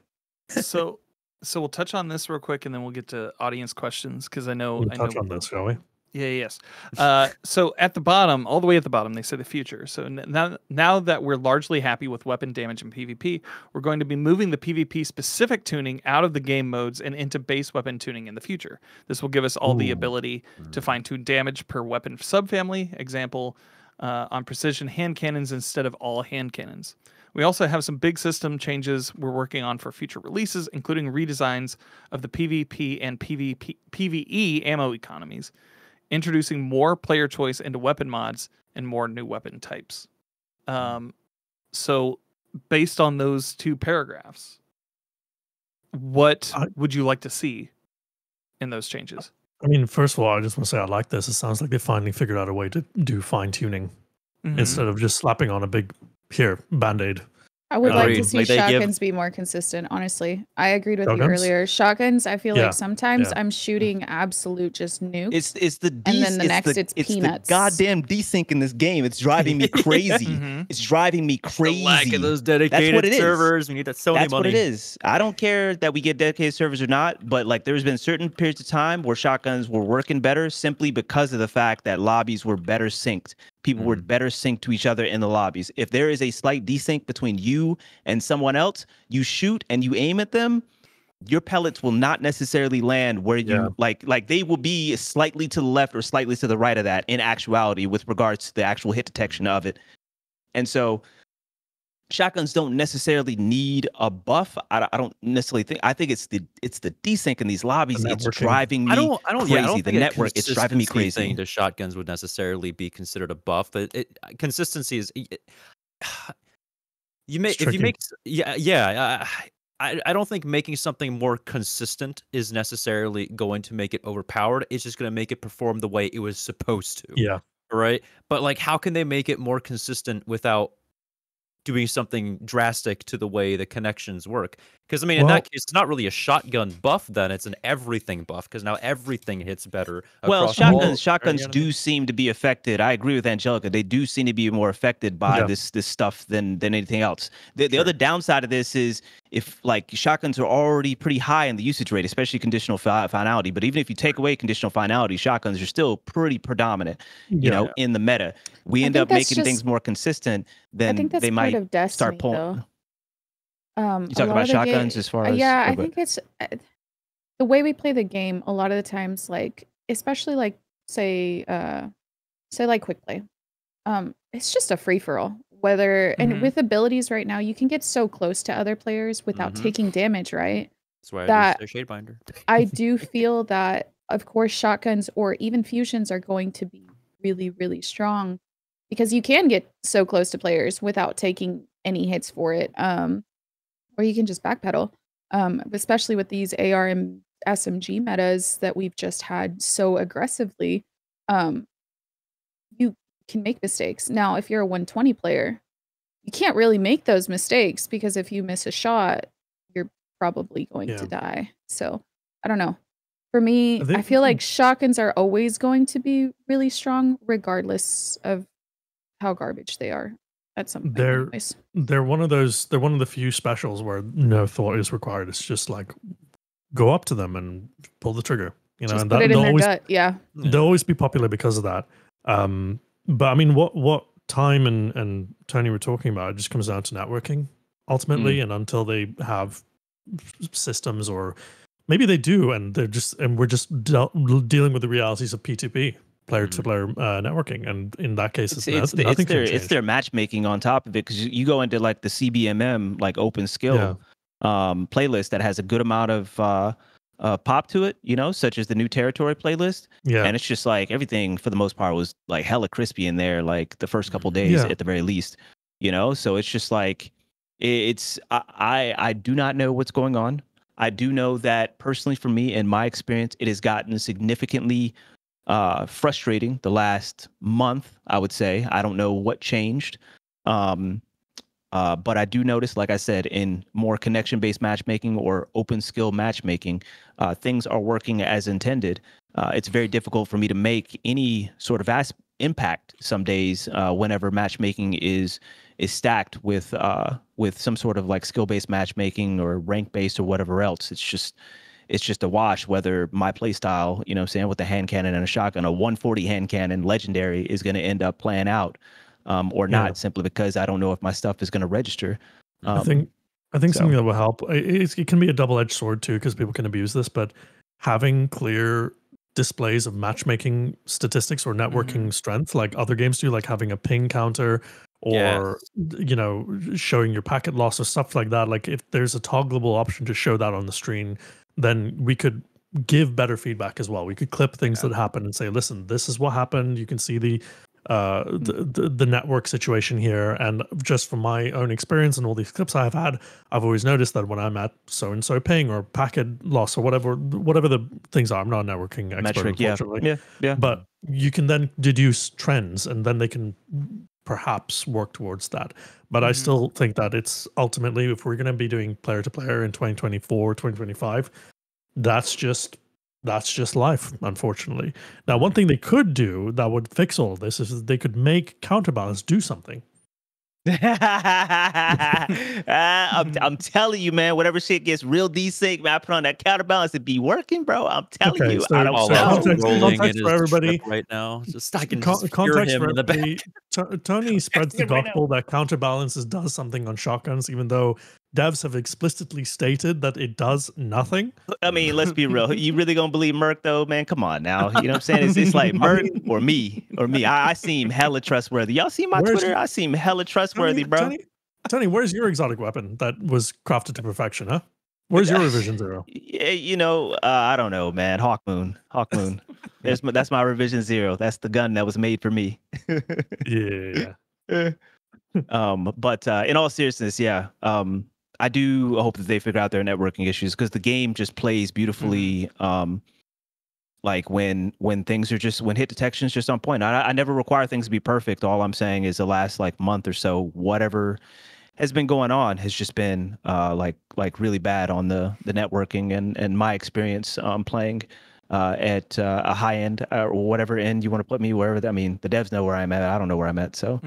so so we'll touch on this real quick and then we'll get to audience questions because I know We'll I touch know on this, shall we? Yeah, yes. Uh, so at the bottom, all the way at the bottom, they say the future. So now, now that we're largely happy with weapon damage and PvP, we're going to be moving the PvP specific tuning out of the game modes and into base weapon tuning in the future. This will give us all the ability to fine tune damage per weapon subfamily. Example uh, on precision hand cannons instead of all hand cannons. We also have some big system changes we're working on for future releases, including redesigns of the PvP and PvP, PvE ammo economies introducing more player choice into weapon mods and more new weapon types. Um, so, based on those two paragraphs, what would you like to see in those changes? I mean, first of all, I just want to say I like this. It sounds like they finally figured out a way to do fine tuning Mhm. instead of just slapping on a big here band aid. I would like Agreed. to see Like, they give- shotguns be more consistent, honestly. I agreed with you earlier. Shotguns, I feel Yeah, like sometimes yeah. I'm shooting absolute just nukes. It's it's the And then the it's next the, it's the peanuts. goddamn desync in this game. It's driving me crazy. Mhm. It's driving me crazy. The lack of those dedicated what it is. servers. We need that Sony That's money. what it is. I don't care that we get dedicated servers or not, but like there's been certain periods of time where shotguns were working better simply because of the fact that lobbies were better synced. People were Mm. better synced to each other in the lobbies. If there is a slight desync between you and someone else, you shoot and you aim at them, your pellets will not necessarily land where you Yeah. like like they will be slightly to the left or slightly to the right of that in actuality with regards to the actual hit detection of it. And so shotguns don't necessarily need a buff. I, don't- I don't necessarily think. I think it's the it's the desync in these lobbies. The It's driving me I don't. I don't. crazy. Yeah, I don't the think a network. It's driving me crazy. Thing to shotguns would necessarily be considered a buff. But it, uh, consistency is. it- you make if you make yeah yeah. I, I I don't think making something more consistent is necessarily going to make it overpowered. It's just going to make it perform the way it was supposed to. Yeah. right? But like, how can they make it more consistent without doing something drastic to the way the connections work? Because I mean, in that case, it's not really a shotgun buff. Then it's an everything buff because now everything hits better. Well, shotguns all- shotguns you I do mean? seem to be affected. I agree with Angelica. They do seem to be more affected by Yeah. this this stuff than than anything else. The the other downside of this is if like shotguns are already pretty high in the usage rate, especially conditional fi- finality. But even if you take away conditional finality, shotguns are still pretty predominant. You Yeah. know, in the meta, we I end up that's making things more consistent. I Then think that's they part might of Destiny, start pulling. though. Um, You talk about of the ga- shotguns as far Uh, as yeah, oh, I go think it's uh, the way we play the game. A lot of the times, like especially like say, uh, say like quick play, um, it's just a free for all. Whether Mhm. and with abilities right now, you can get so close to other players without Mhm. taking damage, right? That's why I that- use the Shadebinder. I do feel that, of course, shotguns or even fusions are going to be really, really strong because you can get so close to players without taking any hits for it. Um, or you can just backpedal. Um, especially with these AR and SMG metas that we've just had so aggressively, um, you can make mistakes. Now, if you're a 120 player, you can't really make those mistakes because if you miss a shot, you're probably going Yeah. to die. So I don't know. For me, I I, feel like shotguns are always going to be really strong, regardless of how garbage they are. At some point, They're- anyways. They're one of those. They're one of the few specials where no thought is required. It's just like go up to them and pull the trigger. You know, Just and put that, it in they'll their always gut. Yeah. Yeah. they'll always be popular because of that. Um, but I mean, what what time and and Tony were talking about it just comes down to networking ultimately, and until they have systems or maybe they do, and they're just and we're just del- dealing with the realities of P2P player to player uh, networking, and in that case, It's, it's, it's, no- the- it's their it's their matchmaking on top of it because you, you go into like the CBMM like open skill um, playlist that has a good amount of uh, uh, pop to it, you know, such as the new territory playlist, yeah, and it's just like everything for the most part was like hella crispy in there, like the first couple days Yeah. at the very least, you know. So it's just like it's I, I I do not know what's going on. I do know that personally, for me, in my experience, it has gotten significantly uh, frustrating the last month. I would say I don't know what changed, um, uh, but I do notice, like I said, in more connection-based matchmaking or open skill matchmaking, uh, things are working as intended. Uh, it's very difficult for me to make any sort of as- impact some days uh, whenever matchmaking is is stacked with uh, with some sort of like skill-based matchmaking or rank-based or whatever else. It's just it's just a wash whether my play style, you know, I'm saying with a hand cannon and a shotgun, a 140 hand cannon legendary is going to end up playing out um, or Yeah. not, simply because I don't know if my stuff is going to register. Um, I think I think so- something that will help. i- It's, it can be a double edged sword too, because people can abuse this. But having clear displays of matchmaking statistics or networking strength, like other games do, like having a ping counter or you know showing your packet loss or stuff like that. Like if there's a toggleable option to show that on the screen, then we could give better feedback as well. We could clip things that happen and say, listen, this is what happened. You can see the uh the, the, the network situation here and just from my own experience and all these clips i've had i've always noticed that when i'm at so and so ping or packet loss or whatever whatever the things are i'm not a networking expert metric, yeah, yeah, yeah. but you can then deduce trends and then they can perhaps work towards that. But i Mhm. still think that it's ultimately if we're going to be doing player to player in 2024 2025 that's just that's just life unfortunately. Now one thing they could do that would fix all of this is they could make counterbalance do something I'm, I'm telling you, man. Whatever shit gets real desync, man. I put on that counterbalance, it be working, bro. I'm telling Okay, you. so- I don't All so know. context- context for everybody. right now. Just I can Con- just context him for in the back. everybody, Tony spreads the Right gospel that counterbalances does something on shotguns, even though devs have explicitly stated that it does nothing. I mean, let's be real. You really gonna believe Merc though, man? Come on now. You know what I'm saying? It's, it's like Merc or me or me. I, I seem hella trustworthy. Y'all see my Where's- Twitter? I seem hella trustworthy, Tony, bro. Tony, Tony, where's your exotic weapon that was crafted to perfection, huh? Where's your revision zero? Yeah, you know, uh, I don't know, man. Hawkmoon, Hawk Moon. There's my, that's my revision zero. That's the gun that was made for me. Yeah, yeah. um, but uh, in all seriousness, yeah, um, I do hope that they figure out their networking issues because the game just plays beautifully. Um, like when when things are just when hit detection is just on point. I, I never require things to be perfect. All I'm saying is the last like month or so, whatever has been going on has just been uh, like like really bad on the the networking and and my experience um, playing uh, at uh, a high end uh, or whatever end you want to put me wherever. that- I mean, the devs know where I'm at. I don't know where I'm at. So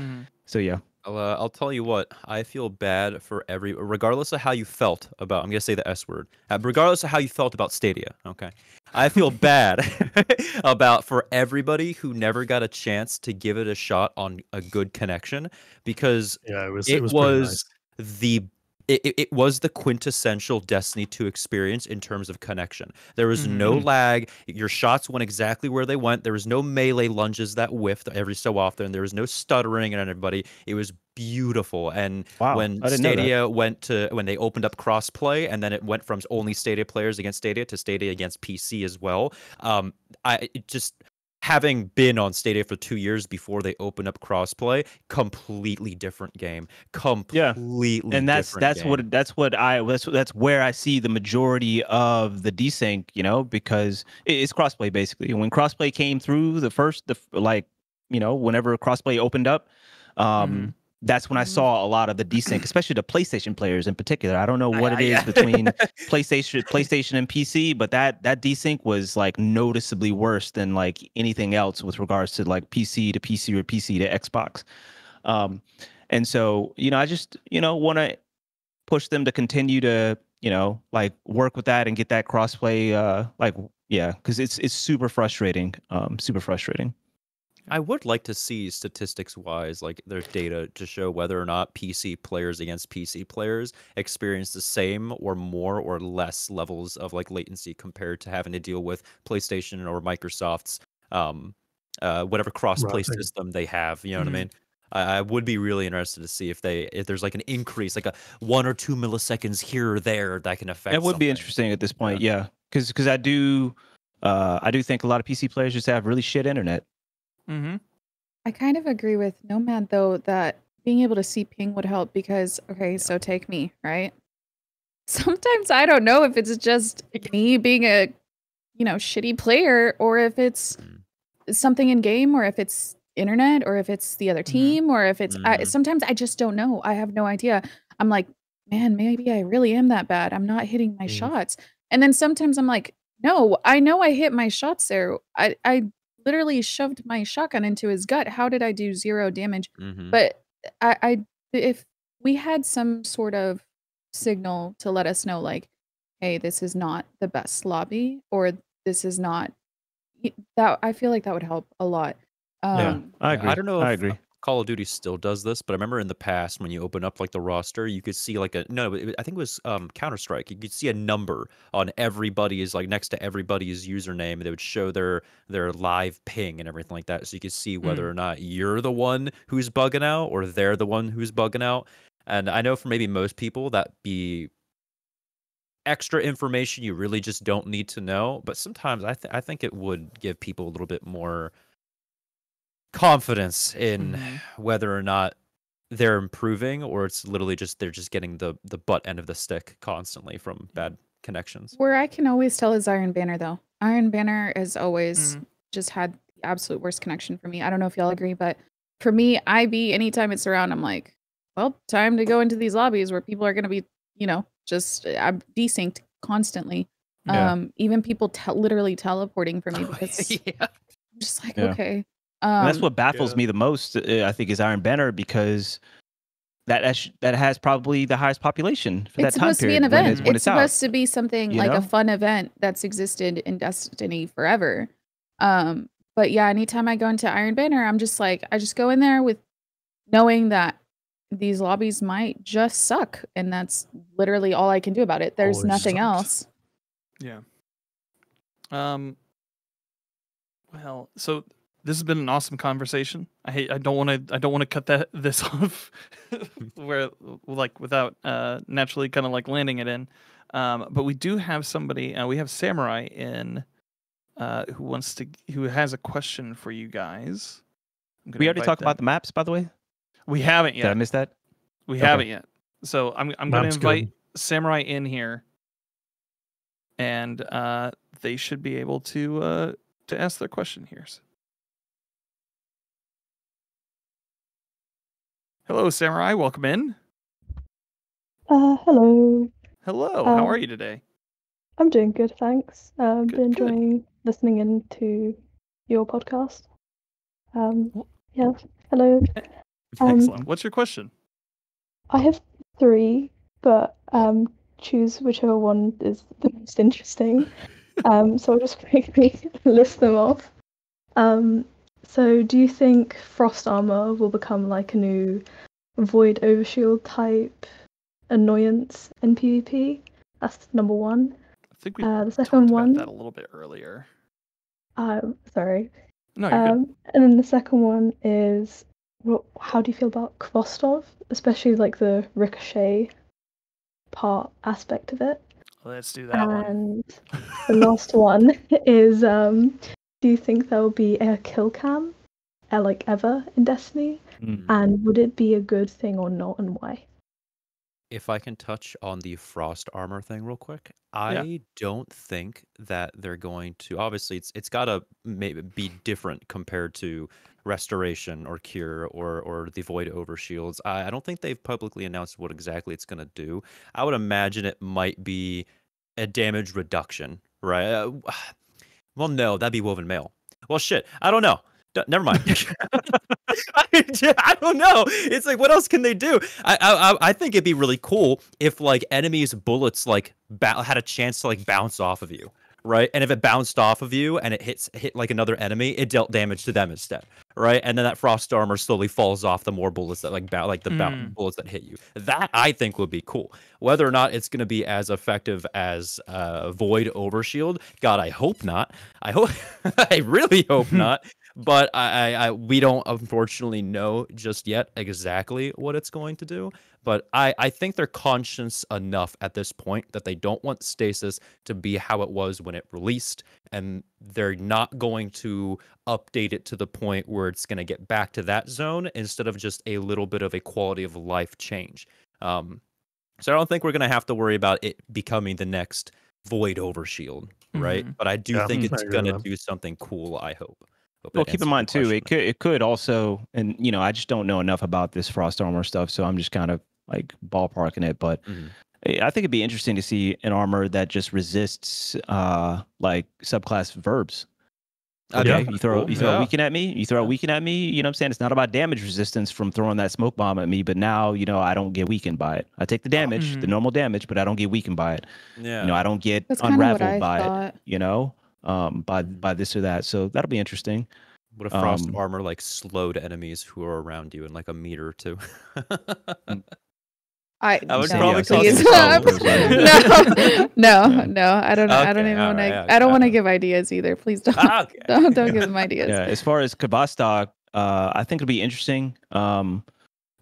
so yeah. I'll, uh, I'll tell you what. I feel bad for every, regardless of how you felt about. I'm gonna say the S word. Uh, regardless of how you felt about Stadia. Okay, I feel bad about for everybody who never got a chance to give it a shot on a good connection because Yeah, it was. it, It, was. was, nice. the it, it- it was the quintessential Destiny 2 experience in terms of connection. There was no Mm-hmm. lag. Your shots went exactly where they went. There was no melee lunges that whiffed every so often. There was no stuttering and everybody. It was beautiful. And Wow, when I didn't know that. Stadia went to when they opened up crossplay and then it went from only Stadia players against Stadia to Stadia against PC as well. Um, I it just having been on Stadia for two years before they opened up crossplay, completely different game. Completely and that's different that's game. what that's what I that's that's where I see the majority of the desync, you know, because it's crossplay basically. When crossplay came through, the first the like you know whenever crossplay opened up, um, that's when I saw a lot of the desync, especially the PlayStation players in particular. I don't know what it is yeah. between PlayStation PlayStation and PC, but that that desync was like noticeably worse than like anything else with regards to like PC to PC or PC to Xbox. Um, and so you know, I just you know want to push them to continue to you know like work with that and get that crossplay. Uh, like yeah, because it's it's super frustrating. Um, super frustrating. I would like to see statistics wise, like there's data to show whether or not PC players against PC players experience the same or more or less levels of like latency compared to having to deal with PlayStation or Microsoft's um uh whatever cross-play Right, right. system they have. You know what Mhm. I mean? I, I would be really interested to see if they if there's like an increase, like a one or two milliseconds here or there that can affect. That would be interesting at this point, yeah. Because because I do uh, I do think a lot of PC players just have really shit internet. Mm-hmm. I kind of agree with Nomad though that being able to see ping would help because okay, so take me, right? Sometimes I don't know if it's just me being a you know, shitty player or if it's Mm. something in game or if it's internet or if it's the other team or if it's I, Mhm. sometimes I just don't know. I have no idea. I'm like, man, maybe I really am that bad. I'm not hitting my Mm. shots. And then sometimes I'm like, no, I know I hit my shots there. I I literally shoved my shotgun into his gut. How did I do zero damage? Mhm. But I, I if we had some sort of signal to let us know, like, hey, this is not the best lobby, or this is not that. I feel like that would help a lot. Um, Yeah. I agree. I don't know if I agree. Call of Duty still does this, but I remember in the past when you open up like the roster, you could see like a no, it- I think it was um, Counter Strike. You could see a number on everybody's like next to everybody's username, and they would show their their live ping and everything like that, so you could see whether or not you're the one who's bugging out or they're the one who's bugging out. And I know for maybe most people that be extra information you really just don't need to know, but sometimes I th- I think it would give people a little bit more confidence in Mhm. whether or not they're improving or it's literally just they're just getting the the butt end of the stick constantly from bad connections. where I can always tell is Iron Banner though. Iron Banner has always Mhm. just had the absolute worst connection for me. I don't know if y'all agree, but for me, IB, anytime it's around, I'm like, well, time to go into these lobbies where people are going to be, you know, just I'm desynced constantly. Yeah. Um, even people te- literally teleporting for me because yeah. I'm just like, Yeah. okay. Um, that's what baffles yeah. me the most. Uh, I think is Iron Banner because that that, that has probably the highest population for it's that time supposed to be period an when event. it's, when it's it's, out. supposed to be something you like a fun event that's existed in Destiny forever. Um, but yeah, anytime I go into Iron Banner, I'm just like, I just go in there with knowing that these lobbies might just suck, and that's literally all I can do about it. There's Always nothing sucks. else. Yeah. Um. Well, so this has been an awesome conversation. I hate. I don't want to. I don't want to cut that this off, where like without uh naturally kind of like landing it in. Um. But we do have somebody. Uh, we have Samurai in. Uh, who wants to? Who has a question for you guys? We already talked them. about the maps, by the way. We haven't yet. Did I yet. miss that? We Okay. haven't yet. So I'm I'm going to invite good. Samurai in here, and uh, they should be able to uh, to ask their question here. S- Hello, Samurai. Welcome in. Uh, hello. Hello. How Um, are you today? I'm doing good, thanks. Um, Good, been good. enjoying listening into your podcast. Um, yeah. Hello. um, Excellent. What's your question? I have three, but um, choose whichever one is the most interesting. um, so I'll just quickly list them off. So do you think frost armor will become like a new void overshield type annoyance in PvP? That's number one. I think we Uh, the second one. that a little bit earlier. Um, sorry. No. Um, and then the second one is, what, how do you feel about Khvostov, especially like the ricochet part aspect of it? Let's do that one. and the last one is, um, do you think there will be a kill cam, uh, like ever in Destiny? Mm. And would it be a good thing or not, and why? If I can touch on the frost armor thing real quick, I don't think that they're going to. Obviously, it's it's got to maybe be different compared to restoration or cure or or the void overshields. I, I don't think they've publicly announced what exactly it's going to do. I would imagine it might be a damage reduction, right? Well, no, that'd be woven mail. Well, shit, I don't know. D- never mind. I, don't know. It's like, what else can they do? I, I I- think it'd be really cool if like enemies' bullets like had a chance to like bounce off of you, right? And if it bounced off of you and it hits hit like another enemy, it dealt damage to them instead, right? And then that frost armor slowly falls off the more bullets that like ba- like the Mm. bullets that hit you. That I think would be cool. Whether or not it's going to be as effective as uh, Void Overshield, God, I hope not. I hope, I really hope not. But I, I, we don't unfortunately know just yet exactly what it's going to do. But I, I think they're conscious enough at this point that they don't want stasis to be how it was when it released, and they're not going to update it to the point where it's going to get back to that zone instead of just a little bit of a quality of life change. Um, so I don't think we're going to have to worry about it becoming the next Void Overshield, right? Mhm. But I do Yeah, think it's going to do something cool. I hope. Hope Well, keep in mind too, question. it could it could also, and you know, I just don't know enough about this frost armor stuff, so I'm just kind of like ballparking it. But Mhm. I I think it'd be interesting to see an armor that just resists uh like subclass verbs. Okay, Okay, you throw cool. you throw Yeah. a weaken at me, you throw a weaken at me. You know what I'm saying? It's not about damage resistance from throwing that smoke bomb at me, but now you know I don't get weakened by it. I take the damage, the Mhm. normal damage, but I don't get weakened by it. Yeah. You know, I don't get That's kind of what unraveled I by it. You know, um, by by this or that. So that'll be interesting. What if frost um, armor like slowed enemies who are around you in like a meter or two? I I would no, probably cause please. some problems, right? no, no, no. I don't. I don't even want to. alright, I don't want to give ideas either. Please don't. Ah, okay. don't don't give them ideas. Yeah, as far as Khvostov, uh, I think it'll be interesting. Um,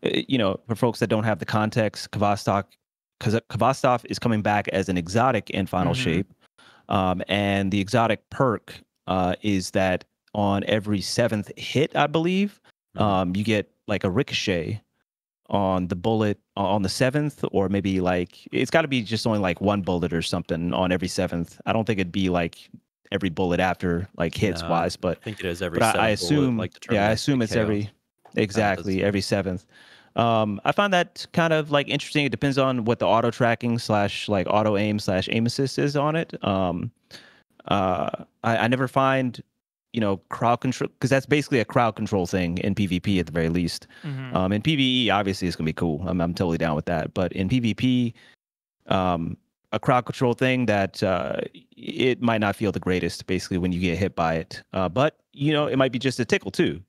i- you know, for folks that don't have the context, Khvostov, because Khvostov is coming back as an exotic in Final Mhm. Shape, um, and the exotic perk uh, is that on every seventh hit, I believe, Mhm. um, you get like a ricochet on the bullet on the seventh, or maybe like it's got to be just only like one bullet or something on every seventh. I don't think it'd be like every bullet after like hits No, wise, but I think it is every. but I, I seventh bullet, assume, like yeah, I assume it's chaos. every exactly every seventh. Um, I find that kind of like interesting. It depends on what the auto tracking slash like auto aim slash aim assist is on it. Um, uh, I, I never find you know crowd control because that's basically a crowd control thing in PvP at the very least. Mhm. Um, in PVE, obviously, it's gonna be cool. I'm, I'm totally down with that. But in PvP, um, a crowd control thing that uh, it might not feel the greatest, basically, when you get hit by it. Uh, but you know, it might be just a tickle too.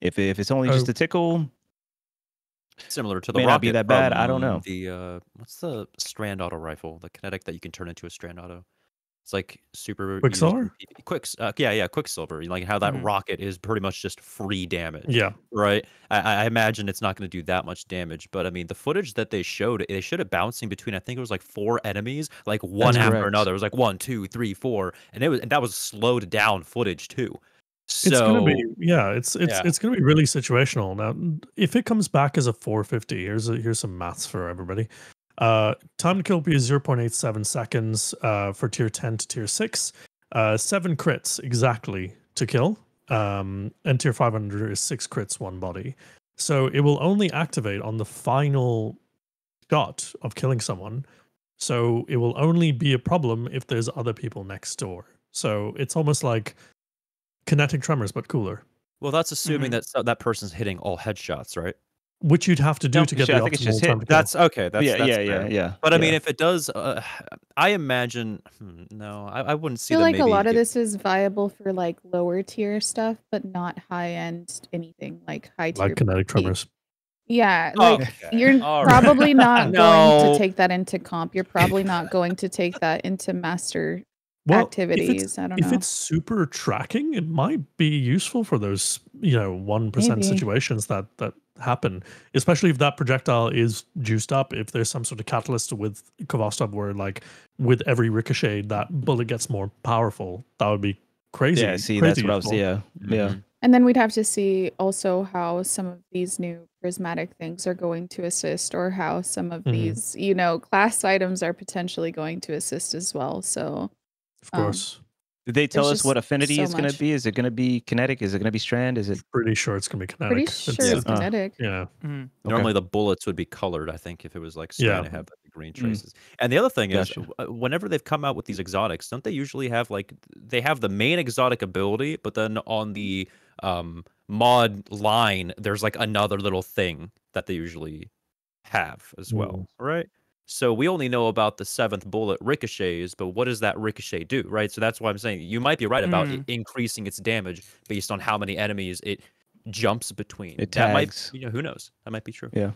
If if it's only just Oh. a tickle, Similar to the May not be that bad, I don't know. The uh, what's the strand auto rifle? The kinetic that you can turn into a strand auto. It's like super. used Quicksilver? PvP. Quicks, uh, yeah, yeah, Quicksilver. Like how that Mhm. rocket is pretty much just free damage. Yeah. right? I, I imagine it's not going to do that much damage, but I mean, the footage that they showed, they showed it bouncing between. I think it was like four enemies, like one That's after correct. another. It was like one, two, three, four, and it was and that was slowed down footage too. So it's gonna be yeah it's it's Yeah. it's gonna be really situational. Now if it comes back as a 450 here's a, here's some maths for everybody. Uh time to kill will be 0.87 seconds uh for tier 10 to tier 6 uh seven crits exactly to kill um and tier 500 is six crits one body. So it will only activate on the final shot of killing someone. So it will only be a problem if there's other people next door. So it's almost like kinetic tremors but cooler well, that's assuming Mhm. that that person's hitting all headshots, right? which you'd have to do No, to get shit, the I think it's just time hit. to. That's okay. That's yeah, that's yeah, fair. yeah, yeah. But I mean, if it does, uh, I imagine. hmm, No, I, I wouldn't I see. feel them like a maybe lot of this is viable for like lower tier stuff, but not high end anything like high tier. like kinetic tremors. Yeah, like Okay, you're all right. probably not going to take that into comp. You're probably not going to take that into master Well, if activities. it's, I don't if know. it's super tracking, it might be useful for those, you know, one percent situations that that happen. Especially if that projectile is juiced up. If there's some sort of catalyst with Khvostov where like with every ricochet that bullet gets more powerful, that would be crazy. yeah, see, that's what I was. Yeah, yeah. Mhm. And then we'd have to see also how some of these new prismatic things are going to assist, or how some of Mhm. these, you know, class items are potentially going to assist as well. So Of Um, course. Did they tell us what affinity so is going to be? Is it going to be kinetic? Is it going to be strand? Is it? Pretty sure it's gonna be kinetic. pretty sure it's uh, kinetic. yeah. Mhm. Normally the bullets would be colored. I think if it was like Yeah. strand to have the green Mm. traces. And the other thing is, Gotcha. uh, whenever they've come out with these exotics, don't they usually have like they have the main exotic ability, but then on the um, mod line, there's like another little thing that they usually have as well, right? So we only know about the seventh bullet ricochets, but what does that ricochet do, right? So that's why I'm saying you might be right about Mm. it increasing its damage based on how many enemies it jumps between. It that might, tags. you know, who knows? That might be true. Yeah.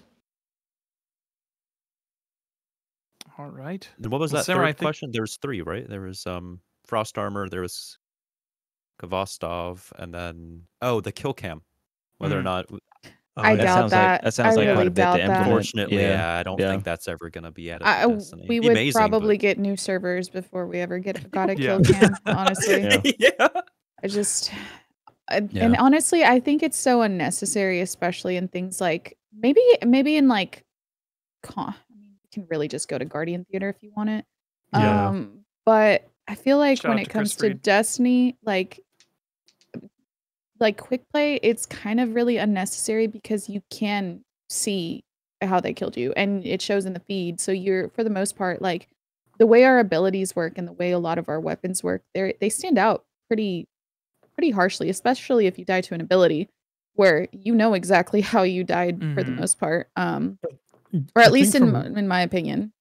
All right. Then what was Well, that Samurai, I third think- question? There was three, right? There was um frost armor, there was Khvostov, and then oh, the kill cam. Whether or Mm. not, Oh, I. That doubt sounds like- that. that sounds I like quite really a bit to doubt that. implement. unfortunately, yeah, yeah, I don't yeah. think that's ever gonna be added. I, to Destiny. we would amazing, probably but- get new servers before we ever get got a Yeah. kill cam. Honestly, Yeah. yeah. I just, I, Yeah. and honestly, I think it's so unnecessary, especially in things like maybe, maybe in like, con- I mean, you can really just go to Guardian Theater if you want it. Yeah. Um, but I feel like Shout when it to Chris comes to Reed. Destiny, like, like quick play, it's kind of really unnecessary because you can see how they killed you, and it shows in the feed. So you're, for the most part, like the way our abilities work and the way a lot of our weapons work, they they stand out pretty pretty harshly, especially if you die to an ability where you know exactly how you died for the Mhm. most part. Um, or at think least in from- in my opinion.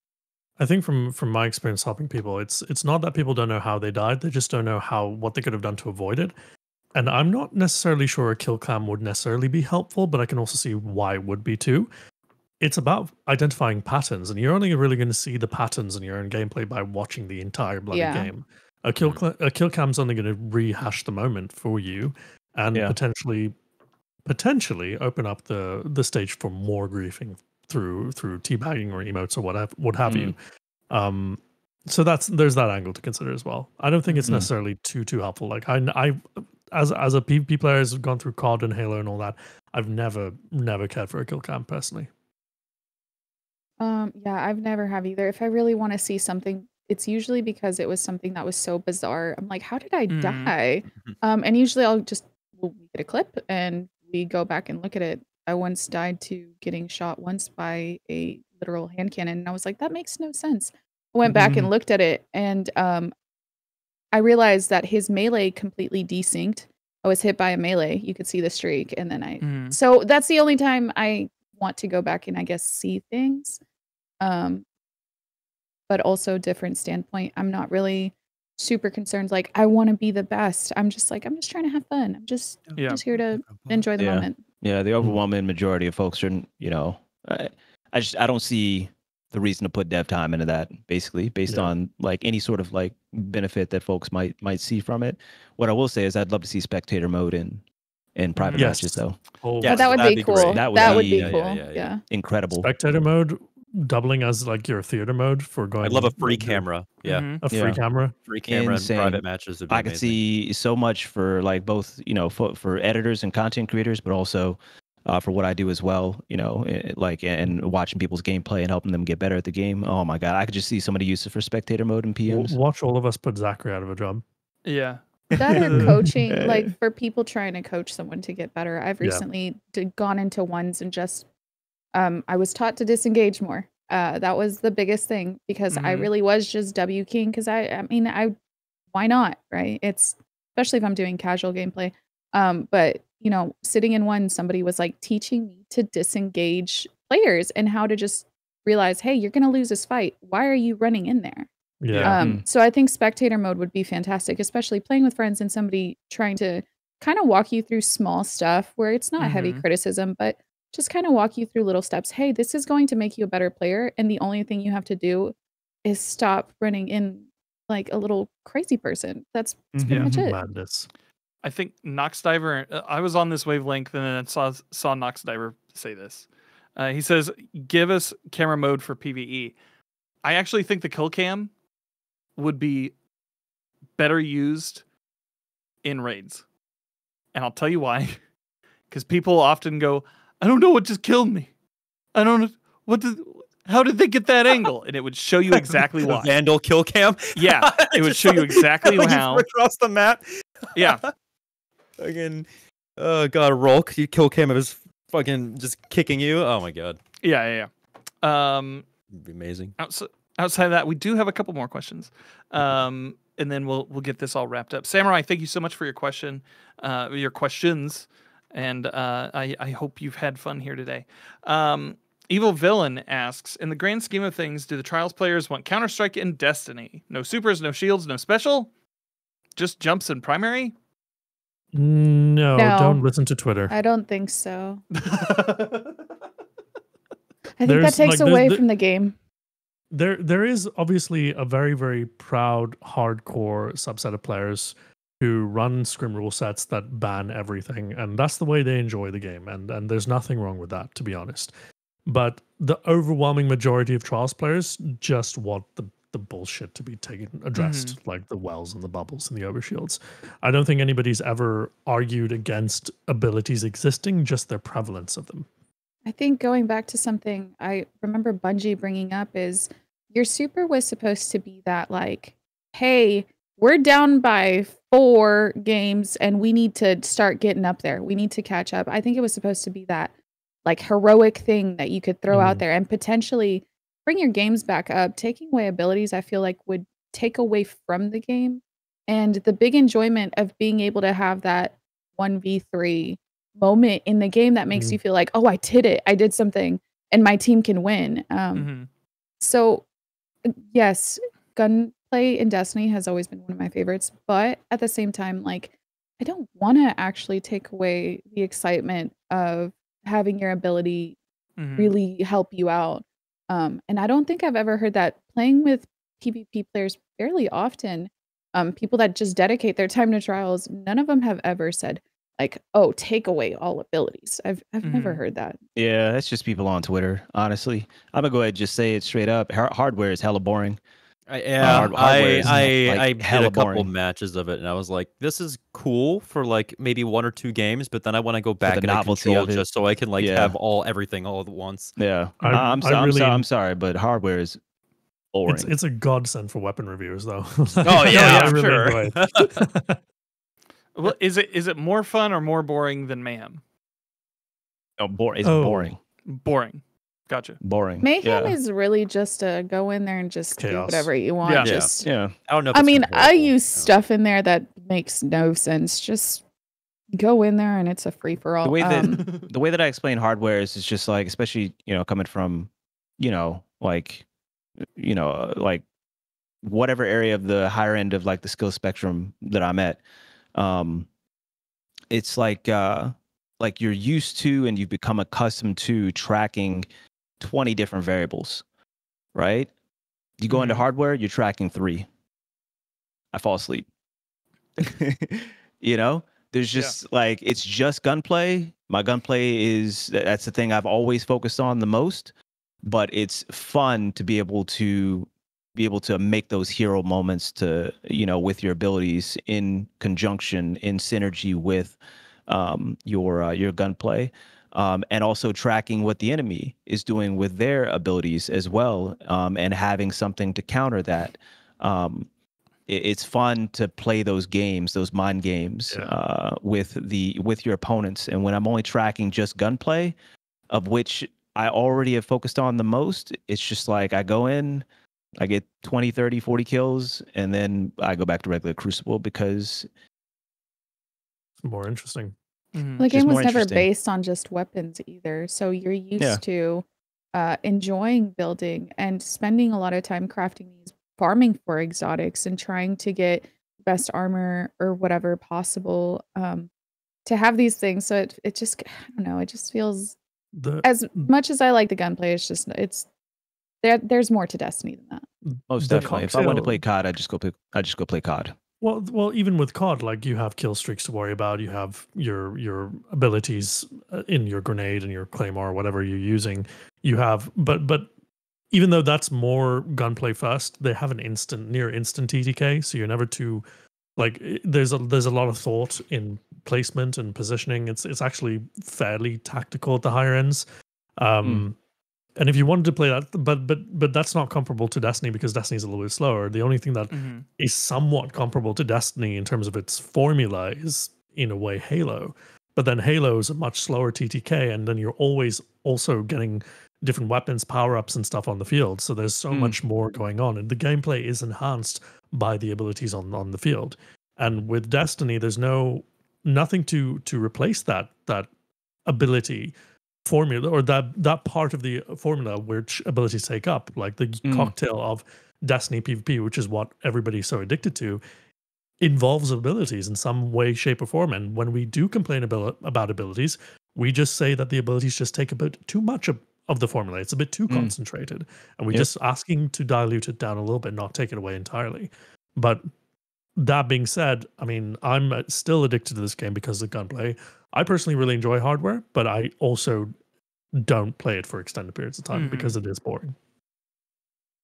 I think from from my experience helping people, it's it's not that people don't know how they died; they just don't know how what they could have done to avoid it. And I'm not necessarily sure a kill cam would necessarily be helpful, but I can also see why it would be too. It's about identifying patterns, and you're only really going to see the patterns in your own gameplay by watching the entire bloody Yeah. game. A kill cl- a kill cam's only going to rehash the moment for you, and Yeah. potentially potentially open up the the stage for more griefing through through teabagging or emotes or whatever what have you. Um, so that's there's that angle to consider as well. I don't think it's Mm. necessarily too too helpful. Like I I as as a PvP player has gone through COD and Halo and all that. I've never never cared for a kill cam personally. Um, yeah, I've never have either. If I really want to see something, it's usually because it was something that was so bizarre. I'm like, how did I Mhm. die? Um, and usually I'll just we'll get a clip and we go back and look at it. I once died to getting shot once by a literal hand cannon, and I was like, that makes no sense. I went back and looked at it, and um, I realized that his melee completely desynced. I was hit by a melee. You could see the streak, and then I Mhm. so that's the only time I want to go back and I guess see things. Um but also different standpoint. I'm not really super concerned like I want to be the best. I'm just like I'm just trying to have fun. I'm just Yeah. just here to enjoy the Yeah. moment. Yeah, the overwhelming majority of folks are, you know, I, I just I don't see the reason to put dev time into that. Basically, based Yeah. on like any sort of like benefit that folks might might see from it. What I will say is I'd love to see spectator mode in in private Yes. matches though. Oh, Yeah, Oh, that would that'd be, be cool. great. That That would, would be, be- yeah, cool. yeah, Yeah, yeah, yeah. Incredible. spectator mode doubling as like your theater mode for going. I'd love a free camera. Yeah, Mhm. A free Yeah. camera. free camera Insane. and private matches would be I could see so much for like both, you know, for, for editors and content creators, but also uh, for what I do as well, you know, eh, like and watching people's gameplay and helping them get better at the game. Oh my god, I could just see somebody use it for spectator mode and PMs. Watch all of us put Zachary out of a job. Yeah. That or coaching, like for people trying to coach someone to get better. I've Yeah. recently did, gone into ones and just, um, I was taught to disengage more. Uh, that was the biggest thing because I Mhm. really was just W king. Because I, I mean, I, why not, right? It's especially if I'm doing casual gameplay. Um, but you know, sitting in one, somebody was like teaching me to disengage players and how to just realize, hey, you're gonna lose this fight. Why are you running in there? Yeah. Um, so I think spectator mode would be fantastic, especially playing with friends and somebody trying to kind of walk you through small stuff where it's not heavy Mhm. criticism, but just kind of walk you through little steps. Hey, this is going to make you a better player, and the only thing you have to do is stop running in like a little crazy person. That's, that's pretty Yeah. much it. Madness. I think Nox Diver. uh, I was on this wavelength and then saw saw Nox Diver say this. Uh, he says, "Give us camera mode for PVE." I actually think the kill cam would be better used in raids, and I'll tell you why. Because people often go, "I don't know what just killed me. I don't know what did." How did they get that angle? And it would show you exactly The why. Vandal kill cam. Yeah, it would show you exactly how. across the map. Yeah, Fucking, oh god, Rhulk, you kill cam of his fucking just kicking you. Oh my god, yeah, yeah. yeah. Um, It'd be amazing. outside outside of that, we do have a couple more questions, um, and then we'll we'll get this all wrapped up. Samurai, thank you so much for your question, uh, your questions, and uh, I I hope you've had fun here today. Um, Evil Villain asks In the grand scheme of things, do the Trials players want Counter Strike and Destiny? No supers, no shields, no special? Just jumps in primary? No, No. don't listen to Twitter. I don't think so. I think There's, that takes like, away from the game. there there is obviously a very very proud hardcore subset of players who run scrim rule sets that ban everything and that's the way they enjoy the game and and there's nothing wrong with that to be honest but the overwhelming majority of trials players just want the the bullshit to be taken addressed like the wells and the bubbles and the overshields i don't think anybody's ever argued against abilities existing just their prevalence of them I think going back to something I remember Bungie bringing up is your super was supposed to be that like, hey, we're down by four games and we need to start getting up there. We need to catch up. I think it was supposed to be that like heroic thing that you could throw out Mhm. there and potentially bring your games back up. Taking away abilities, I feel like would take away from the game and the big enjoyment of being able to have that 1v3 moment in the game that makes Mhm. you feel like, oh, I did it. I did something and my team can win. Um, Mhm. so, uh, yes, gunplay in Destiny has always been one of my favorites, but at the same time, like, I don't want to actually take away the excitement of having your ability Mhm. really help you out. Um, and I don't think I've ever heard that playing with PvP players fairly often. Um, people that just dedicate their time to trials, none of them have ever said like, "Oh, take away all abilities." I've I've never Mhm. heard that. Yeah, that's just people on Twitter. Honestly, I'm gonna go ahead and just say it straight up. Hardware is hella boring. I, yeah, hard- hardware I I, like, I did a couple boring. matches of it, and I was like, "This is cool for like maybe one or two games," but then I want to go back the and I novelty control of it. just so I can like Yeah. have all everything all at once. Yeah, I- I, am I so, I'm, really- so, I'm sorry, but hardware is boring. It's it's a godsend for weapon reviewers though. Oh, yeah, I I'm really sure. enjoy. Well, is it is it more fun or more boring than Mayhem? oh, bor- it's Oh. boring, Boring. Gotcha. boring. Mayhem yeah. is really just to go in there and just do whatever you want. Yeah. Yeah. Just yeah. I don't know. I mean, I use you know. stuff in there that makes no sense. Just go in there and it's a free for all. The way that Um, the way that I explain hardware is, is just like, especially you know, coming from, you know, like, you know, uh, like whatever area of the higher end of like the skill spectrum that I'm at, um, it's like uh, like you're used to and you've become accustomed to tracking twenty different variables, right? You go into Mhm. hardware, you're tracking three. I fall asleep. you know, there's Yeah. just like it's just gunplay. My gunplay is that's the thing I've always focused on the most, but it's fun to be able to be able to make those hero moments to you know with your abilities in conjunction in synergy with um, your uh, your gunplay um, and also tracking what the enemy is doing with their abilities as well, um, and having something to counter that. Um, it- it's fun to play those games, those mind games, Yeah. uh, with the with your opponents. And when I'm only tracking just gunplay, of which I already have focused on the most, it's just like I go in, I get 20, 30, 40 kills, and then I go back to regular Crucible because More interesting. Mhm. the game was never based on just weapons either. So you're used Yeah. to uh, enjoying building and spending a lot of time crafting these, farming for exotics and trying to get best armor or whatever possible um, to have these things. So it, it just, I don't know, it just feels The as much as I like the gunplay, it's just, it's, there, there's more to Destiny than that. most the definitely, if I wanted to play COD, I just go play, I just go play COD. Well, well, even with COD, like you have kill streaks to worry about. You have your your abilities uh, in your grenade and your claymore, whatever you're using. You have, but but even though that's more gunplay first, they have an instant, near instant TTK. So you're never too like. There's a there's a lot of thought in placement and positioning. It's it's actually fairly tactical at the higher ends. Um, And if you wanted to play that, but but but that's not comparable to Destiny because Destiny's a little bit slower. The only thing that Mhm. is somewhat comparable to Destiny in terms of its formula is in a way Halo. But then Halo is a much slower TTK, and then you're always also getting different weapons, power ups, and stuff on the field. So there's so Mm. much more going on, and the gameplay is enhanced by the abilities on on the field. And with Destiny, there's no nothing to to replace that that ability formula or that that part of the formula which abilities take up, like the Mm. cocktail of Destiny PvP, which is what everybody's so addicted to, involves abilities in some way, shape, or form. And when we do complain about about abilities, we just say that the abilities just take a bit too much of, of the formula. It's a bit too Mm. concentrated, and we're Yep. just asking to dilute it down a little bit, not take it away entirely. But that being said, I mean, I'm uh, still addicted to this game because of the gunplay. I personally really enjoy hardware, but I also don't play it for extended periods of time Mhm. because it is boring.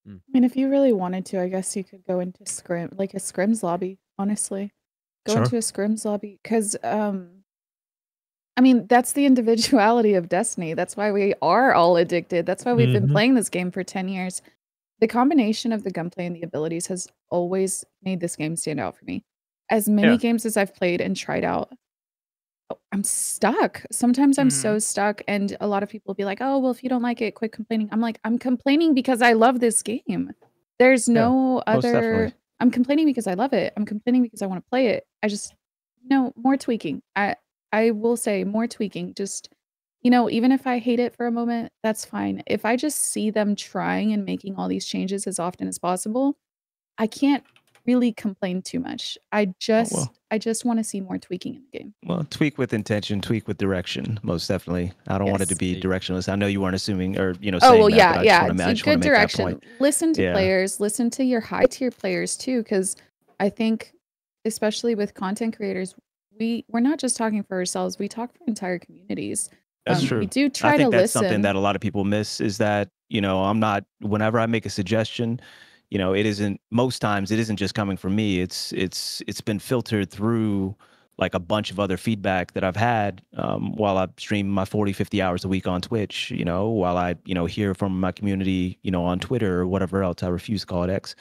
I mean, if you really wanted to, I guess you could go into scrim, like a scrims lobby. Honestly, go Sure. into a scrims lobby because, um, I mean, that's the individuality of Destiny. That's why we are all addicted. That's why we've been Mhm. playing this game for ten years. The combination of the gunplay and the abilities has always made this game stand out for me. As many Yeah. games as I've played and tried out, I'm stuck. Sometimes I'm so mm. stuck, and a lot of people will be like, "Oh, well, if you don't like it, quit complaining." I'm like, I'm complaining because I love this game. There's Yeah, no most other. definitely. I'm complaining because I love it. I'm complaining because I want to play it. I just, you know, more tweaking. I I will say more tweaking. Just, you know, even if I hate it for a moment, that's fine. If I just see them trying and making all these changes as often as possible, I can't really complain too much. I just well. I just want to see more tweaking in the game. Well, tweak with intention, tweak with direction, most definitely. I don't want it to be directionless. I know you weren't assuming or you know Oh well, that, yeah, but I yeah. just want to, I it's just a good to make that direction. Listen to Yeah. players. Listen to your high tier players too, because I think, especially with content creators, we we're not just talking for ourselves. We talk for entire communities. That's Um, true. We do try I think to that's listen. something that a lot of people miss is that you know I'm not whenever I make a suggestion, you know it isn't most times it isn't just coming from me. It's it's it's been filtered through like a bunch of other feedback that I've had um, while I stream my 40, 50 hours a week on Twitch, you know, while I, you know, hear from my community, you know, on Twitter or whatever else. I refuse to call it X.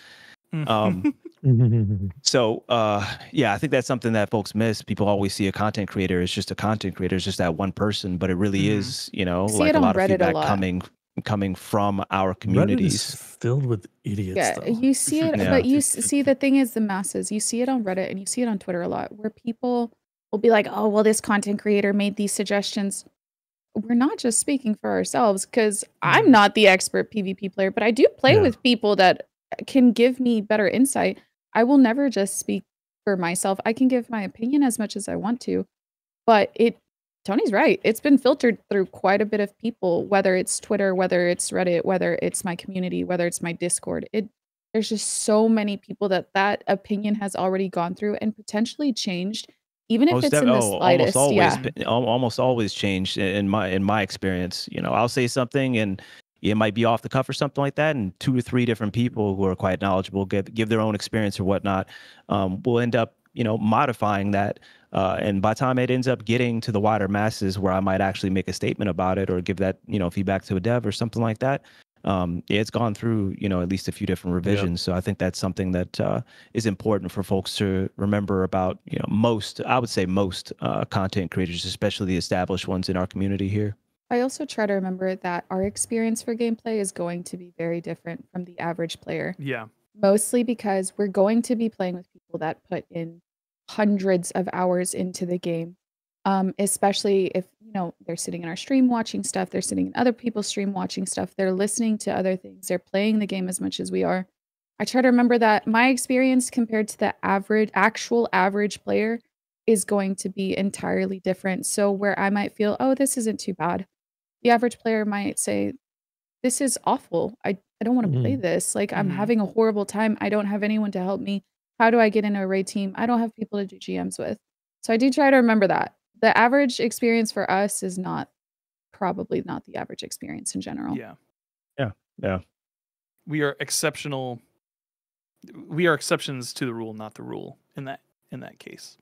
Um, So uh yeah, I think that's something that folks miss. People always see a content creator as just a content creator, it's just that one person, but it really Mhm. is, you know, See like a lot of Reddit a feedback lot. coming coming from our Reddit is communities. filled with idiots. yeah, though. you see it, Yeah. but you see the thing is the masses. You see it on Reddit and you see it on Twitter a lot, where people will be like, "Oh, well, this content creator made these suggestions." We're not just speaking for ourselves because I'm mm. not the expert PvP player, but I do play Yeah. with people that can give me better insight. I will never just speak for myself. I can give my opinion as much as I want to, but it Tony's right. It's been filtered through quite a bit of people, whether it's Twitter, whether it's Reddit, whether it's my community, whether it's my Discord. It there's just so many people that that opinion has already gone through and potentially changed, even if Most it's def- in the oh, slightest. almost always, yeah, almost always changed in my in my experience. You know, I'll say something and it might be off the cuff or something like that, and two or three different people who are quite knowledgeable give give their own experience or whatnot. Um, will end up, you know, modifying that. Uh, and by the time it ends up getting to the wider masses, where I might actually make a statement about it or give that, you know, feedback to a dev or something like that, um, it's gone through, you know, at least a few different revisions. So I think that's something that uh, is important for folks to remember about, you know, most, I would say most uh, content creators, especially the established ones in our community here. I also try to remember that our experience for gameplay is going to be very different from the average player. Yeah. mostly because we're going to be playing with people that put in hundreds of hours into the game um especially if you know they're sitting in our stream watching stuff they're sitting in other people's stream watching stuff they're listening to other things they're playing the game as much as we are. I try to remember that my experience compared to the average actual average player is going to be entirely different. So where i might feel oh this isn't too bad the average player might say this is awful. I i don't want to play this. Like i'm Mhm. having a horrible time. I don't have anyone to help me how do i get into a raid team i don't have people to do gms with so i do try to remember that the average experience for us is not probably not the average experience in general Yeah. Yeah, yeah. We are exceptional. We are exceptions to the rule, not the rule in that in that case.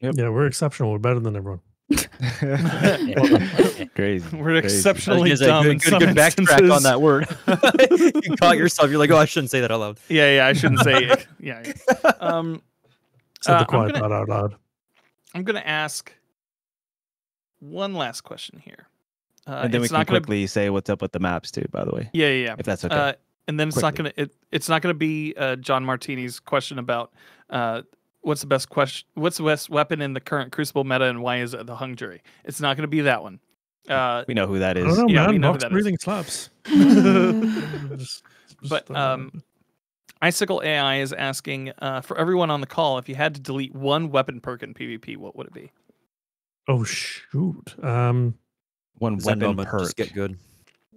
Yeah, we're exceptional. We're better than everyone. Crazy. We're crazy. Exceptionally gonna dumb good, in good, good backtrack on that word. you caught yourself. You're like, oh, I shouldn't say that out loud. Yeah, yeah, I shouldn't say it. Yeah. yeah. Um, Said Uh, the I'm quiet gonna- part out loud. I'm gonna ask one last question here. Uh, and then we can not gonna. quickly say what's up with the maps too, by the way, Yeah, yeah, yeah. if that's okay. Uh, and then it's not gonna. It, it's not gonna be uh, John Martini's question about uh, what's the best question. What's the best weapon in the current Crucible meta, and why is it the hung jury? It's not gonna be that one. Uh, We know who that I don't know, Yeah, we man. know who Box that is. breathing slaps. Just- But, just, um, Icicle AI is asking uh, for everyone on the call if you had to delete one weapon perk in PvP, what would it be? oh shoot. Um, One Zen weapon perk. Just get good.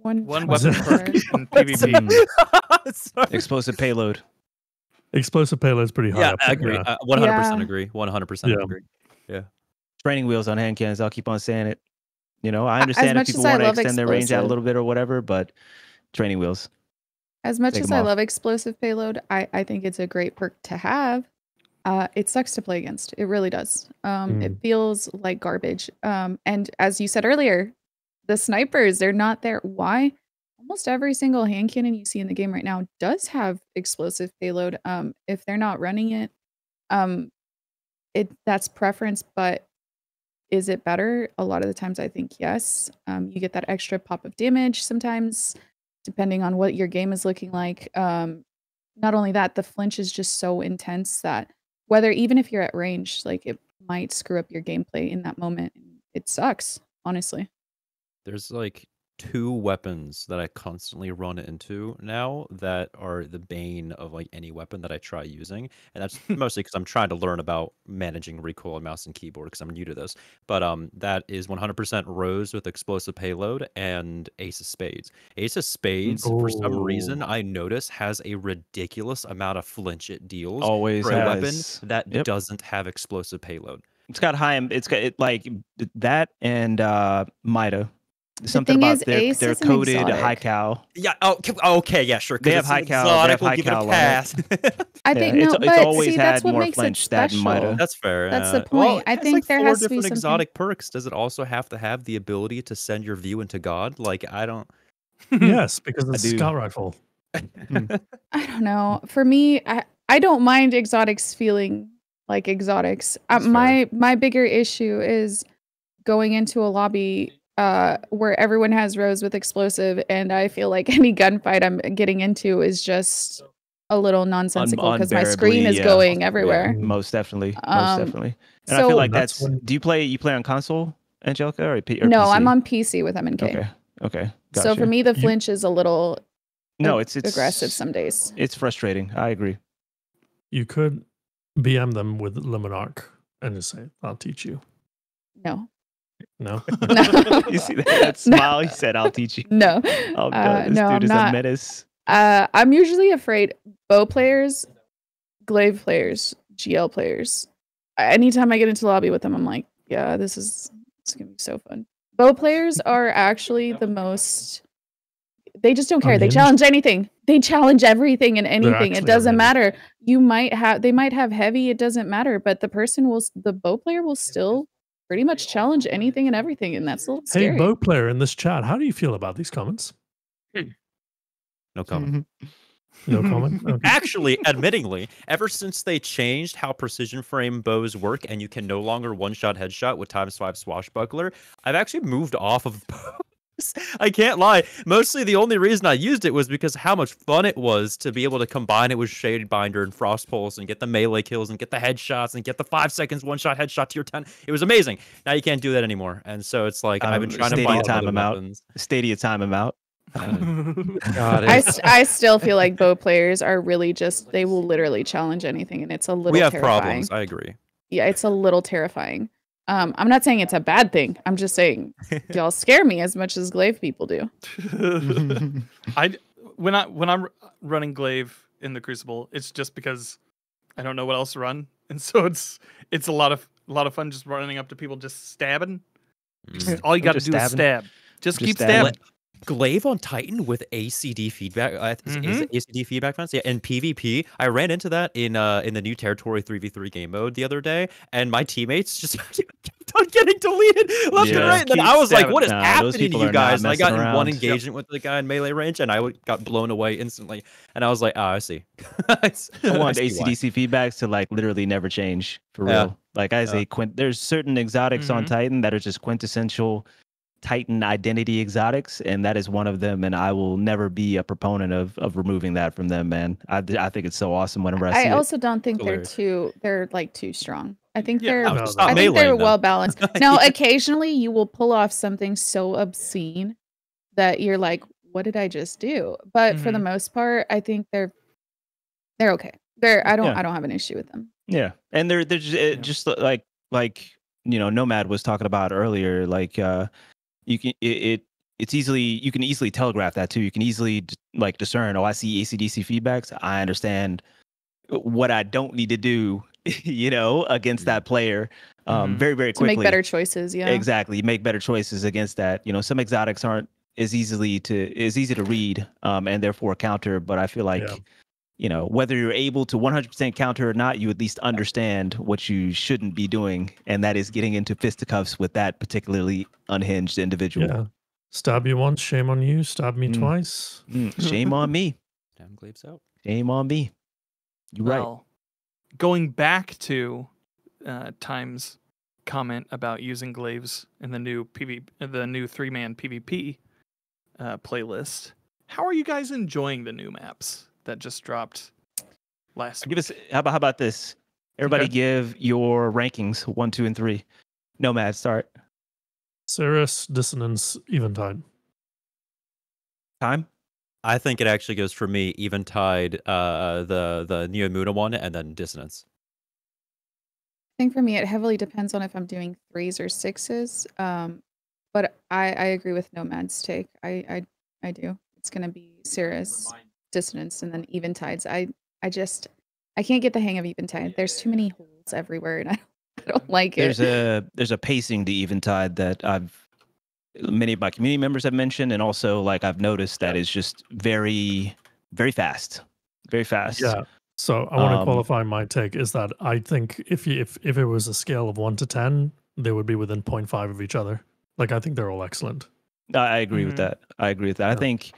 One, One weapon perk in PvP. Explosive Sorry. Explosive payload. is pretty high Yeah, up. I agree. yeah. Uh, 100% agree. 100% agree. Yeah. Training wheels on hand cannons. I'll keep on saying it. You know, I as understand if much people as I want to love extend their range out a little bit or whatever, but training wheels. As much Take as 'em I off. love explosive payload, I, I think it's a great perk to have. Uh, it sucks to play against. It really does. Um, It feels like garbage. Um, and as you said earlier, the snipers, they're not there. Why? Almost every single hand cannon you see in the game right now does have explosive payload. Um, if they're not running it, um, it that's preference, but is it better? A lot of the times I think yes. Um, you get that extra pop of damage sometimes depending on what your game is looking like. Um, not only that, the flinch is just so intense that whether even if you're at range, like it might screw up your gameplay in that moment. It sucks, honestly. There's like two weapons that I constantly run into now that are the bane of like any weapon that I try using, and that's mostly because I'm trying to learn about managing recoil on mouse and keyboard because I'm new to this. But um, that is 100% Rose with explosive payload and Ace of Spades. Ace of Spades, for some reason, Oh. I notice has a ridiculous amount of flinch it deals Always for a weapon that Yep. doesn't have explosive payload. It's got high. It's got it like that and uh Mida. Something thing about is, their, Ace their is an coded exotic. high cal. Yeah. Oh, okay- okay. Yeah. Sure. 'cause They have high cal- they have high we'll give cal pass. I think it's- no, it's but always see, that's had what more makes it flinch than special. Mida. That's fair. That's the well, point. I think like there has to be different something- exotic perks. Does it also have to have the ability to send your view into God? Like I don't. yes, because it's a do. scout rifle. I don't know. For me, I, I don't mind exotics feeling like exotics. Uh, my my bigger issue is going into a lobby uh, where everyone has Rose with explosive, and I feel like any gunfight I'm getting into is just a little nonsensical because my screen is yeah. going Yeah, everywhere. most definitely, most Um, definitely. And I so- feel like That's that's. when- Do you play? You play on console, Angelica, or, P, or No, I'm PC? on PC with MNK. Okay. Okay. So for me, the You- flinch is a little no, ag- it's it's aggressive some days. It's frustrating. I agree. You could BM them with Le Monarque and just say, I'll teach you. No, No? no, you see that, that No. smile? He said, "I'll teach you." no. Oh, God, Uh, this no, dude I'm is not. a menace. Uh, I'm usually afraid bow players, glaive players, GL players. Anytime I get into lobby with them, I'm like, yeah, this is it's gonna be so fun. Bow players are actually the most. They just don't care. They challenge anything. They challenge everything and anything. It doesn't unhinged. matter. You might have. They might have heavy. It doesn't matter. But the person will. The bow player will still pretty much challenge anything and everything, and that's a little scary. hey, bow player in this chat, how do you feel about these comments? Hmm. No comment. Mm-hmm. No comment? Okay. Actually, admittingly, ever since they changed how precision frame bows work and you can no longer one shot headshot with times five swashbuckler, I've actually moved off of bows. I can't lie. Mostly the only reason I used it was because how much fun it was to be able to combine it with Shadebinder and Frost Pulse and get the melee kills and get the headshots and get the five seconds one shot headshot to your 10. It was amazing. Now you can't do that anymore. And so it's like I've been Um, trying to Stadia find time other him out. weapons. Stadia time him out. God, I, st- I still feel like bow players are really just they will literally challenge anything and it's a little we have terrifying. problems. I agree. Yeah, it's a little terrifying. Um, I'm not saying it's a bad thing. I'm just saying y'all scare me as much as glaive people do. I when I when I'm running glaive in the crucible, it's just because I don't know what else to run, and so it's it's a lot of a lot of fun just running up to people, just stabbing. Mm. All you got to just do is stab. Just, Just keep stabbing. stabbing. Glaive on Titan with ACD feedback. Uh, is- is it ACD feedback fence? Yeah, and PvP. I ran into that in uh in the new territory three v three game mode the other day, and my teammates just kept on getting deleted left and right. And then Keep I was like, "What is Nah, those happening to you guys?" And I got in one around. Yep. engagement with the guy in melee range, and I got blown away instantly. And I was like, "Oh, I see." I want. ACDC feedbacks to like literally never change for Yeah. real. Like as Yeah. quint, there's certain exotics on Mhm. Titan that are just quintessential Titan identity exotics, and that is one of them. And I will never be a proponent of of removing that from them, man. I, I think it's so awesome whenever I see I it. also don't think they're too they're like too strong. I think Yeah, they're no. I think they're meleeing well balanced. Now, Yeah. occasionally you will pull off something so obscene that you're like, "What did I just do?" But for the most part, I think they're they're okay. They're I don't Yeah. I don't have an issue with them. Yeah, and they're they're just, it just like like you know Nomad was talking about earlier. Like uh, you can it, it it's easily you can easily telegraph that too. You can easily like discern. Oh, I see ACDC feedbacks. I understand what I don't need to do. You know, against that player, um, Mhm. very very To quickly. make better choices, yeah. Exactly, make better choices against that. You know, some exotics aren't as easily to as easy to read, um, and therefore counter. But I feel like, Yeah. You know, whether you're able to 100% counter or not, you at least understand what you shouldn't be doing, and that is getting into fisticuffs with that particularly unhinged individual. Yeah. Stab you once, shame on you. Stab me Mm. twice. Mm, shame on me. Damn glaives out. Shame on me. You're right. Well, going back to uh, Time's comment about using glaives in the new PV, the new three man PvP uh, playlist, how are you guys enjoying the new maps that just dropped last? Give us. How about how about this? Everybody, Okay. give your rankings one, two, and three. Nomad, start. Cirrus, Dissonance, Eventide. Time. I think it actually goes for me, Eventide, uh, the the Neomuna one, and then Dissonance. I think for me, it heavily depends on if I'm doing threes or sixes. Um, but I, I agree with Nomad's take. I, I, I do. It's going to be Cirrus, Dissonance, and then Eventides. I, I just, I can't get the hang of Eventide. There's too many holes everywhere, and I don't, I don't like it. there's a there's a pacing to Eventide that I've many of my community members have mentioned, and also like I've noticed that is just very very fast, very fast. Yeah. So I want to Um, qualify my take is that I think if you, if if it was a scale of one to ten, they would be within 0.5 of each other. Like I think they're all excellent. I I agree with Mhm. that. I agree with that. I think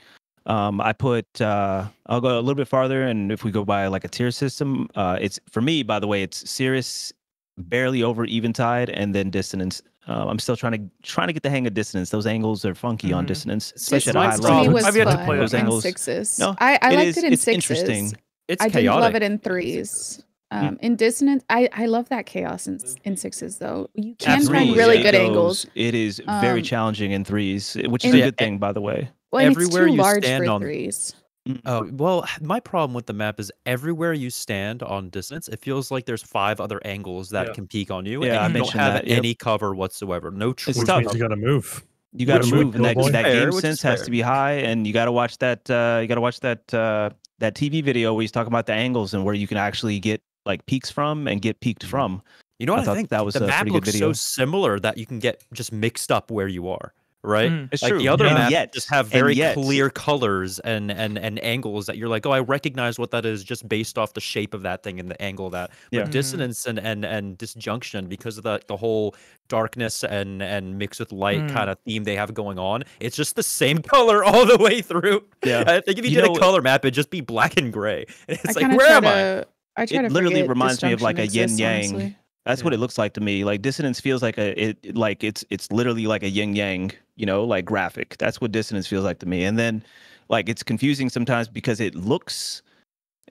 um, I put uh, I'll go a little bit farther, and if we go by like a tier system, uh, it's for me. By the way, it's Cirrus, barely over Eventide, and then Dissonance. Uh, I'm still trying to trying to get the hang of Dissonance. Those angles are funky on Mhm. Dissonance, especially at high to me level. I've yet to play those angles. sixes. No, I, I it liked is- it in it's sixes. interesting. It's I chaotic. didn't love it in in threes. sixes. Um, in dissonance, I, I love that chaos in, in sixes though. You can Absolutely, find really it good goes- angles. It is very Um, challenging in threes, which is and- a good thing, by the way. Well, and it's everywhere too you large stand for on- threes. Oh well, my problem with the map is everywhere you stand on distance, it feels like there's five other angles that Yeah. can peek on you, Yeah, I and you don't mentioned have that, yep. any cover whatsoever. No tree. It's Which tough. means you got to move. You got to move, and that, that Fair, game which sense has to be high, and you got to watch that. Uh, you got to watch that uh, that TV video where he's talking about the angles and where you can actually get like peaks from and get peaked Mhm. from. You know I what I, thought think? that was the a map pretty good looks video. so similar that you can get just mixed up where you are, right? Mm. It's like true. the other Yeah. maps yet, just have very yet- clear colors and, and and angles that you're like, oh, I recognize what that is just based off the shape of that thing and the angle of that. But Yeah. Mhm. dissonance and, and and disjunction because of the the whole darkness and and mixed with light Mm. kind of theme they have going on. It's just the same color all the way through. Yeah. I think if you, You did know- a color map, it'd just be black and gray. And I it's like, kind of where am I? to. I try It to literally reminds me of like a disjunction yin yang. honestly. That's what it looks like to me. Like dissonance feels like a it like it's it's literally like a yin yang, you know, like graphic. That's what dissonance feels like to me. And then like it's confusing sometimes because it looks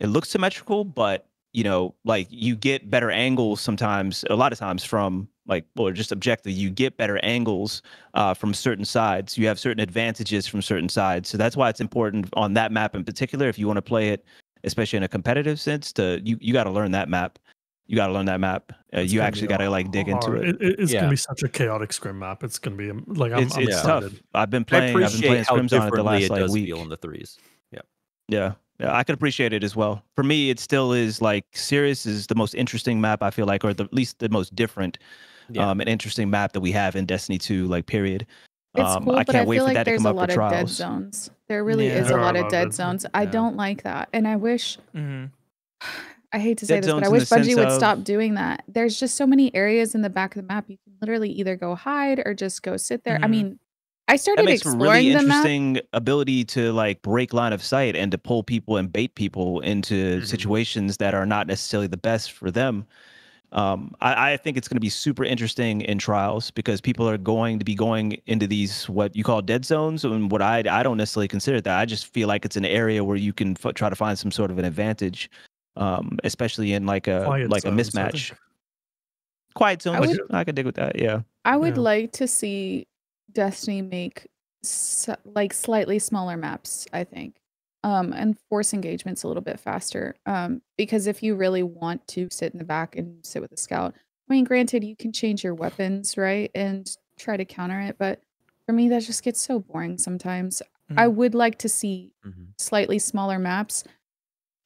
it looks symmetrical, but you know, like you get better angles sometimes, a lot of times from like or just objectively, you get better angles uh, from certain sides. You have certain advantages from certain sides. So that's why it's important on that map in particular, if you want to play it, especially in a competitive sense, to you you got to learn that map. You got to learn that map. Uh, you actually got to like dig into it. it it's Yeah. gonna be such a chaotic scrim map. It's gonna be um, like I'm, it's I'm it's tough. I've been playing. I've been playing scrims on it the last it like week. feel in the threes. Yeah. Yeah, I could appreciate it as well. For me, it still is like Cirrus is the most interesting map I feel like, or the, at least the most different, Yeah. um, an interesting map that we have in Destiny 2, like period. It's Um, cool, I but can't I wait feel like there's a lot for of dead zones. There really Yeah. is There a lot of dead dead zones. zones, I don't like that, and I wish. Mhm. I hate to say this, but I wish Bungie would of- stop doing that. There's just so many areas in the back of the map you can literally either go hide or just go sit there. I Mhm. mean, I That started makes for exploring really the map. interesting ability to like break line of sight and to pull people and bait people into Mhm. situations that are not necessarily the best for them. Um, I, I think it's going to be super interesting in trials because people are going to be going into these what you call dead zones, and what I I don't necessarily consider that. I just feel like it's an area where you can f- try to find some sort of an advantage, um, especially in like a Quiet like a zones, I mismatch. think. quiet zone. I I, would- I could dig with that. Yeah. I would Yeah. like to see Destiny make s- like slightly smaller maps, I think. Um, and force engagements a little bit faster. Um, because if you really want to sit in the back and sit with a scout, I mean, granted, you can change your weapons, right? And try to counter it, but for me, that just gets so boring sometimes. I Mhm. would like to see Mhm. slightly smaller maps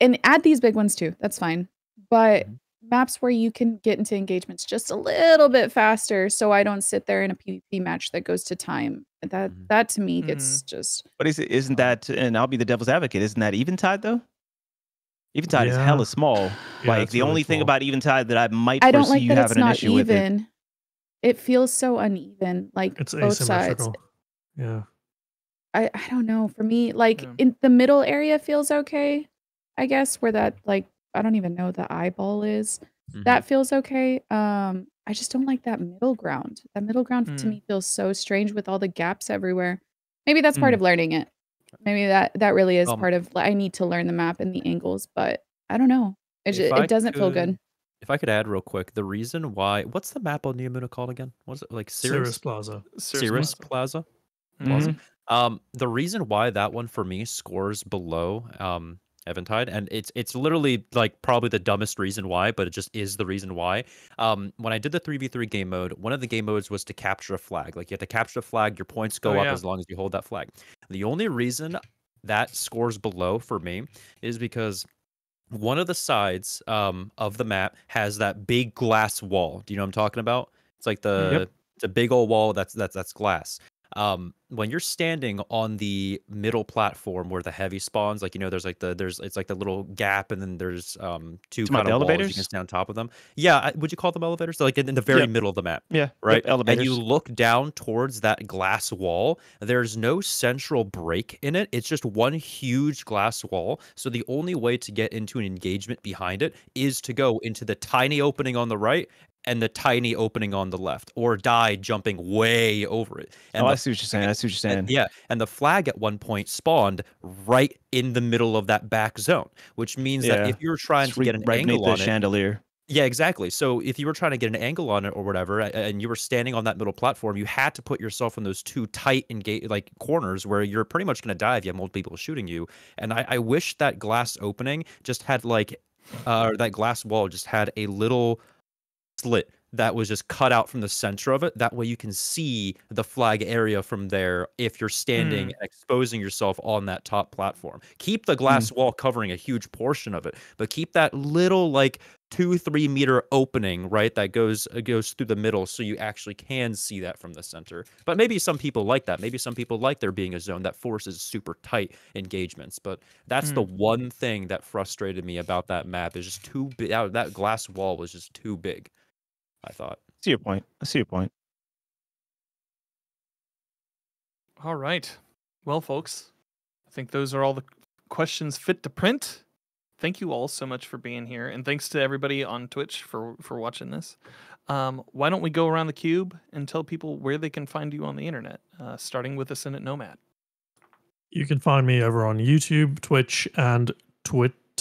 and add these big ones too. That's fine. But Mhm. maps where you can get into engagements just a little bit faster so I don't sit there in a PvP match that goes to time. That Mhm. that to me gets just But is it, isn't that? And I'll be the devil's advocate. Isn't that Eventide though? Eventide is hella Yeah. small. Yeah, like it's the really oning thing small. about Eventide that I might I don't like you that it's having an not issue with it. even. It feels so uneven, like It's both sides. Yeah. I, I don't know. For me, like Yeah. in the middle area feels okay, I guess, where that like I don't even know the eyeball is. Mhm. That feels okay. Um, I just don't like that middle ground. That middle ground to Mm. me feels so strange with all the gaps everywhere. Maybe that's part Mm. of learning it. Maybe that that really is Um, part of I need to learn the map and the angles, but I don't know. It, ju- If I it doesn't feel good. If I could add real quick, the reason why what's the map on Neomuna called again? What's it like Cirrus Cirrus? Plaza. Cirrus Plaza. Mhm. Um, the reason why that one for me scores below um Eventide, and it's it's literally like probably the dumbest reason why, but it just is the reason why. Um, when I did the three v three game mode, one of the game modes was to capture a flag. Like you have to capture a flag, your points go Oh, up yeah. as long as you hold that flag. The only reason that scores below for me is because one of the sides um of the map has that big glass wall. Do you know what I'm talking about? It's like the it's a big old wall that's that's that's glass. Um, when you're standing on the middle platform where the heavy spawns, like you know, there's like the there's it's like the little gap, and then there's um two kind of walls you elevators? can stand on top of them. Yeah, I- would you call them elevators? They're like in, in the very Yeah. middle of the map Yeah. right? Yep, elevators. And you look down towards that glass wall. There's no central break in it. It's just one huge glass wall. So the only way to get into an engagement behind it is to go into the tiny opening on the right and the tiny opening on the left, or die jumping way over it. And oh, the I see what you're saying. I see what you're and- saying. yeah, and the flag at one point spawned right in the middle of that back zone, which means that if you're trying It's to get an right angle the on it, chandelier. yeah, exactly. So if you were trying to get an angle on it or whatever, and you were standing on that middle platform, you had to put yourself in those two tight engage like corners where you're pretty much going to die if you have multiple people shooting you. And I, I wish that glass opening just had like, uh, that glass wall just had a little slit that was just cut out from the center of it. That way you can see the flag area from there if you're standing hmm. and exposing yourself on that top platform. Keep the hmm. glass wall covering a huge portion of it, but keep that little like two three meter opening right that goes uh, goes through the middle so you actually can see that from the center. But maybe some people like that. Maybe some people like there being a zone that forces super tight engagements but that's the hmm. one thing that frustrated me about that map is just too big that glass wall was just too big i thought I see your point. I see your point. All right. Well, folks, I think those are all the questions fit to print. Thank you all so much for being here, and thanks to everybody on Twitch for for watching this. Um, why don't we go around the cube and tell people where they can find you on the internet, uh, starting with Ascendant Nomad. You can find me over on YouTube, Twitch, and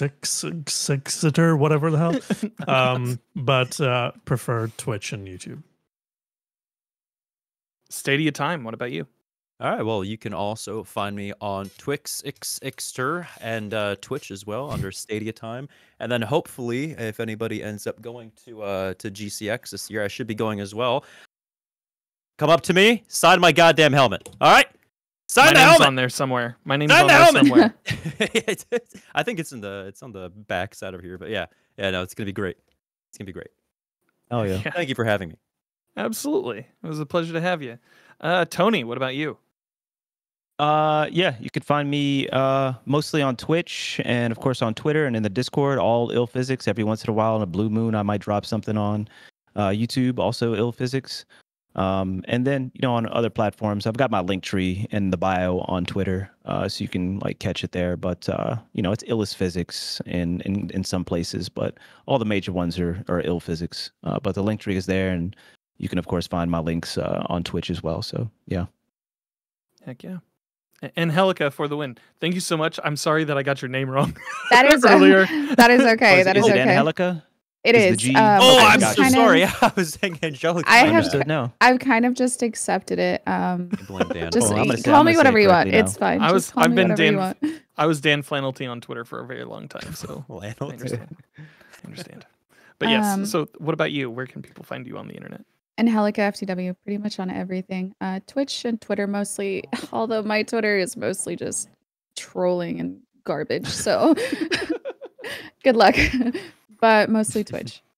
Twitixiter, whatever the hell. Um, but uh, prefer Twitch and YouTube. Stadia time. What about you? all right well you can also find me on twix xxter and uh, twitch as well under stadia time and then hopefully if anybody ends up going to uh to gcx this year i should be going as well come up to me sign my goddamn helmet all right sign My the name's helmet on there somewhere. My name's Sign on the there helmet! somewhere. It's- it's- I think it's in the it's on the back side of here, but yeah, yeah, no, it's gonna be great. It's gonna be great. Oh yeah. Yeah, Thank you for having me. absolutely. It was a pleasure to have you. Uh, Tony, what about you? Uh, yeah, you can find me uh mostly on Twitch and of course on Twitter and in the Discord. All ill physics. Every once in a while, on a blue moon, I might drop something on uh, YouTube. Also ill physics. Um, and then you know on other platforms, I've got my link tree in the bio on Twitter, uh, so you can like catch it there. But uh, you know it's illest physics in in in some places, but all the major ones are are ill physics. Uh, but the link tree is there, and you can of course find my links uh, on Twitch as well. So yeah. Heck yeah. And Helica for the win. Thank you so much. I'm sorry that I got your name wrong. That is earlier. that is okay. Oh, is, that is is it okay. Angelica? It Is the is. G- um, oh, I'm I've so kind of- sorry. I was saying Angelica. I I have- understood now. I've kind of just accepted it. Um, I blame Dan. just Oh, say- call I'm me gonna say it whatever you want. correctly It's fine. I Just was- call I've me been Dan- I was Dan Flannelty on Twitter for a very long time, so I understand. I understand. But yes, Um, so what about you? Where can people find you on the internet? And Helica FTW, pretty much on everything. Uh, Twitch and Twitter mostly, although my Twitter is mostly just trolling and garbage. So good luck. But mostly Twitch.